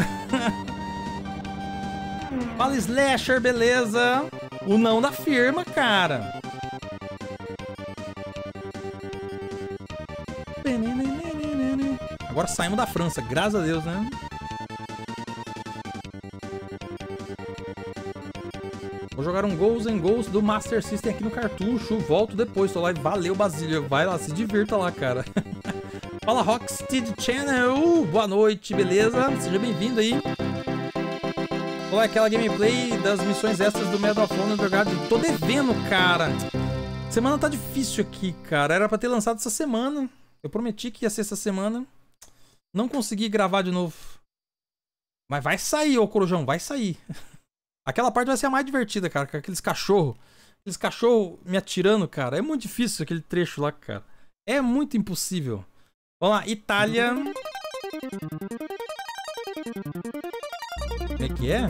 Fala, Slasher, beleza? O não da firma, cara. Agora saímos da França, graças a Deus, né? jogar um Goals and Goals do Master System aqui no cartucho. Volto depois, tô lá valeu, Basílio. Vai lá, se divirta lá, cara. Fala, Rockstead Channel. Boa noite, beleza? Seja bem-vindo aí. É aquela gameplay das missões extras do Medal of Honor Underground? Tô devendo, cara. Semana tá difícil aqui, cara. Era pra ter lançado essa semana. Eu prometi que ia ser essa semana. Não consegui gravar de novo. Mas vai sair, ô Corujão, vai sair. Aquela parte vai ser a mais divertida, cara, com aqueles cachorros. Aqueles cachorros me atirando, cara. É muito difícil aquele trecho lá, cara. É muito impossível. Vamos lá, Itália. Como é que é?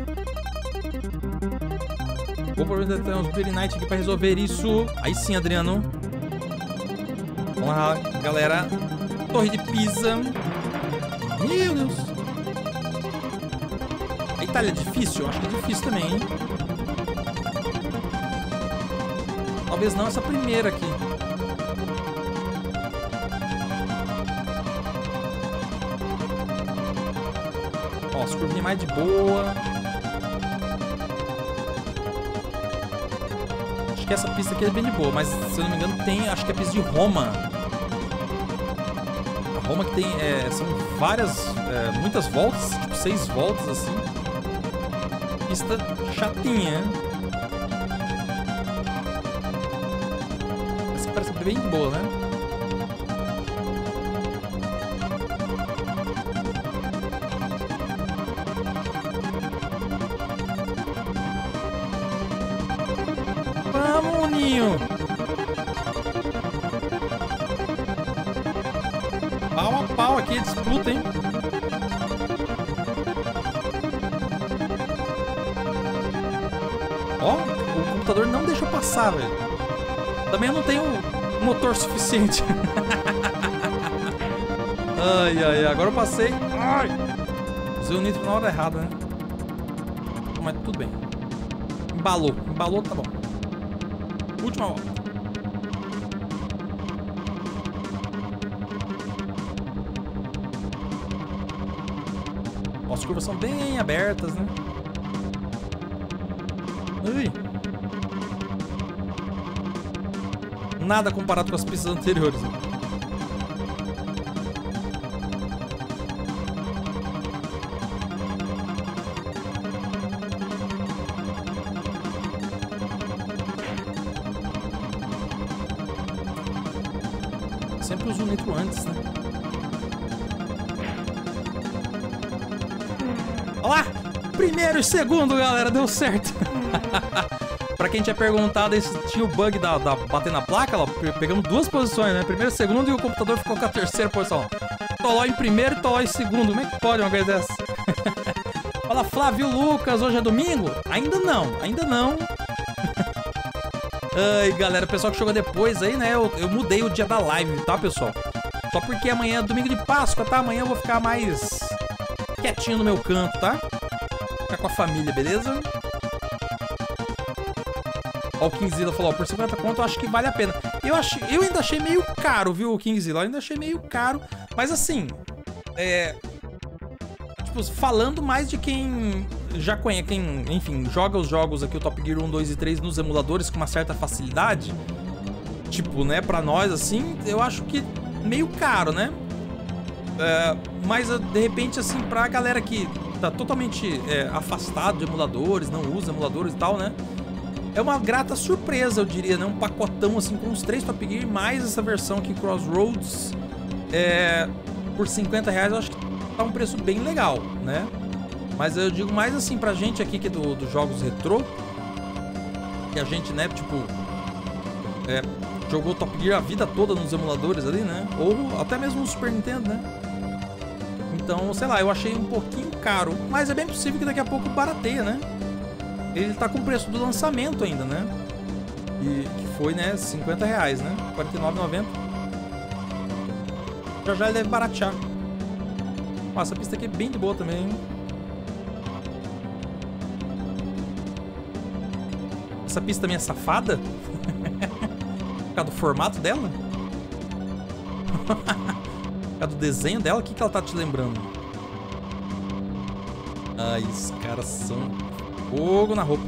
Vou aproveitar uns Beauty Night aqui pra resolver isso. Aí sim, Adriano. Vamos lá, galera. Torre de Pisa. Meu Deus. Itália é difícil? Eu acho que é difícil também, hein? Talvez não essa primeira aqui. Ó, as curvinhas mais de boa. Acho que essa pista aqui é bem de boa, mas se eu não me engano tem, acho que é a pista de Roma. Roma que tem, é, são várias, é, muitas voltas, tipo seis voltas assim pista chatinha. Essa parece bem boa, né? Passar, velho. Também eu não tenho motor suficiente. ai, ai, agora eu passei. Ai! Usei o nitro na hora errada, né? Mas tudo bem. Embalou. Embalou, tá bom. Última volta. As curvas são bem abertas, né? Nada comparado com as pistas anteriores. Sempre uso o nitro antes, né? Olha lá! Primeiro e segundo, galera, deu certo. pra quem tinha perguntado se tinha o bug da, da bater na placa, ó, pegamos duas posições, né? Primeiro e segundo e o computador ficou com a terceira posição. Toló em primeiro e Toló em segundo. Como é que pode uma coisa dessa? Fala, Flávio Lucas, hoje é domingo? Ainda não, ainda não. Ai, galera, o pessoal que chegou depois aí, né? Eu, eu mudei o dia da live, tá, pessoal? Só porque amanhã é domingo de Páscoa, tá? Amanhã eu vou ficar mais quietinho no meu canto, tá? Ficar com a família, beleza? Ó, o Kingzilla falou, por 50 conto eu acho que vale a pena. Eu, achei, eu ainda achei meio caro, viu, o Kingzilla? Eu ainda achei meio caro. Mas assim, é... Tipo, falando mais de quem já conhece, quem, enfim, joga os jogos aqui, o Top Gear 1, 2 e 3 nos emuladores com uma certa facilidade. Tipo, né, pra nós, assim, eu acho que meio caro, né? É, mas, de repente, assim, pra galera que tá totalmente é, afastado de emuladores, não usa emuladores e tal, né? É uma grata surpresa, eu diria, né? Um pacotão, assim, com os três Top Gear, mais essa versão aqui, Crossroads, é, por 50 reais, eu acho que tá um preço bem legal, né? Mas eu digo mais assim pra gente aqui que é do, dos jogos retrô, que a gente, né, tipo, é, jogou Top Gear a vida toda nos emuladores ali, né? Ou até mesmo no Super Nintendo, né? Então, sei lá, eu achei um pouquinho caro, mas é bem possível que daqui a pouco barateia, né? Ele tá com o preço do lançamento ainda, né? E que foi, né, 50 reais, né? 49,90. Já já ele deve baratear. Nossa, essa pista aqui é bem de boa também, hein? Essa pista também é safada? Por causa do formato dela? Por causa do desenho dela? O que, que ela tá te lembrando? Ai, os caras são fogo na roupa.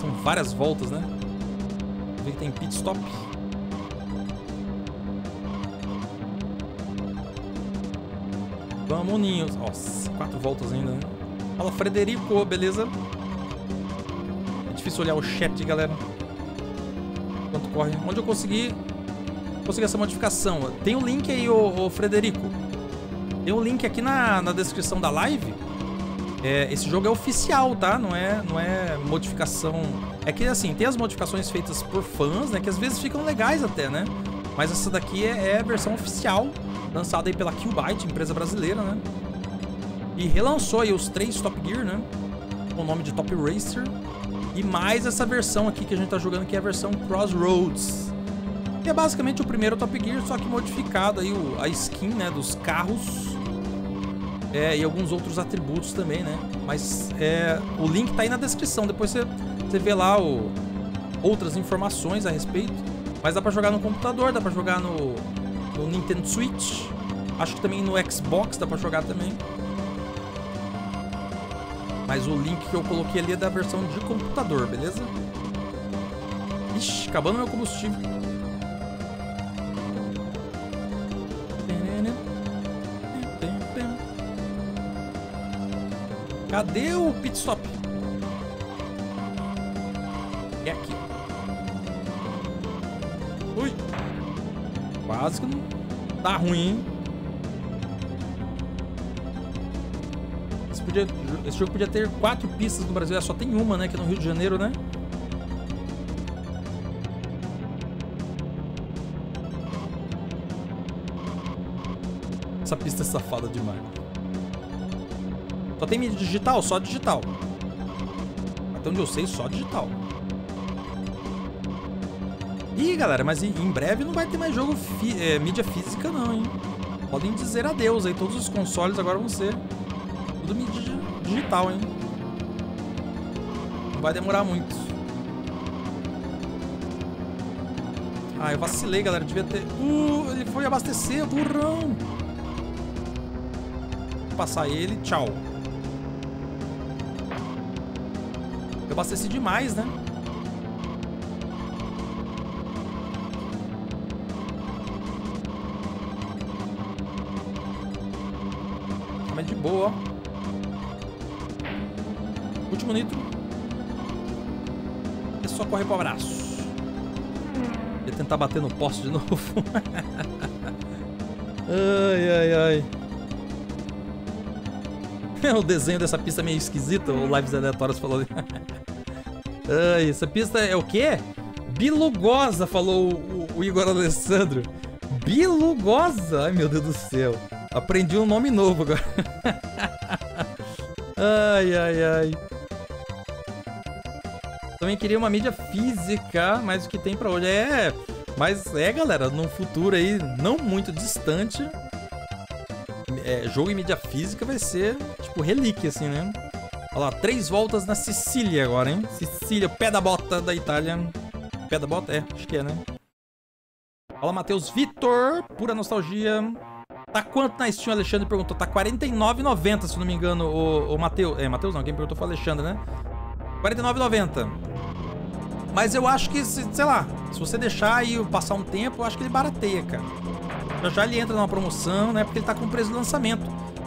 São várias voltas, né? Vê que tem pit stop. Vamos, ninhos. Nossa, quatro voltas ainda, né? Fala, Frederico, beleza? difícil olhar o chat, galera. Quanto corre. Onde eu consegui... Consegui essa modificação. Tem um link aí, ô, ô Frederico. Tem um link aqui na, na descrição da live. É, esse jogo é oficial, tá? Não é, não é modificação... É que, assim, tem as modificações feitas por fãs, né? Que às vezes ficam legais até, né? Mas essa daqui é, é a versão oficial. Lançada aí pela Killbyte, empresa brasileira, né? E relançou aí os três Top Gear, né? Com o nome de Top Racer. E mais essa versão aqui que a gente tá jogando, que é a versão Crossroads. Que é basicamente o primeiro Top Gear, só que modificado aí o, a skin, né, dos carros. É, e alguns outros atributos também, né? Mas é, o link tá aí na descrição, depois você, você vê lá o, outras informações a respeito. Mas dá pra jogar no computador, dá pra jogar no, no Nintendo Switch. Acho que também no Xbox dá pra jogar também. Mas o link que eu coloquei ali é da versão de computador, beleza? Ixi, acabando meu combustível. Cadê o pit stop? É aqui. Ui. Quase que não tá ruim, hein? podia, esse jogo podia ter quatro pistas no Brasil, é, só tem uma, né? Que é no Rio de Janeiro, né? Essa pista é safada demais. Só tem mídia digital? Só digital. Até onde eu sei, só digital. Ih, galera, mas em breve não vai ter mais jogo é, mídia física não, hein? Podem dizer adeus aí, todos os consoles agora vão ser tudo mídia digital, hein? Não vai demorar muito. Ah, eu vacilei, galera. Devia ter... Uh, ele foi abastecer, burrão. Vou passar ele, tchau. Abasteci demais, né? Mas de boa, Último nitro. É só correr pro abraço tentar bater no poste de novo. ai, ai, ai. o desenho dessa pista é meio esquisito, o Lives Aleatórios falou ali. ai, essa pista é o quê? Bilugosa, falou o, o Igor Alessandro. Bilugosa? Ai, meu Deus do céu. Aprendi um nome novo agora. ai, ai, ai. Também queria uma mídia física, mas o que tem pra hoje é... Mas é, galera, num futuro aí não muito distante, é, jogo em mídia física vai ser, tipo, relíquia, assim, né? Olha lá, três voltas na Sicília agora, hein? Sicília, pé da bota da Itália. Pé da bota? É, acho que é, né? Fala, Matheus Vitor, pura nostalgia. Tá quanto na Steam? Alexandre perguntou. Tá R$49,90, se não me engano, o, o Matheus. É, Matheus não, quem perguntou foi o Alexandre, né? R$49,90. Mas eu acho que, sei lá, se você deixar aí passar um tempo, eu acho que ele barateia, cara. Já já ele entra numa promoção, né? Porque ele tá com preço de lançamento.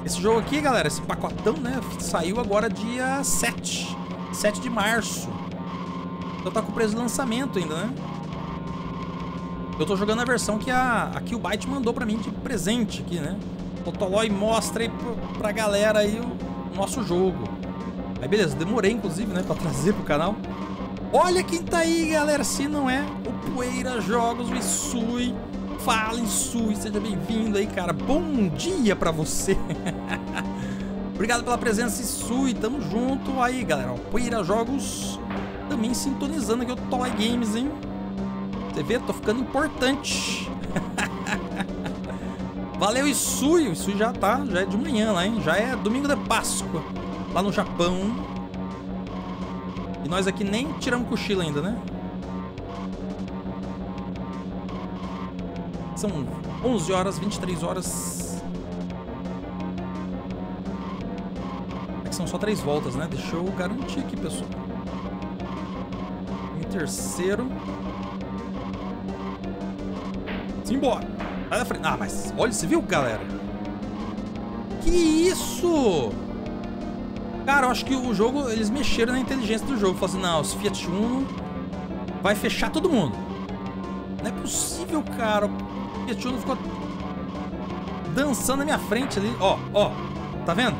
Esse jogo aqui, galera, esse pacotão, né? Saiu agora dia 7. 7 de março. Então tá com preço de lançamento ainda, né? Eu tô jogando a versão que a, a Killbyte mandou pra mim de presente aqui, né? Totolói mostra aí pra galera aí o nosso jogo. Aí beleza, demorei inclusive, né, pra trazer pro canal. Olha quem tá aí, galera, se não é o Poeira Jogos, o Isui. Fala, Isui, seja bem-vindo aí, cara. Bom dia pra você. Obrigado pela presença, Isui. Tamo junto aí, galera. O Poeira Jogos também sintonizando aqui o Toy Games, hein? Você vê? Tô ficando importante. Valeu, Isui. O Isui já tá, já é de manhã lá, hein? Já é domingo de Páscoa, lá no Japão. E nós aqui nem tiramos cochilo ainda, né? São 11 horas, 23 horas. É que são só três voltas, né? Deixa eu garantir aqui, pessoal. Em terceiro. Simbora. Na frente. Ah, mas olha, você viu, galera? Que isso? Cara, eu acho que o jogo, eles mexeram na inteligência do jogo. Falaram assim, não, os Fiat Uno vai fechar todo mundo. Não é possível, cara. Uno ficou dançando na minha frente ali. Ó, ó. Tá vendo?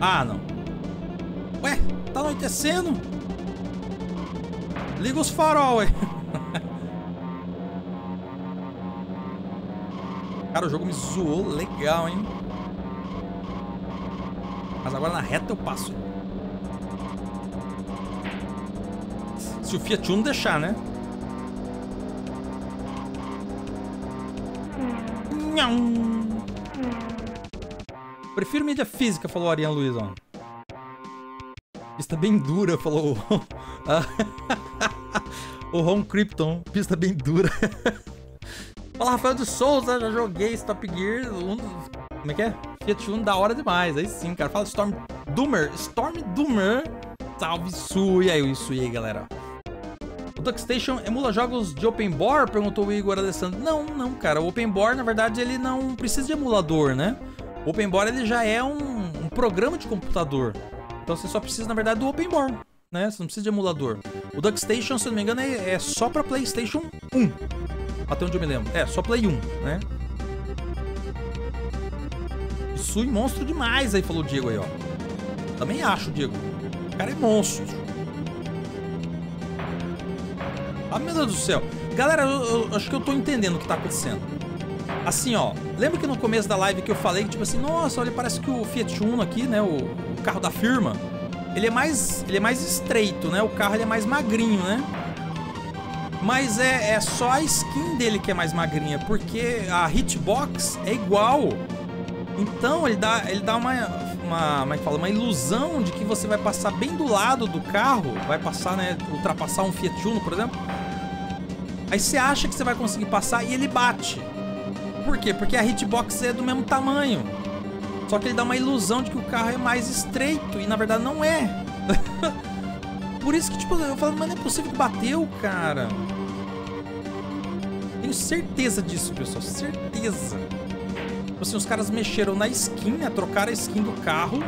Ah, não. Ué, tá anoitecendo? Liga os farol, ué. Cara, o jogo me zoou legal, hein? Mas agora na reta eu passo. Se o Fiat Uno deixar, né? Prefiro mídia física, falou Ariane Luiz. Pista bem dura, falou o Ron Krypton. Pista bem dura. Fala, Rafael de Souza, já joguei Stop Gear. Um... Como é que é? Fiat Uno da hora demais. Aí sim, cara. Fala Storm Doomer. Storm Doomer. Salve Sui. Aí o Isui aí, galera. DuckStation emula jogos de Open Board? Perguntou o Igor Alessandro. Não, não, cara. O Open Board, na verdade, ele não precisa de emulador, né? O Open Board, ele já é um, um programa de computador. Então você só precisa, na verdade, do Open Board, né? Você não precisa de emulador. O DuckStation, se não me engano, é, é só pra PlayStation 1. Até onde eu me lembro. É, só Play 1, né? Sui monstro demais aí, falou o Diego aí, ó. Também acho, Diego. O cara é monstro. Ah, meu Deus do céu. Galera, eu, eu, acho que eu tô entendendo o que tá acontecendo. Assim, ó. Lembra que no começo da live que eu falei que, tipo assim, nossa, olha, parece que o Fiat Uno aqui, né, o, o carro da firma, ele é mais ele é mais estreito, né? O carro ele é mais magrinho, né? Mas é, é só a skin dele que é mais magrinha, porque a hitbox é igual. Então ele dá, ele dá uma, uma, como é que fala? uma ilusão de que você vai passar bem do lado do carro, vai passar, né, ultrapassar um Fiat Uno, por exemplo. Aí você acha que você vai conseguir passar e ele bate. Por quê? Porque a hitbox é do mesmo tamanho. Só que ele dá uma ilusão de que o carro é mais estreito e na verdade não é. Por isso que, tipo, eu falo, mas não é possível que bateu, cara. Tenho certeza disso, pessoal. Certeza. Tipo assim, os caras mexeram na skin, né? Trocaram a skin do carro.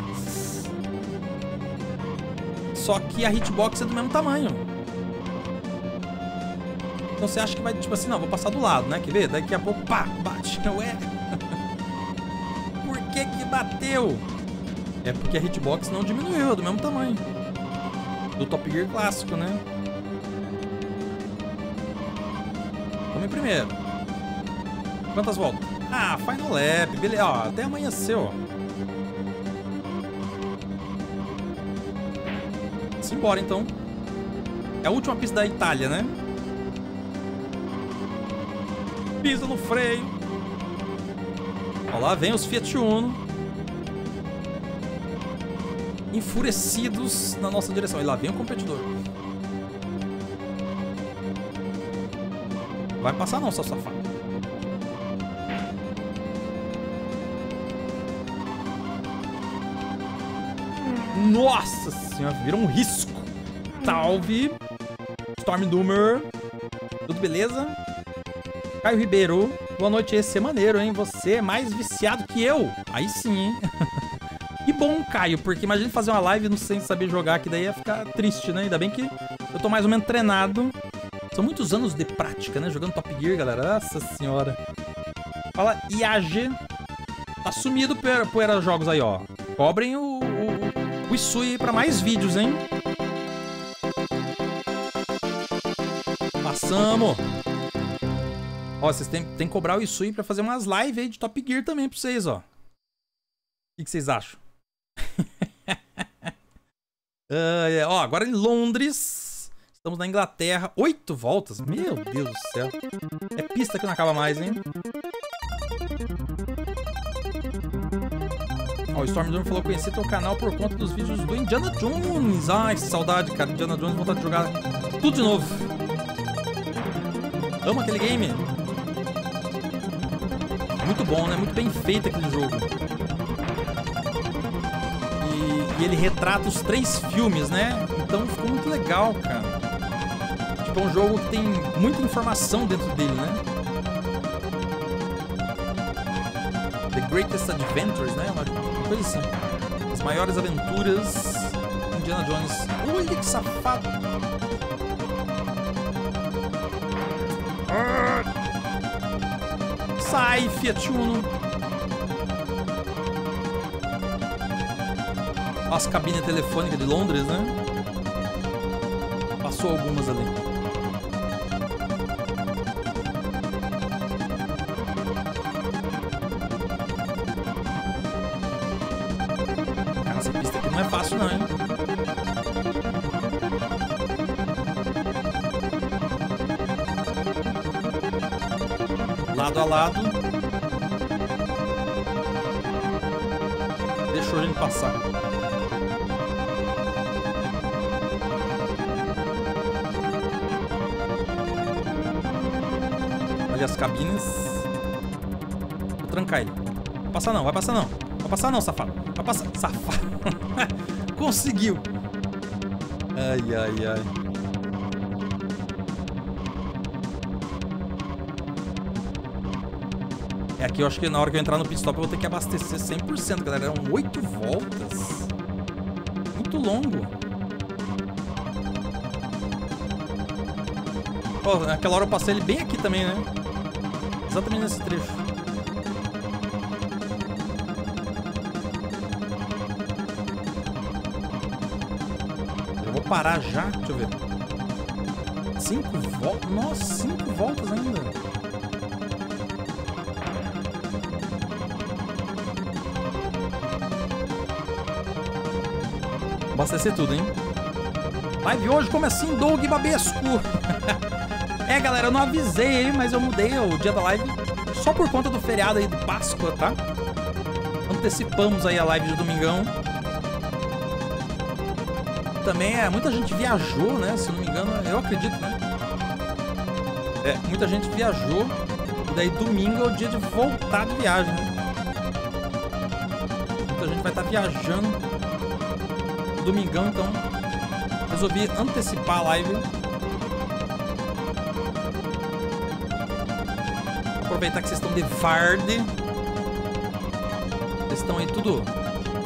Só que a hitbox é do mesmo tamanho. Então você acha que vai, tipo assim, não, vou passar do lado, né? Quer ver? Daqui a pouco, pá, bate. Ué. Por que que bateu? É porque a hitbox não diminuiu, é do mesmo tamanho. Do Top Gear clássico, né? Vamos em primeiro. Quantas voltas? Ah, Final Lap, beleza. Ó, até amanheceu, ó. Simbora, então. É a última pista da Itália, né? Pisa no freio. Ó, lá vem os Fiat Uno. Enfurecidos na nossa direção. E lá vem o competidor. Vai passar não, seu safado. Nossa senhora, virou um risco. Salve. Storm Doomer. Tudo beleza? Caio Ribeiro. Boa noite, esse é maneiro, hein? Você é mais viciado que eu. Aí sim, hein? que bom, Caio, porque imagina fazer uma live não sem saber jogar, que daí ia ficar triste, né? Ainda bem que eu tô mais ou menos treinado. São muitos anos de prática, né? Jogando Top Gear, galera. Nossa senhora. Fala, IAG. Tá sumido Poeira Jogos aí, ó. Cobrem o, o, o Isui pra mais vídeos, hein? Passamos. Ó, vocês têm, que cobrar o Isui pra fazer umas lives aí de Top Gear também pra vocês, ó. O que, que vocês acham? uh, é, ó, agora em Londres. Estamos na Inglaterra. Oito voltas? Meu Deus do céu. É pista que não acaba mais, hein? Ó, o Storm falou que conheci teu canal por conta dos vídeos do Indiana Jones. Ai, que saudade, cara. Indiana Jones, vontade de jogar tudo de novo. Amo aquele game. Muito bom, né? Muito bem feito aquele jogo. E, e ele retrata os três filmes, né? Então ficou muito legal, cara. Tipo, é um jogo que tem muita informação dentro dele, né? The Greatest Adventures, né? Uma coisa assim. As maiores aventuras Indiana Jones. Olha que safado! Sai, Fiat Uno. As cabines telefônicas de Londres, né? Passou algumas ali. Lado. Deixou gente passar. Olha as cabines. Vou trancar ele. Vai passar não, vai passar não. Vai passar não, safado. Vai passar. Safado. Conseguiu. Ai, ai, ai. É aqui eu acho que na hora que eu entrar no pit stop eu vou ter que abastecer 100%, galera. Eram 8 voltas. Muito longo. Ó, naquela hora eu passei ele bem aqui também, né? Exatamente nesse trecho. Eu vou parar já. Deixa eu ver. Cinco voltas? Nossa, cinco voltas ainda. Abastecer tudo, hein? Live hoje, como assim, Doug Babesco? É, galera, eu não avisei aí, mas eu mudei o dia da live só por conta do feriado aí de Páscoa, tá? Antecipamos aí a live de domingão. Também é, muita gente viajou, né? Se não me engano, eu acredito, né? É, muita gente viajou. E daí domingo é o dia de voltar de viagem, né? Muita gente vai estar tá viajando. Domingão, então resolvi antecipar a live. Aproveitar que vocês estão de farde. Vocês estão aí tudo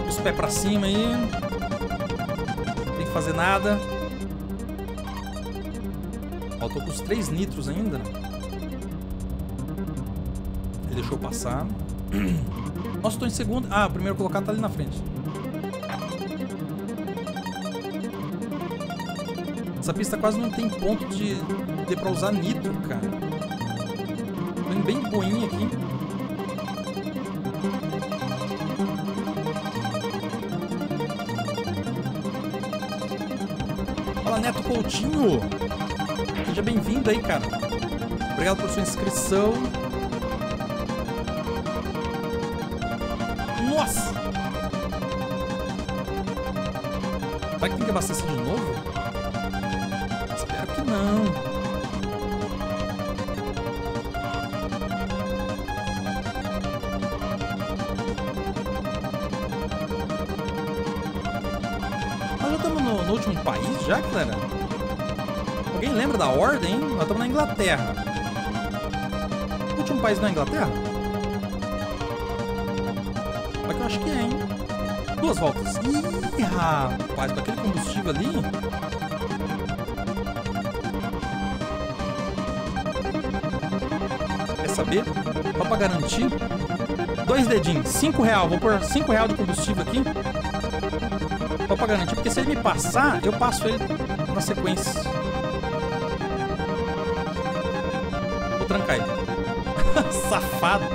os pés pra cima aí. Não tem que fazer nada. Ó, tô com os três nitros ainda. Ele deixou passar. Nossa, tô em segundo. Ah, o primeiro colocado tá ali na frente. Essa pista quase não tem ponto de ter pra usar nitro, cara. Tô indo bem boinha aqui. Fala, Neto Coutinho. Seja bem-vindo aí, cara. Obrigado por sua inscrição. Inglaterra. O último país não é Inglaterra? Mas eu acho que é, hein? Duas voltas. Ih, rapaz, com aquele combustível ali... saber. Só pra garantir. Dois dedinhos, cinco real. Vou pôr cinco real de combustível aqui. Só pra garantir, porque se ele me passar, eu passo ele na sequência. Trancar ele. Safado.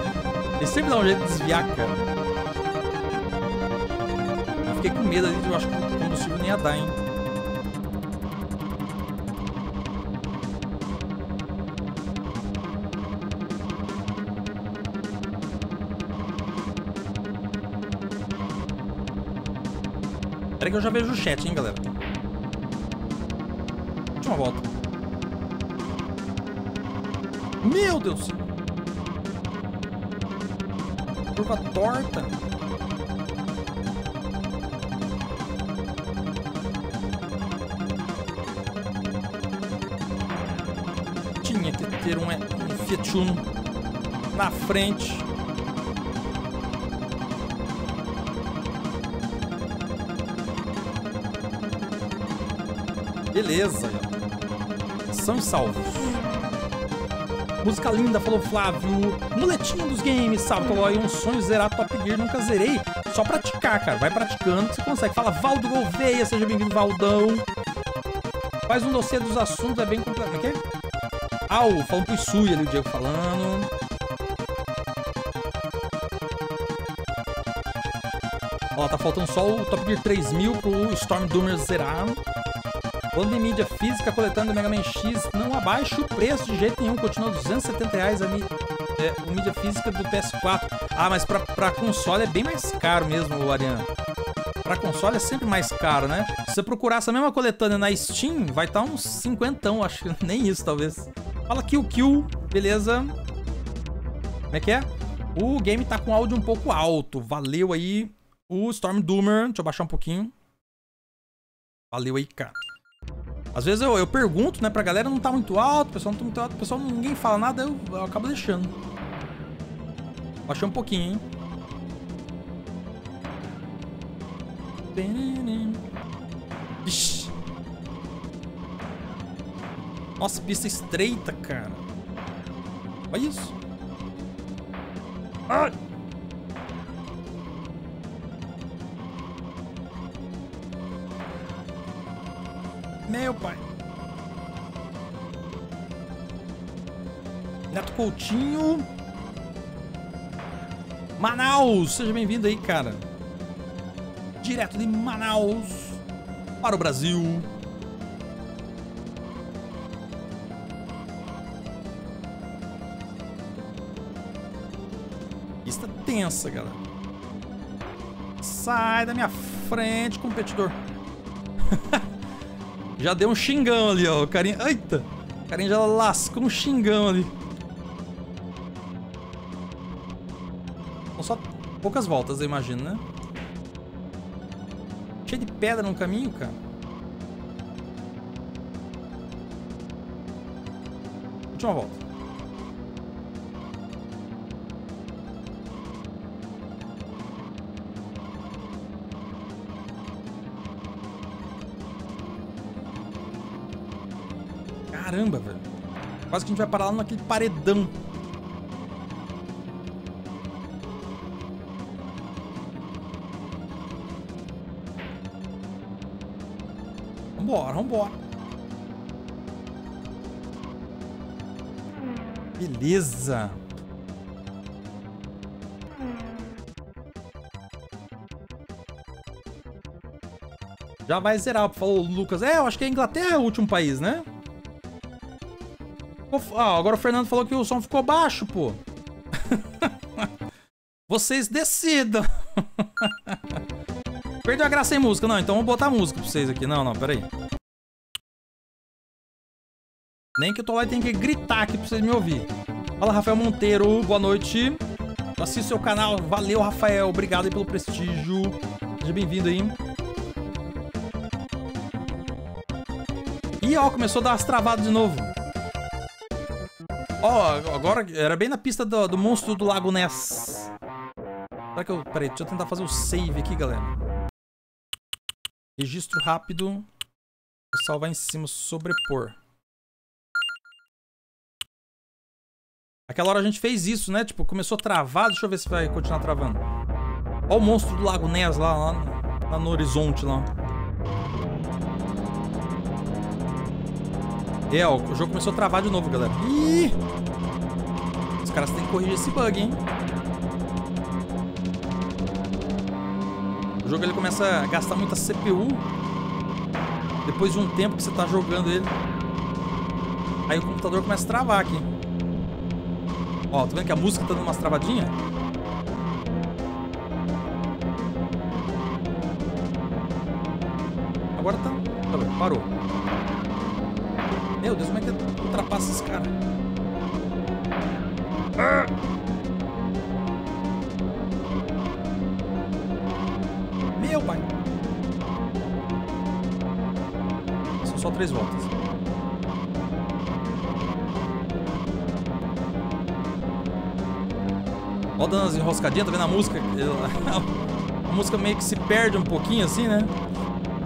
Ele sempre dá um jeito de desviar, cara. Eu fiquei com medo ali, eu acho que o combustível nem ia dar, hein. Pera que eu já vejo o chat, hein, galera. Deus! Curva torta. Tinha que ter um, um Fiat Uno na frente. Beleza. São salvos. Música linda, falou Flávio. Muletinho dos games, sabe? Falou aí um sonho zerar Top Gear, nunca zerei. Só praticar, cara. Vai praticando que você consegue. Fala Valdo Gouveia, seja bem-vindo, Valdão. Faz um dossiê dos assuntos, é bem completo. Como é que é? Ah, o falando pro Isui ali, o Diego falando. Ó, tá faltando só o Top Gear 3000 pro Storm Doomer zerar. Falando em mídia física, coletando Mega Man X, não abaixa o preço de jeito nenhum, continua 270 reais a, é, o mídia física do PS4. Ah, mas pra, pra console é bem mais caro mesmo, Ariane. Pra console é sempre mais caro, né? Se você procurar essa mesma coletânea na Steam, vai estar tá uns 50, acho que nem isso, talvez. Fala Kill Kill, beleza. Como é que é? O game tá com áudio um pouco alto, valeu aí. O Storm Doomer, deixa eu baixar um pouquinho. Valeu aí, cara. Às vezes eu, eu pergunto, né, pra galera, não tá muito alto, o pessoal não tá muito alto, o pessoal ninguém fala nada, eu, eu acabo deixando. Baixei um pouquinho, hein. Ixi. Nossa, pista estreita, cara. Olha isso. Coutinho. Manaus, seja bem-vindo aí, cara. Direto de Manaus para o Brasil. Está tensa, galera. Sai da minha frente, competidor. já deu um xingão ali, ó. O carinha. Eita! O carinha já lascou um xingão ali. Poucas voltas, eu imagino, né? Cheio de pedra no caminho, cara. Última volta. Caramba, velho. Quase que a gente vai parar lá naquele paredão. Vambora, vambora. Beleza. Já vai zerar, falou o Lucas. É, eu acho que a Inglaterra é o último país, né? Ah, agora o Fernando falou que o som ficou baixo, pô. Vocês decidam. Perdeu a graça em música. Não, então vamos botar música pra vocês aqui. Não, não, peraí. Nem que o Tolai tenha que gritar aqui pra vocês me ouvir. Fala, Rafael Monteiro. Boa noite. Assista o seu canal. Valeu, Rafael. Obrigado aí pelo prestígio. Seja bem-vindo aí. Ih, ó, começou a dar umas travadas de novo. Ó, agora era bem na pista do, do, monstro do Lago Ness. Será que eu... Peraí, deixa eu tentar fazer o save aqui, galera. Registro rápido. Vou salvar em cima, sobrepor. Aquela hora a gente fez isso, né? Tipo, começou a travar. Deixa eu ver se vai continuar travando. Ó o monstro do Lago Ness lá, lá, lá no horizonte lá. É, ó, o jogo começou a travar de novo, galera. Ih! Os caras têm que corrigir esse bug, hein? O jogo ele começa a gastar muita CPU. Depois de um tempo que você tá jogando ele. Aí o computador começa a travar aqui. Ó, tá vendo que a música tá dando umas travadinhas? Enroscadinhas, tá vendo a música? A música meio que se perde um pouquinho assim, né?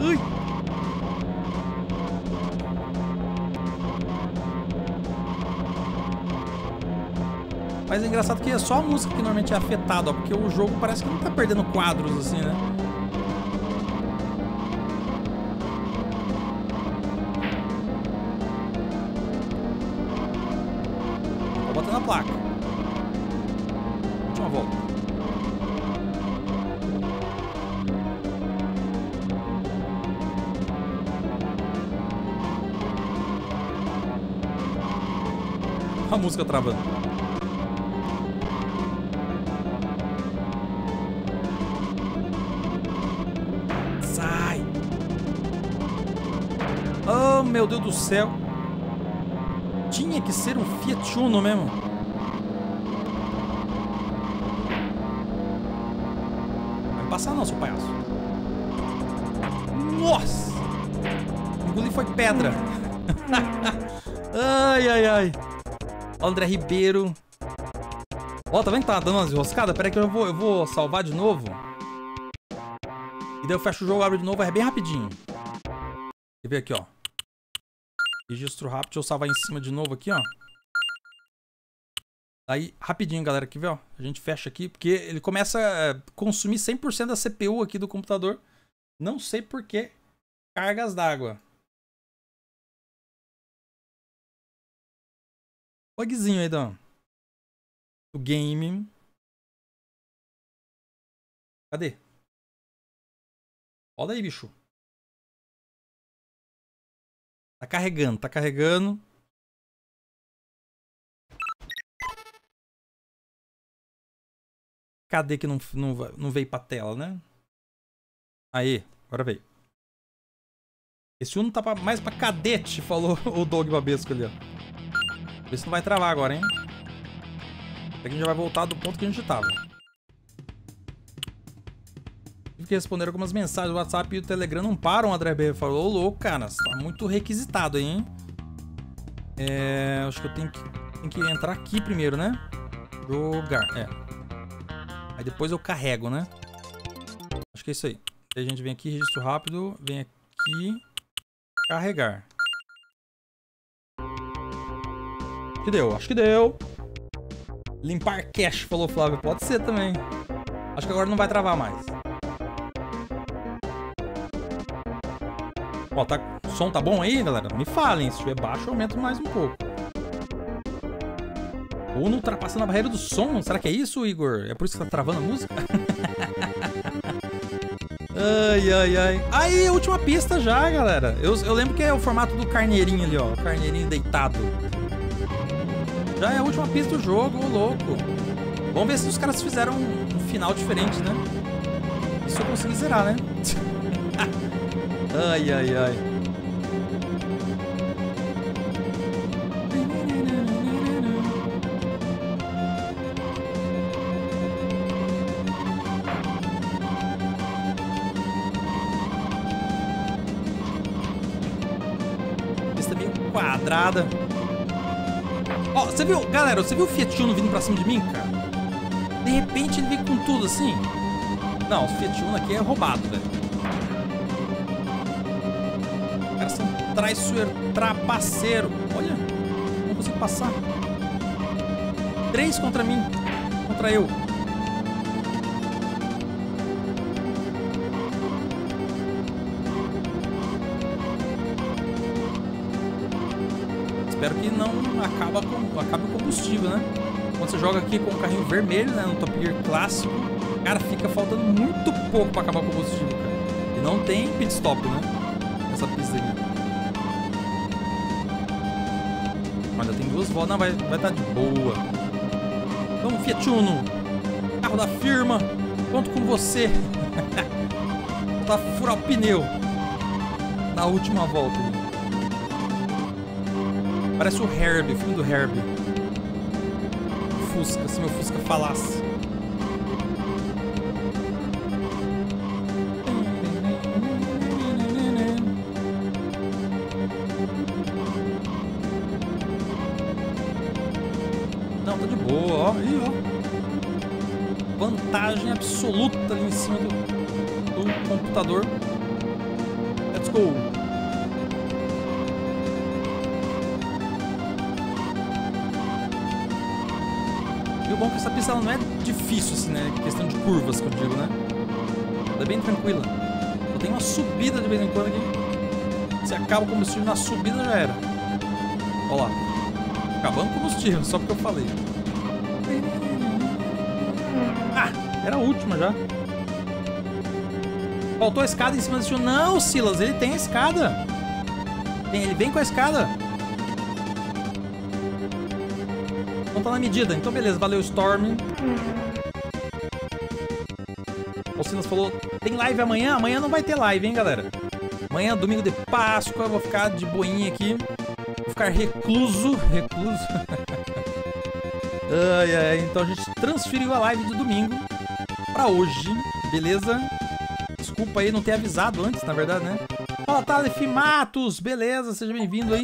Ui! Mas é engraçado que é só a música que normalmente é afetada, ó, porque o jogo parece que não tá perdendo quadros assim, né? Música travando. meu Deus do céu. Tinha que ser um Fiat Uno mesmo. Vai passar não, seu palhaço. Nossa! Engoli foi pedra. André Ribeiro. Ó, tá vendo que tá dando umas enroscadas? Pera aí que eu vou, eu vou salvar de novo. E daí eu fecho o jogo, abro de novo, é bem rapidinho. Quer ver aqui, ó. Registro rápido. Deixa eu salvar em cima de novo aqui, ó. Aí, rapidinho, galera, aqui, ó. A gente fecha aqui, porque ele começa a consumir 100% da CPU aqui do computador. Não sei por que. Cargas d'água. Bugzinho aí, Dan. O game. Cadê? Roda aí, bicho. Tá carregando, tá carregando. Cadê que não, não, não veio pra tela, né? Aí, agora veio. Esse Uno tá pra, mais pra cadete, falou o Doug Babesco ali, ó. Vê se não vai travar agora, hein? Aqui a gente já vai voltar do ponto que a gente tava. Tive que responder algumas mensagens do WhatsApp e o Telegram não param, André B. Falou, ô louco, cara, tá muito requisitado aí, hein? É, acho que eu tenho que, tenho que entrar aqui primeiro, né? Jogar, é. Aí depois eu carrego, né? Acho que é isso aí. Aí a gente vem aqui, registro rápido, vem aqui, carregar. Que deu, acho que deu. Limpar cache, falou Flávio. Pode ser também. Acho que agora não vai travar mais. Ó, tá... o som tá bom aí, galera? Me falem. Se estiver baixo, eu aumento mais um pouco. Uno ultrapassando a barreira do som. Será que é isso, Igor? É por isso que tá travando a música? ai, ai, ai. Aí, última pista já, galera. Eu, eu lembro que é o formato do carneirinho ali, ó. Carneirinho deitado. Já é a última pista do jogo, louco. Vamos ver se os caras fizeram um, final diferente, né? Isso eu consegui zerar, né? ai, ai, ai. Pista meio quadrada. Você viu, galera, você viu o Fiat Uno vindo pra cima de mim, cara? De repente ele vem com tudo assim. Não, o Fiat Uno aqui é roubado, velho. Os caras são traiçoeiro, trapaceiro. Olha, não consigo passar. Três contra mim, contra eu. Espero que não acaba com, acabe o combustível, né? Quando você joga aqui com o carrinho vermelho, né, no Top Gear clássico, cara, fica faltando muito pouco para acabar o combustível, cara. E não tem pit stop, né? Essa pista aqui. Olha, tem duas voltas. Não, vai estar vai tá de boa. Vamos, Fiat Uno. Carro da firma. Conto com você. tá furar o pneu. Na última volta. Parece o Herb, filho do Herb. Fusca, se meu Fusca falasse. Essa pista não é difícil, assim, né? Questão de curvas, que eu digo, né? Ela é bem tranquila. Só tem uma subida de vez em quando aqui. Se acaba o combustível na subida, já era. Olha lá. Acabando o combustível, só porque eu falei. Ah, era a última já. Faltou a escada em cima desse... Não, Silas, ele tem a escada. Ele vem com a escada. Então tá na medida. Então beleza, valeu Storm. Silas falou, tem live amanhã? Amanhã não vai ter live, hein, galera? Amanhã, domingo de Páscoa, vou ficar de boinha aqui. Vou ficar recluso. Recluso. ai, ai, então a gente transferiu a live de domingo pra hoje, beleza? Desculpa aí não ter avisado antes, na verdade, né? Fala, Thalef Matos, beleza? Seja bem-vindo aí.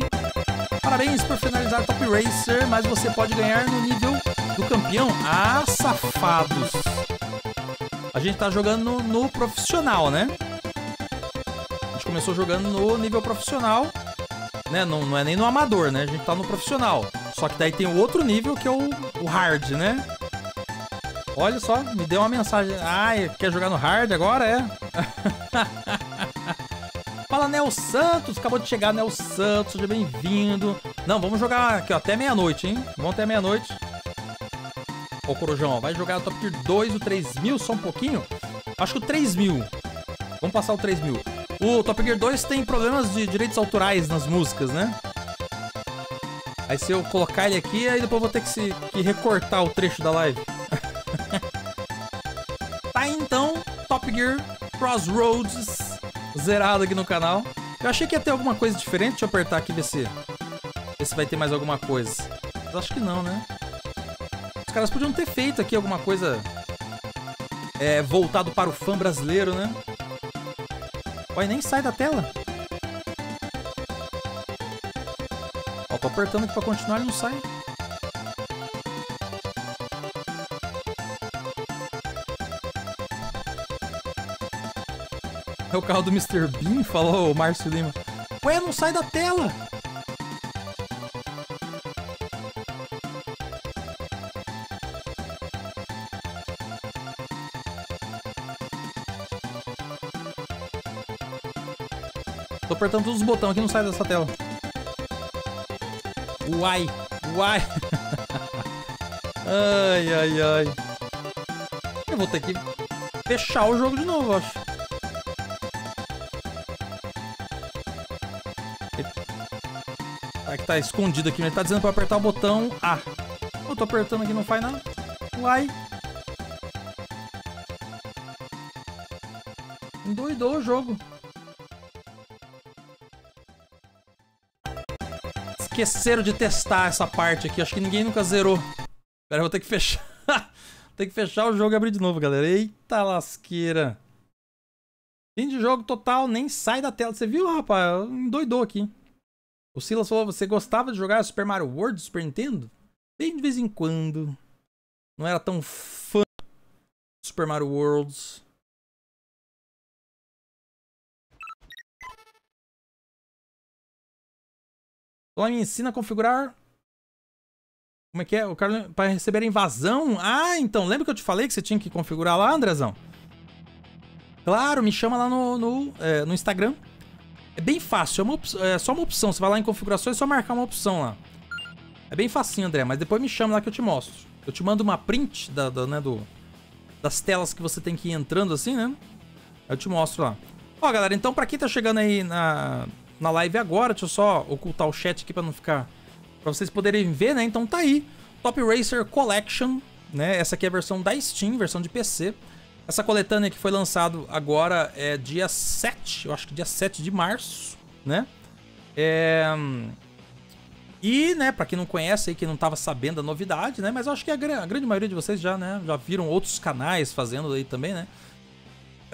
Parabéns por finalizar Top Racer, mas você pode ganhar no nível do campeão. Ah, safados! A gente tá jogando no, no profissional, né? A gente começou jogando no nível profissional, né? Não, não é nem no amador, né? A gente tá no profissional. Só que daí tem outro nível que é o, o hard, né? Olha só, me deu uma mensagem. Ah, quer jogar no hard agora? É. Fala, Nel Santos. Acabou de chegar, Nel Santos. Seja bem-vindo. Não, vamos jogar aqui, ó, até meia-noite, hein? Vamos até meia-noite. Ô, Corujão, vai jogar o Top Tier 2, o 3000, só um pouquinho? Acho que o 3000. Vamos passar o 3000. O Top Gear 2 tem problemas de direitos autorais nas músicas, né? Aí se eu colocar ele aqui, aí depois eu vou ter que, se, que recortar o trecho da live. Gear Crossroads zerado aqui no canal. Eu achei que ia ter alguma coisa diferente. Deixa eu apertar aqui e ver se, ver se vai ter mais alguma coisa. Mas acho que não, né? Os caras podiam ter feito aqui alguma coisa é, voltado para o fã brasileiro, né? Olha, nem sai da tela. Ó, tô apertando aqui pra continuar, ele não sai. É o carro do Mr. Bean, falou o Márcio Lima. Ué, não sai da tela! Tô apertando todos os botões aqui não sai dessa tela. Uai, uai. ai, ai, ai. Eu vou ter que fechar o jogo de novo, acho. Tá escondido aqui, ele tá dizendo pra apertar o botão A. Eu tô apertando aqui, não faz nada. Uai. Endoidou o jogo. Esqueceram de testar essa parte aqui. Acho que ninguém nunca zerou. Pera, eu vou ter que fechar. Tem que fechar o jogo e abrir de novo, galera. Eita lasqueira. Fim de jogo total, nem sai da tela. Você viu, rapaz? Endoidou aqui. O Silas falou, você gostava de jogar Super Mario World Super Nintendo? Bem de vez em quando. Não era tão fã de Super Mario Worlds. Ela me ensina a configurar. Como é que é? O cara para receber a invasão? Ah, então lembra que eu te falei que você tinha que configurar lá, Andrezão? Claro, me chama lá no, no, é, no Instagram. É bem fácil, é, uma, é, só uma opção. Você vai lá em configurações, é só marcar uma opção lá. É bem facinho, André, mas depois me chama lá que eu te mostro. Eu te mando uma print da, da, né, do, das telas que você tem que ir entrando assim, né? Eu te mostro lá. Ó, galera, então pra quem tá chegando aí na, na live agora. Deixa eu só ocultar o chat aqui para não ficar... Pra vocês poderem ver, né? Então tá aí. Top Racer Collection, né? Essa aqui é a versão da Steam, versão de PC. Essa coletânea que foi lançado agora é dia 7, eu acho que dia 7 de março, né? É... E, né, pra quem não conhece aí, quem não tava sabendo da novidade, né? Mas eu acho que a, a grande maioria de vocês já, né, já viram outros canais fazendo aí também, né?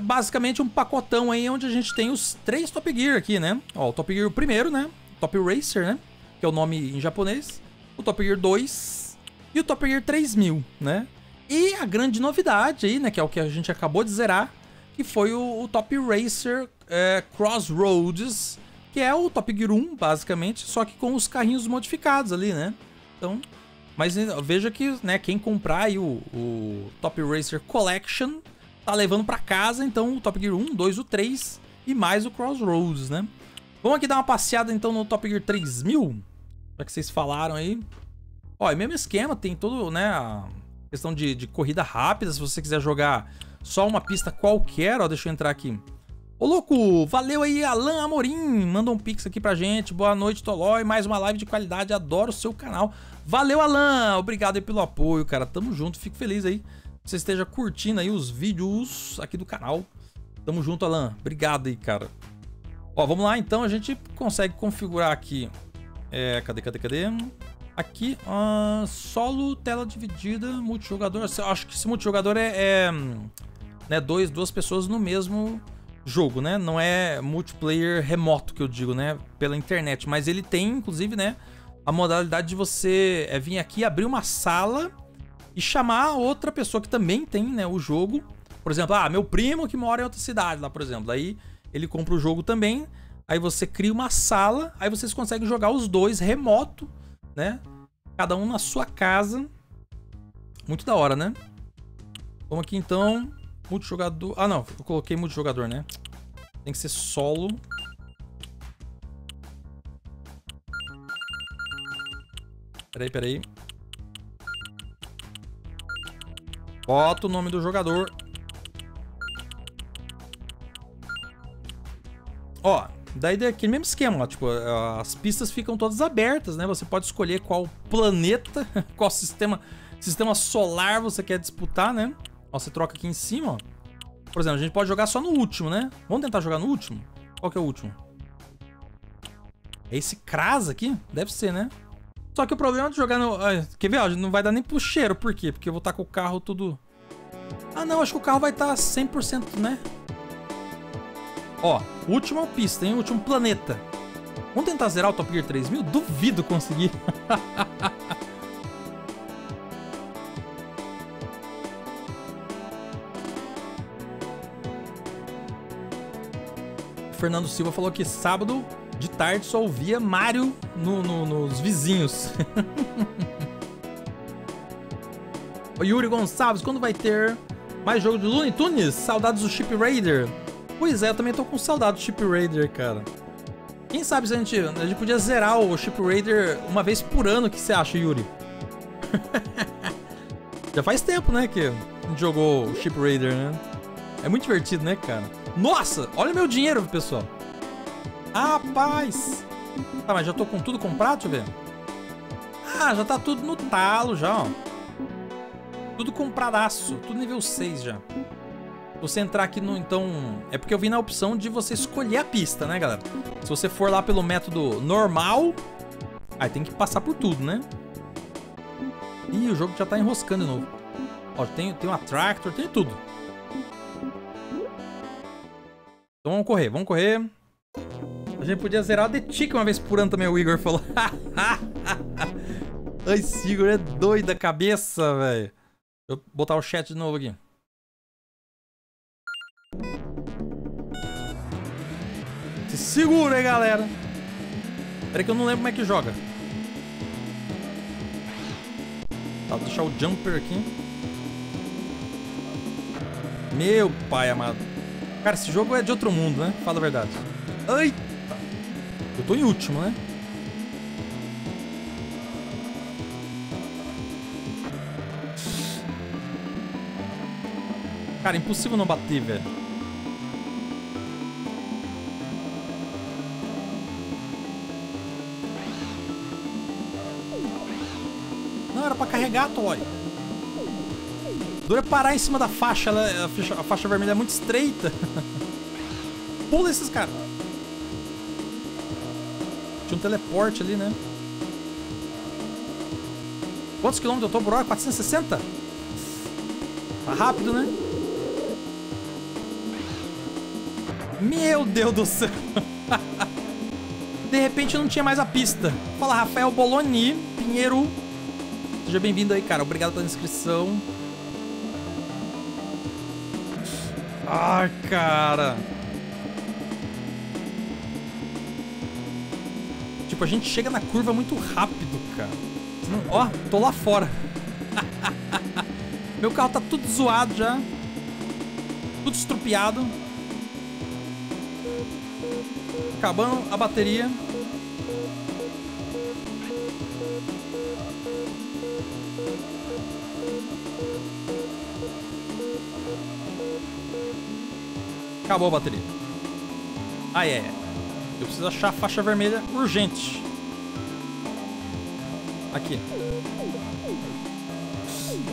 basicamente um pacotão aí onde a gente tem os três Top Gear aqui, né? Ó, o Top Gear primeiro, né? Top Racer, né? Que é o nome em japonês. O Top Gear 2 e o Top Gear 3000, né? E a grande novidade aí, né? Que é o que a gente acabou de zerar, que foi o, o Top Racer é, Crossroads, que é o Top Gear 1, basicamente, só que com os carrinhos modificados ali, né? Então, mas veja que, né, quem comprar aí o, o Top Racer Collection tá levando para casa, então, o Top Gear 1, 2, o 3 e mais o Crossroads, né? Vamos aqui dar uma passeada, então, no Top Gear 3000, já que vocês falaram aí. Ó, é mesmo esquema, tem todo, né, a questão de, de corrida rápida, se você quiser jogar só uma pista qualquer, ó, deixa eu entrar aqui. Ô, louco, valeu aí, Alan Amorim, manda um pix aqui pra gente, boa noite, Tolói, mais uma live de qualidade, adoro o seu canal. Valeu, Alan, obrigado aí pelo apoio, cara, tamo junto, fico feliz aí você esteja curtindo aí os vídeos aqui do canal. Tamo junto, Alan. Obrigado aí, cara. Ó, vamos lá então. A gente consegue configurar aqui. É, cadê, cadê, cadê? Aqui, uh, solo, tela dividida, multijogador. Acho que esse multijogador é, é né, dois, duas pessoas no mesmo jogo, né? Não é multiplayer remoto que eu digo, né? Pela internet. Mas ele tem, inclusive, né? A modalidade de você é, vir aqui abrir uma sala e chamar outra pessoa que também tem, né, o jogo. Por exemplo, ah, meu primo que mora em outra cidade lá, por exemplo. Aí ele compra o jogo também. Aí você cria uma sala, aí vocês conseguem jogar os dois remoto, né? Cada um na sua casa. Muito da hora, né? Vamos aqui então. Multijogador. Ah, não. Eu coloquei multijogador, né? Tem que ser solo. Peraí, peraí. Bota o nome do jogador. Ó, daí daquele mesmo esquema, ó, tipo, as pistas ficam todas abertas, né? Você pode escolher qual planeta, qual sistema, sistema solar você quer disputar, né? Ó, você troca aqui em cima, ó. Por exemplo, a gente pode jogar só no último, né? Vamos tentar jogar no último? Qual que é o último? É esse Kras aqui? Deve ser, né? Só que o problema de jogar no... quer ver? Não vai dar nem pro cheiro. Por quê? Porque eu vou estar com o carro tudo... Ah, não. Acho que o carro vai estar 100%, né? Ó, última pista, hein? Último planeta. Vamos tentar zerar o Top Gear 3000? Duvido conseguir. Fernando Silva falou que sábado de tarde só ouvia Mario no, no, nos vizinhos. Yuri Gonçalves, quando vai ter mais jogo de Looney Tunes? Saudades do Chip Raider. Pois é, eu também tô com saudade do Chip Raider, cara. Quem sabe se a gente, a gente podia zerar o Chip Raider uma vez por ano, o que você acha, Yuri? Já faz tempo, né, que a gente jogou o Chip Raider, né? É muito divertido, né, cara? Nossa, olha meu dinheiro, pessoal. Rapaz! Tá, mas já tô com tudo comprado, deixa eu ver. Ah, já tá tudo no talo já, ó. Tudo compradaço, tudo nível 6 já. Você entrar aqui no, então... É porque eu vi na opção de você escolher a pista, né, galera? Se você for lá pelo método normal... Aí tem que passar por tudo, né? Ih, o jogo já tá enroscando de novo. Ó, tem, tem um Attractor, tem tudo. Então vamos correr, vamos correr. A gente podia zerar The Tick uma vez por ano também, o Igor falou. Ai, Igor é doido da cabeça, velho. Eu botar o chat de novo aqui. Se segura aí, galera. Peraí que eu não lembro como é que joga. Tá, vou deixar o jumper aqui. Meu pai amado. Cara, esse jogo é de outro mundo, né? Fala a verdade. Eita! Eu tô em último, né? Cara, impossível não bater, velho. Carregar, Toy. Dura é parar em cima da faixa, ela, a, faixa a faixa vermelha é muito estreita. Pula esses caras. Tinha um teleporte ali, né? Quantos quilômetros eu tô por hora? 460? Tá rápido, né? Meu Deus do céu. De repente não tinha mais a pista. Fala, Rafael Boloni Pinheiro. Seja bem-vindo aí, cara. Obrigado pela inscrição. Ai, cara. Tipo, a gente chega na curva muito rápido, cara. Ó, tô lá fora. Meu carro tá tudo zoado já. Tudo estrupiado. Acabando a bateria. Acabou a bateria. Ah, é. Eu preciso achar a faixa vermelha urgente. Aqui.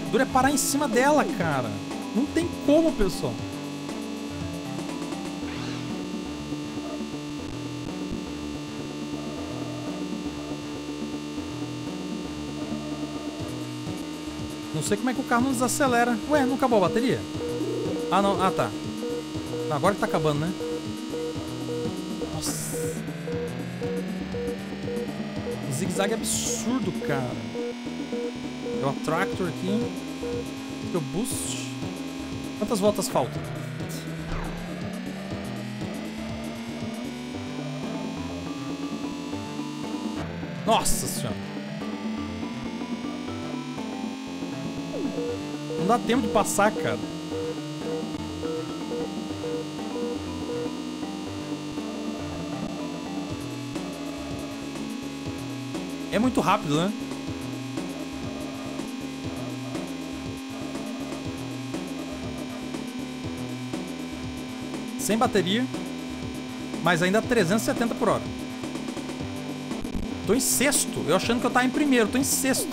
Dura é parar em cima dela, cara. Não tem como, pessoal. Não sei como é que o carro não desacelera. Ué, não acabou a bateria? Ah, não. Ah, tá. Agora que tá acabando, né? Nossa. O zigue-zague é absurdo, cara. Tem o Attractor aqui. O Boost. Quantas voltas faltam? Nossa senhora. dá tempo de passar, cara. Muito rápido, né? Sem bateria, mas ainda 370 por hora. Tô em sexto. Eu achando que eu tava em primeiro, tô em sexto.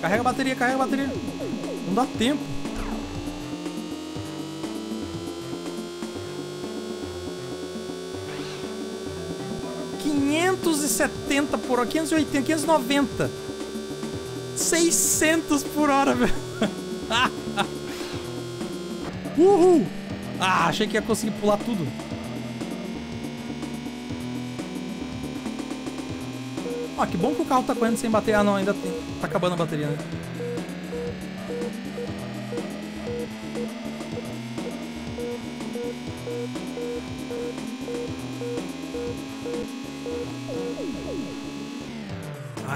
Carrega a bateria, carrega a bateria. Não dá tempo. 570 por hora, 580, 590. 600 por hora, velho. Uhul! Ah, achei que ia conseguir pular tudo. Ó, que bom que o carro tá correndo sem bater. Ah, não, ainda tem. Tá acabando a bateria, né?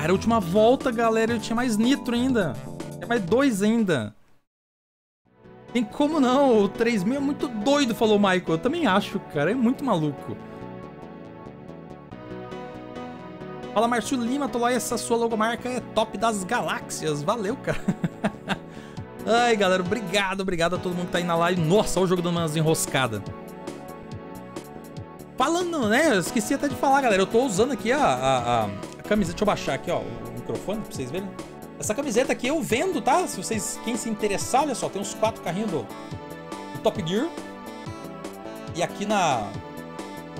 Era a última volta, galera. Eu tinha mais nitro ainda. Tinha mais dois ainda. Tem como não? O 3000 é muito doido, falou o Michael. Eu também acho, cara. É muito maluco. Fala, Márcio Lima. Tô lá essa sua logomarca é top das galáxias. Valeu, cara. Ai, galera. Obrigado, obrigado a todo mundo que tá aí na live. Nossa, olha o jogo dando umas enroscadas. Falando, né? Eu esqueci até de falar, galera. Eu tô usando aqui a, a, a camiseta. Deixa eu baixar aqui, ó, o microfone pra vocês verem. Essa camiseta aqui eu vendo, tá? Se vocês, quem se interessar, olha só, tem uns quatro carrinhos do, do Top Gear. E aqui na...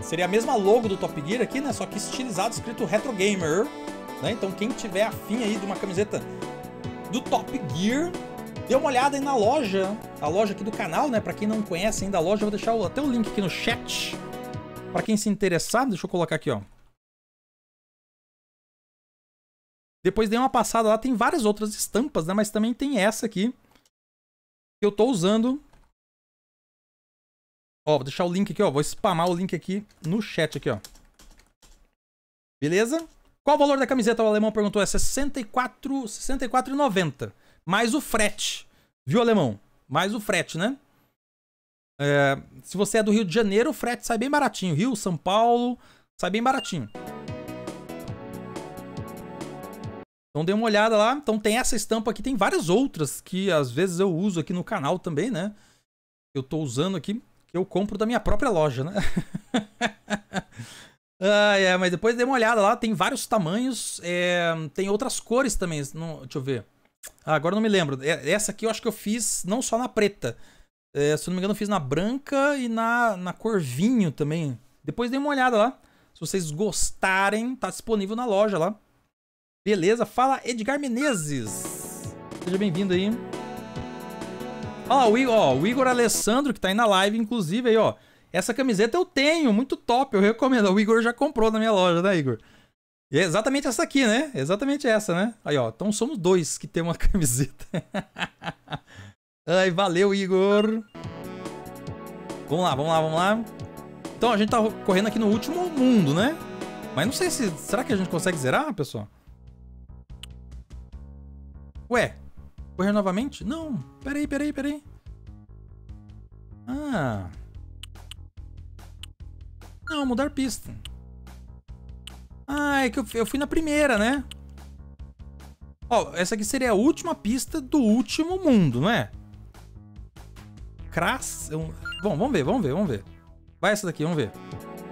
Seria a mesma logo do Top Gear aqui, né? Só que estilizado, escrito Retro Gamer. Né? Então quem tiver afim aí de uma camiseta do Top Gear, dê uma olhada aí na loja. A loja aqui do canal, né? Pra quem não conhece ainda a loja, eu vou deixar até o link aqui no chat. Pra quem se interessar, deixa eu colocar aqui, ó. Depois dei uma passada lá, tem várias outras estampas, né? Mas também tem essa aqui. Que eu tô usando. Ó, vou deixar o link aqui, ó. Vou spamar o link aqui no chat aqui, ó. Beleza? Qual o valor da camiseta? O alemão perguntou. É 64, 64,90. Mais o frete. Viu, alemão? Mais o frete, né? É, se você é do Rio de Janeiro, o frete sai bem baratinho. Rio, São Paulo, sai bem baratinho. Então dê uma olhada lá. Então tem essa estampa aqui, tem várias outras que às vezes eu uso aqui no canal também, né? Eu tô usando aqui, que eu compro da minha própria loja, né? ah, é, mas depois dê uma olhada lá, tem vários tamanhos, é, tem outras cores também. Não, deixa eu ver. Ah, agora não me lembro. É, essa aqui eu acho que eu fiz não só na preta. É, se não me engano, eu fiz na branca e na, na cor vinho também. Depois dê uma olhada lá. Se vocês gostarem, tá disponível na loja lá. Beleza, fala Edgar Menezes. Seja bem-vindo aí. Ó, o Igor, ó, o Igor Alessandro, que tá aí na live, inclusive, aí, ó. Essa camiseta eu tenho, muito top, eu recomendo. O Igor já comprou na minha loja, né, Igor? E é exatamente essa aqui, né? Exatamente essa, né? Aí, ó. Então somos dois que tem uma camiseta. Ai, valeu, Igor. Vamos lá, vamos lá, vamos lá. Então a gente tá correndo aqui no último mundo, né? Mas não sei se... Será que a gente consegue zerar, pessoal? Ué, correr novamente? Não, peraí, peraí, peraí. Ah. Não, mudar pista. Ah, é que eu, eu fui na primeira, né? Ó, essa aqui seria a última pista do último mundo, não é? Crass... Eu... Bom, vamos ver, vamos ver, vamos ver. Vai essa daqui, vamos ver.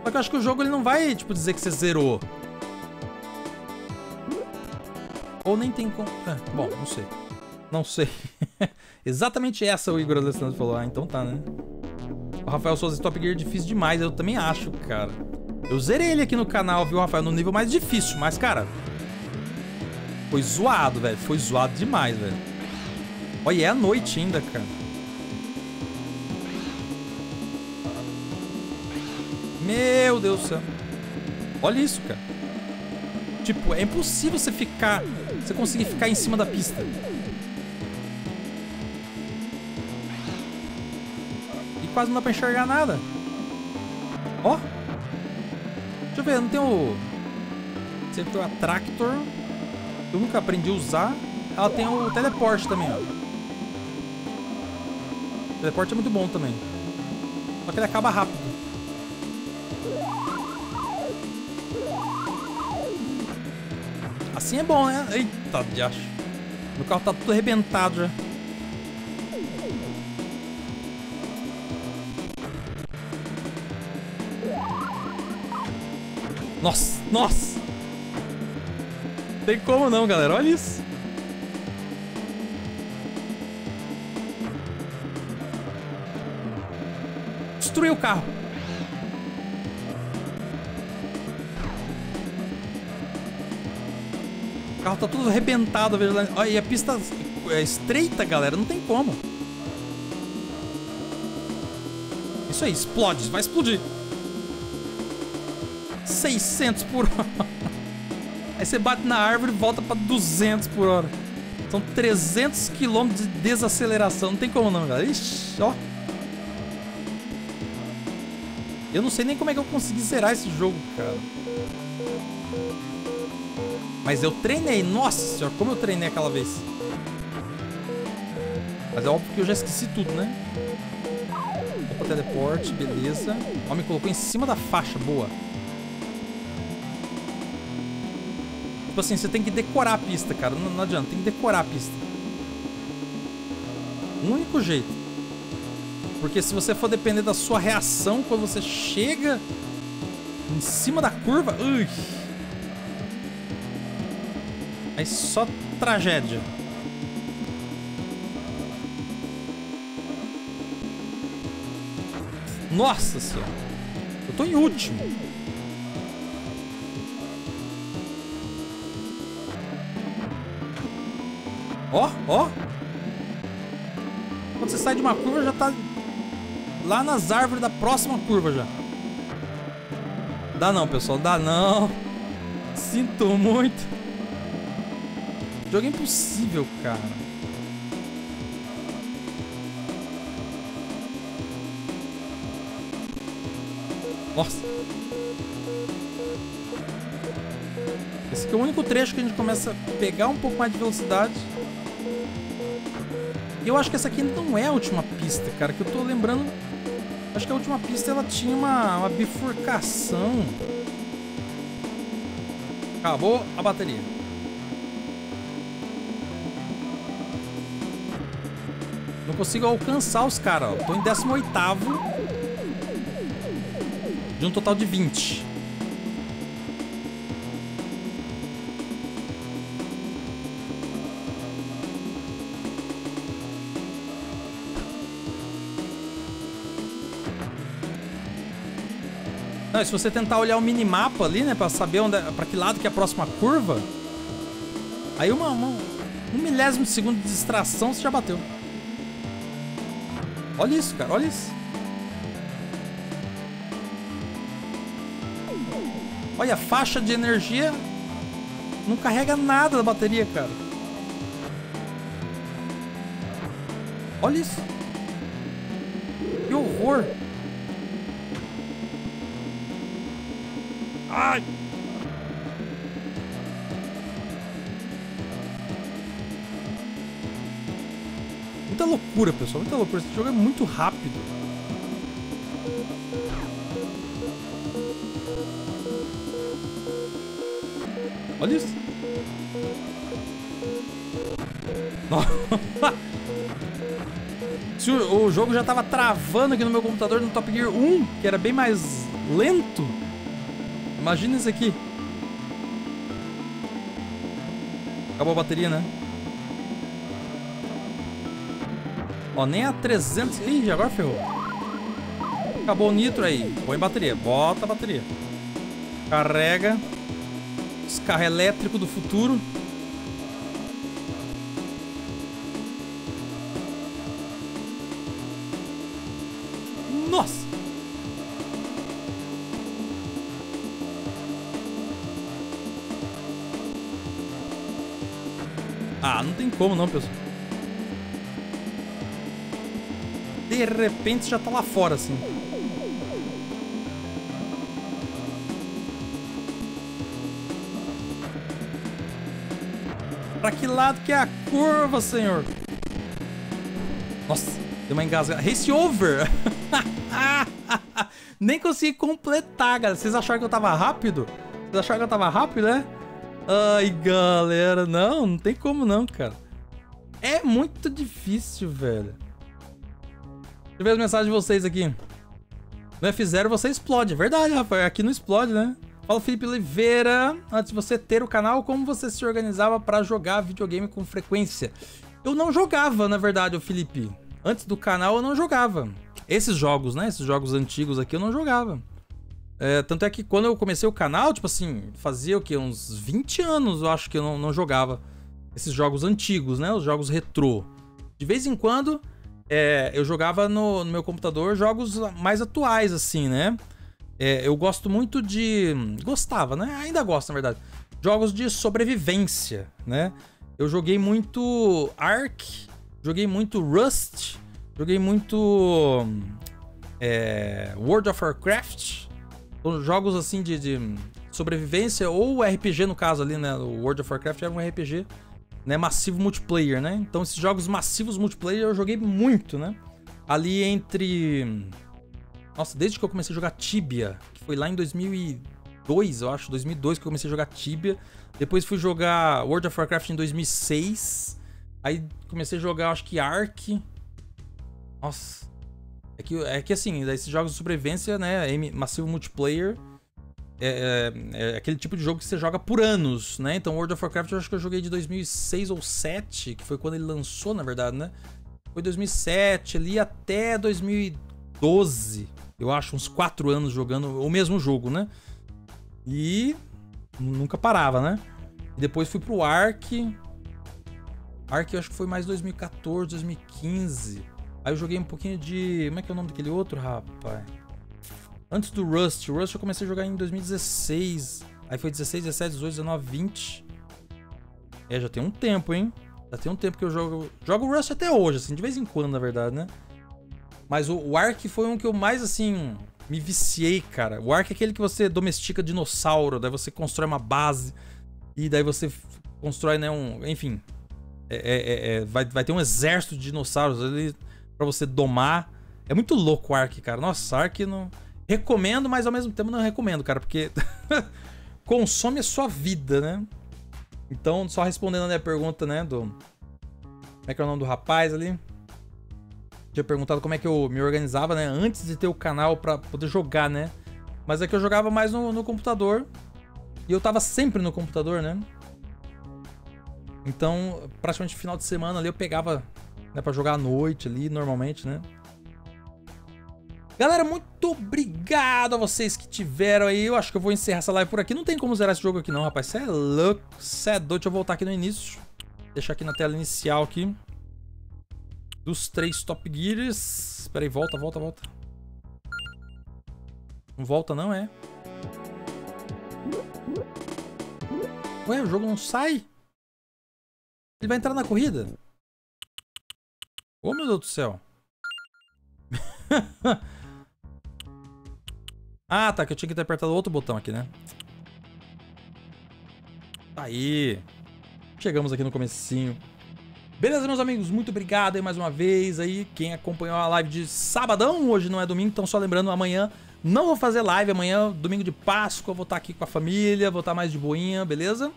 Só que eu acho que o jogo ele não vai, tipo, dizer que você zerou. Ou nem tem como... É, bom, não sei. Não sei. Exatamente essa o Igor Alessandro falou. Ah, então tá, né? O Rafael Souza, Top Gear é difícil demais. Eu também acho, cara. Eu zerei ele aqui no canal, viu, Rafael? No nível mais difícil. Mas, cara... Foi zoado, velho. Foi zoado demais, velho. Olha, é a noite ainda, cara. Meu Deus do céu. Olha isso, cara. Tipo, é impossível você ficar você conseguir ficar em cima da pista. E quase não dá pra enxergar nada. Ó. Deixa eu ver, não tem o... Sempre tem o Attractor. Eu nunca aprendi a usar. Ela tem o teleporte também, ó. O teleporte é muito bom também. Só que ele acaba rápido. Assim é bom, né? Eita, diacho. Meu carro tá tudo arrebentado já. Nossa, nossa! Tem como não, galera. Olha isso. Destruiu o carro. Carro tá todo arrebentado. Olha, e a pista é estreita, galera. Não tem como. Isso aí, explode. Vai explodir. 600 por hora. Aí você bate na árvore e volta pra 200 por hora. São 300 km de desaceleração. Não tem como não, galera. Ixi, ó. Eu não sei nem como é que eu consegui zerar esse jogo, cara. Mas eu treinei. Nossa senhora, como eu treinei aquela vez. Mas é óbvio que eu já esqueci tudo, né? Opa, teleporte, beleza. Ó, me colocou em cima da faixa, boa. Tipo assim, você tem que decorar a pista, cara. Não, não adianta, tem que decorar a pista. O único jeito. Porque se você for depender da sua reação quando você chega em cima da curva... Ui, aí só tragédia. Nossa senhora. Eu tô em último. Ó, ó. Quando você sai de uma curva, já tá lá nas árvores da próxima curva já. Dá não, pessoal. Dá não. Sinto muito. Jogo é impossível, cara. Nossa. Esse aqui é o único trecho que a gente começa a pegar um pouco mais de velocidade. E eu acho que essa aqui não é a última pista, cara. Que eu tô lembrando... Acho que a última pista ela tinha uma, uma bifurcação. Acabou a bateria. Consigo alcançar os caras, ó. Tô em 18 de um total de 20. Não, se você tentar olhar o minimapa ali, né, pra saber onde, é, pra que lado que é a próxima curva, aí uma, uma, um milésimo de segundo de distração você já bateu. Olha isso, cara, olha isso. Olha, a faixa de energia não carrega nada da bateria, cara. Olha isso. Que horror. Loucura, pessoal. Muita loucura. Esse jogo é muito rápido. Olha isso. Se o, o, jogo já tava travando aqui no meu computador no Top Gear 1, que era bem mais lento. Imagina isso aqui. Acabou a bateria, né? Ó, nem a 300... Ih, agora ferrou. Acabou o nitro aí. Põe bateria. Bota a bateria. Carrega. Carro elétrico do futuro. Nossa! Ah, não tem como não, pessoal. De repente já tá lá fora, assim. Pra que lado que é a curva, senhor? Nossa, deu uma engasgada. Race over! Nem consegui completar, galera. Vocês acharam que eu tava rápido? Vocês acharam que eu tava rápido, né? Ai, galera. Não, não tem como não, cara. É muito difícil, velho. Eu ver as mensagens de vocês aqui. No F0 você explode. É verdade, Rafael. Aqui não explode, né? Fala Felipe Oliveira, antes de você ter o canal, como você se organizava para jogar videogame com frequência? Eu não jogava, na verdade, o Felipe. Antes do canal eu não jogava. Esses jogos, né? Esses jogos antigos aqui eu não jogava. É, tanto é que quando eu comecei o canal, tipo assim, fazia o quê? Uns 20 anos eu acho que eu não, não jogava esses jogos antigos, né? Os jogos retrô. De vez em quando é, eu jogava no, no, meu computador jogos mais atuais, assim, né? É, eu gosto muito de. Gostava, né? Ainda gosto, na verdade. Jogos de sobrevivência, né? Eu joguei muito Ark, joguei muito Rust, joguei muito é, World of Warcraft, jogos assim de, de, sobrevivência ou RPG no caso ali, né? O World of Warcraft era um RPG, né? Massivo multiplayer, né? Então esses jogos massivos multiplayer eu joguei muito, né? Ali entre, nossa, desde que eu comecei a jogar Tibia, que foi lá em 2002, eu acho, 2002 que eu comecei a jogar Tibia. Depois fui jogar World of Warcraft em 2006. Aí comecei a jogar, acho que Ark. Nossa. É que, é que assim, esses jogos de sobrevivência, né? Massivo multiplayer. É, é, é, aquele tipo de jogo que você joga por anos, né? Então World of Warcraft eu acho que eu joguei de 2006 ou 2007, que foi quando ele lançou, na verdade, né? Foi 2007 ali até 2012. Eu acho, uns 4 anos jogando o mesmo jogo, né? E nunca parava, né? E depois fui pro Ark. Ark eu acho que foi mais 2014, 2015. Aí eu joguei um pouquinho de. Como é que é o nome daquele outro, rapaz? Antes do Rust. O Rust eu comecei a jogar em 2016. Aí foi 16, 17, 18, 19, 20. É, já tem um tempo, hein? Já tem um tempo que eu jogo. Jogo Rust até hoje, assim, de vez em quando, na verdade, né? Mas o, o Ark foi um que eu mais, assim, me viciei, cara. O Ark é aquele que você domestica dinossauro, daí você constrói uma base. E daí você constrói, né, um. Enfim. É, é, é, vai, vai ter um exército de dinossauros ali para você domar. É muito louco o Ark, cara. Nossa, Ark não. Recomendo, mas ao mesmo tempo não recomendo, cara, porque consome a sua vida, né? Então, só respondendo a minha pergunta, né, do. Como é que é o nome do rapaz ali? Tinha perguntado como é que eu me organizava, né, antes de ter o canal para poder jogar, né? Mas é que eu jogava mais no, no computador. E eu tava sempre no computador, né? Então, praticamente final de semana ali eu pegava né, para jogar à noite ali, normalmente, né? Galera, muito obrigado a vocês que tiveram aí. Eu acho que eu vou encerrar essa live por aqui. Não tem como zerar esse jogo aqui não, rapaz. Você é louco, você é doido. Deixa eu voltar aqui no início. Deixar aqui na tela inicial aqui. Dos três Top Gears. Espera aí, volta, volta, volta. Não volta não, é? Ué, o jogo não sai? Ele vai entrar na corrida? Ô, meu Deus do céu. ah, tá, que eu tinha que ter apertado outro botão aqui, né? Tá aí. Chegamos aqui no comecinho. Beleza, meus amigos, muito obrigado aí mais uma vez aí. Quem acompanhou a live de sabadão, hoje não é domingo, então só lembrando, amanhã não vou fazer live, amanhã, domingo de Páscoa, vou estar aqui com a família, vou estar mais de boinha, beleza?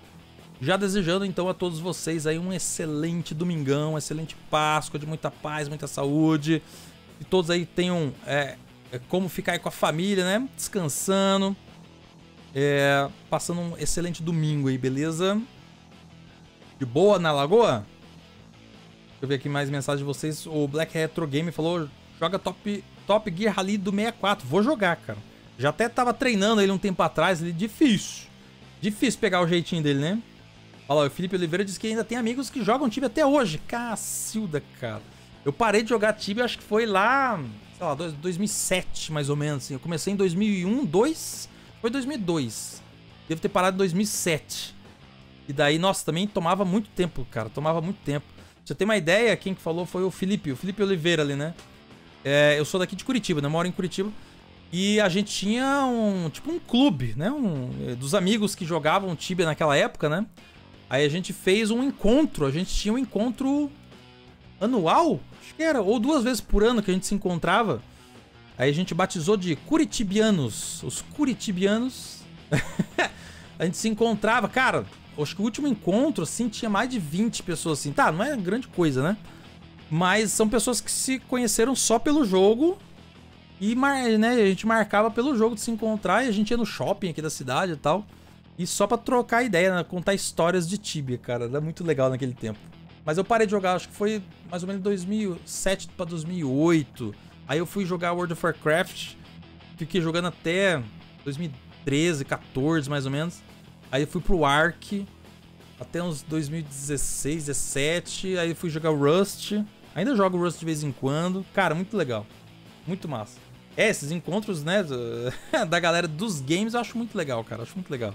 Já desejando então a todos vocês aí um excelente domingão, excelente Páscoa, de muita paz, muita saúde. E todos aí tenham é, é como ficar aí com a família, né? Descansando. É, passando um excelente domingo aí, beleza? De boa na lagoa? Deixa eu ver aqui mais mensagem de vocês. O Black Retro Game falou: joga Top, top Gear Rally do 64. Vou jogar, cara. Já até tava treinando ele um tempo atrás. Ele difícil. Difícil pegar o jeitinho dele, né? Olha lá, o Felipe Oliveira disse que ainda tem amigos que jogam Tibia até hoje. Cacilda, cara. Eu parei de jogar Tibia, acho que foi lá, sei lá, 2007, mais ou menos. Assim. Eu comecei em 2001, 2, foi 2002. Devo ter parado em 2007. E daí, nossa, também tomava muito tempo, cara. Tomava muito tempo. Você ter uma ideia, quem que falou foi o Felipe, o Felipe Oliveira ali, né? É, eu sou daqui de Curitiba, né? Moro em Curitiba. E a gente tinha um, tipo um clube, né? Um, dos amigos que jogavam Tibia naquela época, né? Aí a gente fez um encontro, a gente tinha um encontro anual, acho que era, ou duas vezes por ano que a gente se encontrava. Aí a gente batizou de Curitibianos, os Curitibianos. a gente se encontrava, cara, acho que o último encontro, assim, tinha mais de 20 pessoas, assim. Tá, não é grande coisa, né? Mas são pessoas que se conheceram só pelo jogo e né, a gente marcava pelo jogo de se encontrar e a gente ia no shopping aqui da cidade e tal. E só pra trocar ideia, né? contar histórias de Tibia, cara. Era muito legal naquele tempo. Mas eu parei de jogar, acho que foi mais ou menos 2007 pra 2008. Aí eu fui jogar World of Warcraft. Fiquei jogando até 2013, 14 mais ou menos. Aí eu fui pro Ark até uns 2016, 17. Aí fui jogar Rust. Ainda jogo Rust de vez em quando. Cara, muito legal. Muito massa. É, esses encontros, né, da galera dos games eu acho muito legal, cara. Acho muito legal.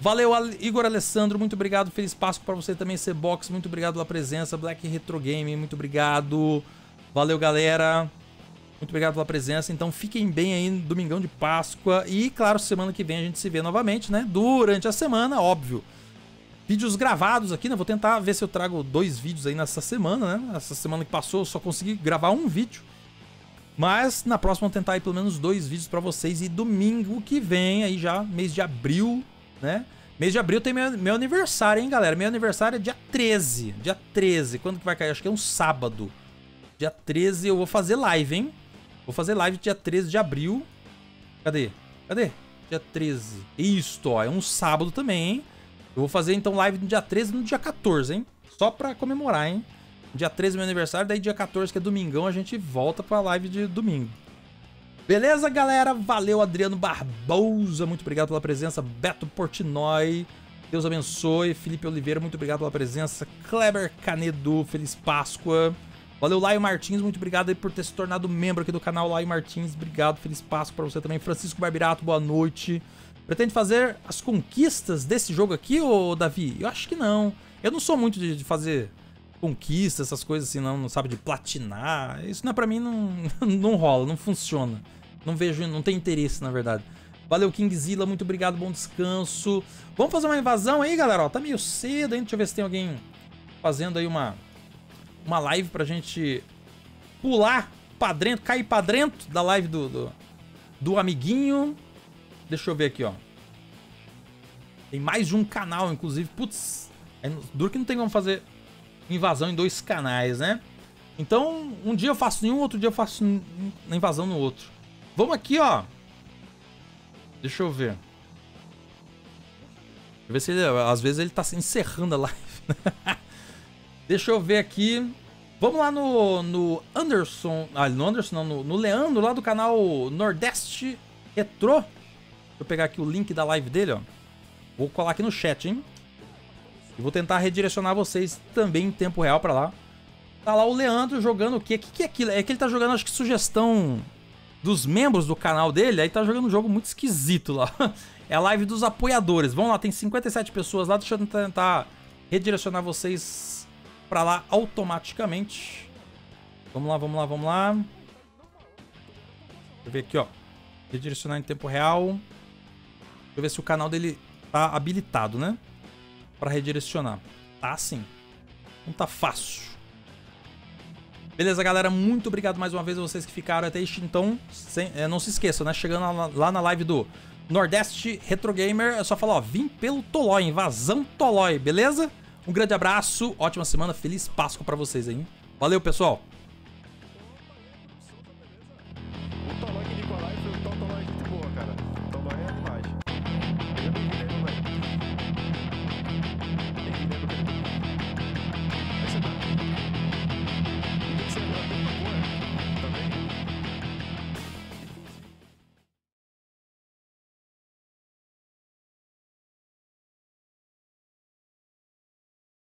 Valeu, Igor Alessandro, muito obrigado. Feliz Páscoa para você também, C-Box. Muito obrigado pela presença. Black Retro Game, muito obrigado. Valeu, galera. Muito obrigado pela presença. Então fiquem bem aí no domingão de Páscoa. E, claro, semana que vem a gente se vê novamente, né? Durante a semana, óbvio. Vídeos gravados aqui, né? Vou tentar ver se eu trago dois vídeos aí nessa semana, né? Essa semana que passou eu só consegui gravar um vídeo. Mas na próxima vou tentar aí pelo menos dois vídeos para vocês. E domingo que vem, aí já, mês de abril, né? Mês de abril tem meu, meu aniversário, hein, galera? Meu aniversário é dia 13. Dia 13. Quando que vai cair? Acho que é um sábado. Dia 13 eu vou fazer live, hein? Vou fazer live dia 13 de abril. Cadê? Cadê? Dia 13. Isto, ó. É um sábado também, hein? Eu vou fazer então live no dia 13 e no dia 14, hein? Só pra comemorar, hein? Dia 13 é meu aniversário, daí dia 14, que é domingão, a gente volta pra live de domingo. Beleza, galera? Valeu, Adriano Barbosa. Muito obrigado pela presença. Beto Portnoy. Deus abençoe. Felipe Oliveira, muito obrigado pela presença. Kleber Canedo, feliz Páscoa. Valeu, Laio Martins, muito obrigado por ter se tornado membro aqui do canal Laio Martins. Obrigado, feliz Páscoa pra você também. Francisco Barbirato, boa noite. Pretende fazer as conquistas desse jogo aqui, ô Davi? Eu acho que não. Eu não sou muito de, fazer conquistas, essas coisas assim, não, não sabe, de platinar. Isso não é pra mim, não, não rola, não funciona. Não vejo, não tem interesse, na verdade. Valeu, Kingzilla, muito obrigado, bom descanso. Vamos fazer uma invasão aí, galera? Ó, tá meio cedo hein? Deixa eu ver se tem alguém fazendo aí uma, uma live pra gente pular pra dentro, cair pra dentro da live do, do, do amiguinho. Deixa eu ver aqui, ó. Tem mais de um canal, inclusive. Putz, é duro que não tem como fazer invasão em dois canais, né? Então, um dia eu faço em um, outro dia eu faço invasão no outro. Vamos aqui, ó. Deixa eu ver. Deixa eu ver se ele, às vezes ele tá encerrando a live. Deixa eu ver aqui. Vamos lá no, no Anderson. Ah, no Anderson não, no, no Leandro, lá do canal Nordeste Retro. Deixa eu pegar aqui o link da live dele, ó. Vou colar aqui no chat, hein? E vou tentar redirecionar vocês também em tempo real pra lá. Tá lá o Leandro jogando o quê? O que, que é aquilo? É que ele tá jogando, acho que sugestão dos membros do canal dele, aí tá jogando um jogo muito esquisito lá. É a live dos apoiadores. Vamos lá, tem 57 pessoas lá, deixa eu tentar redirecionar vocês pra lá automaticamente. Vamos lá, vamos lá, vamos lá. Deixa eu ver aqui, ó. Redirecionar em tempo real. Deixa eu ver se o canal dele tá habilitado, né? Pra redirecionar. Tá sim. Não tá fácil. Beleza, galera? Muito obrigado mais uma vez a vocês que ficaram até este então. Sem, é, não se esqueçam, né? Chegando lá, lá, na live do Nordeste Retro Gamer, é só falar, ó, vim pelo Tolói, invasão Tolói, beleza? Um grande abraço, ótima semana, feliz Páscoa pra vocês aí. Valeu, pessoal!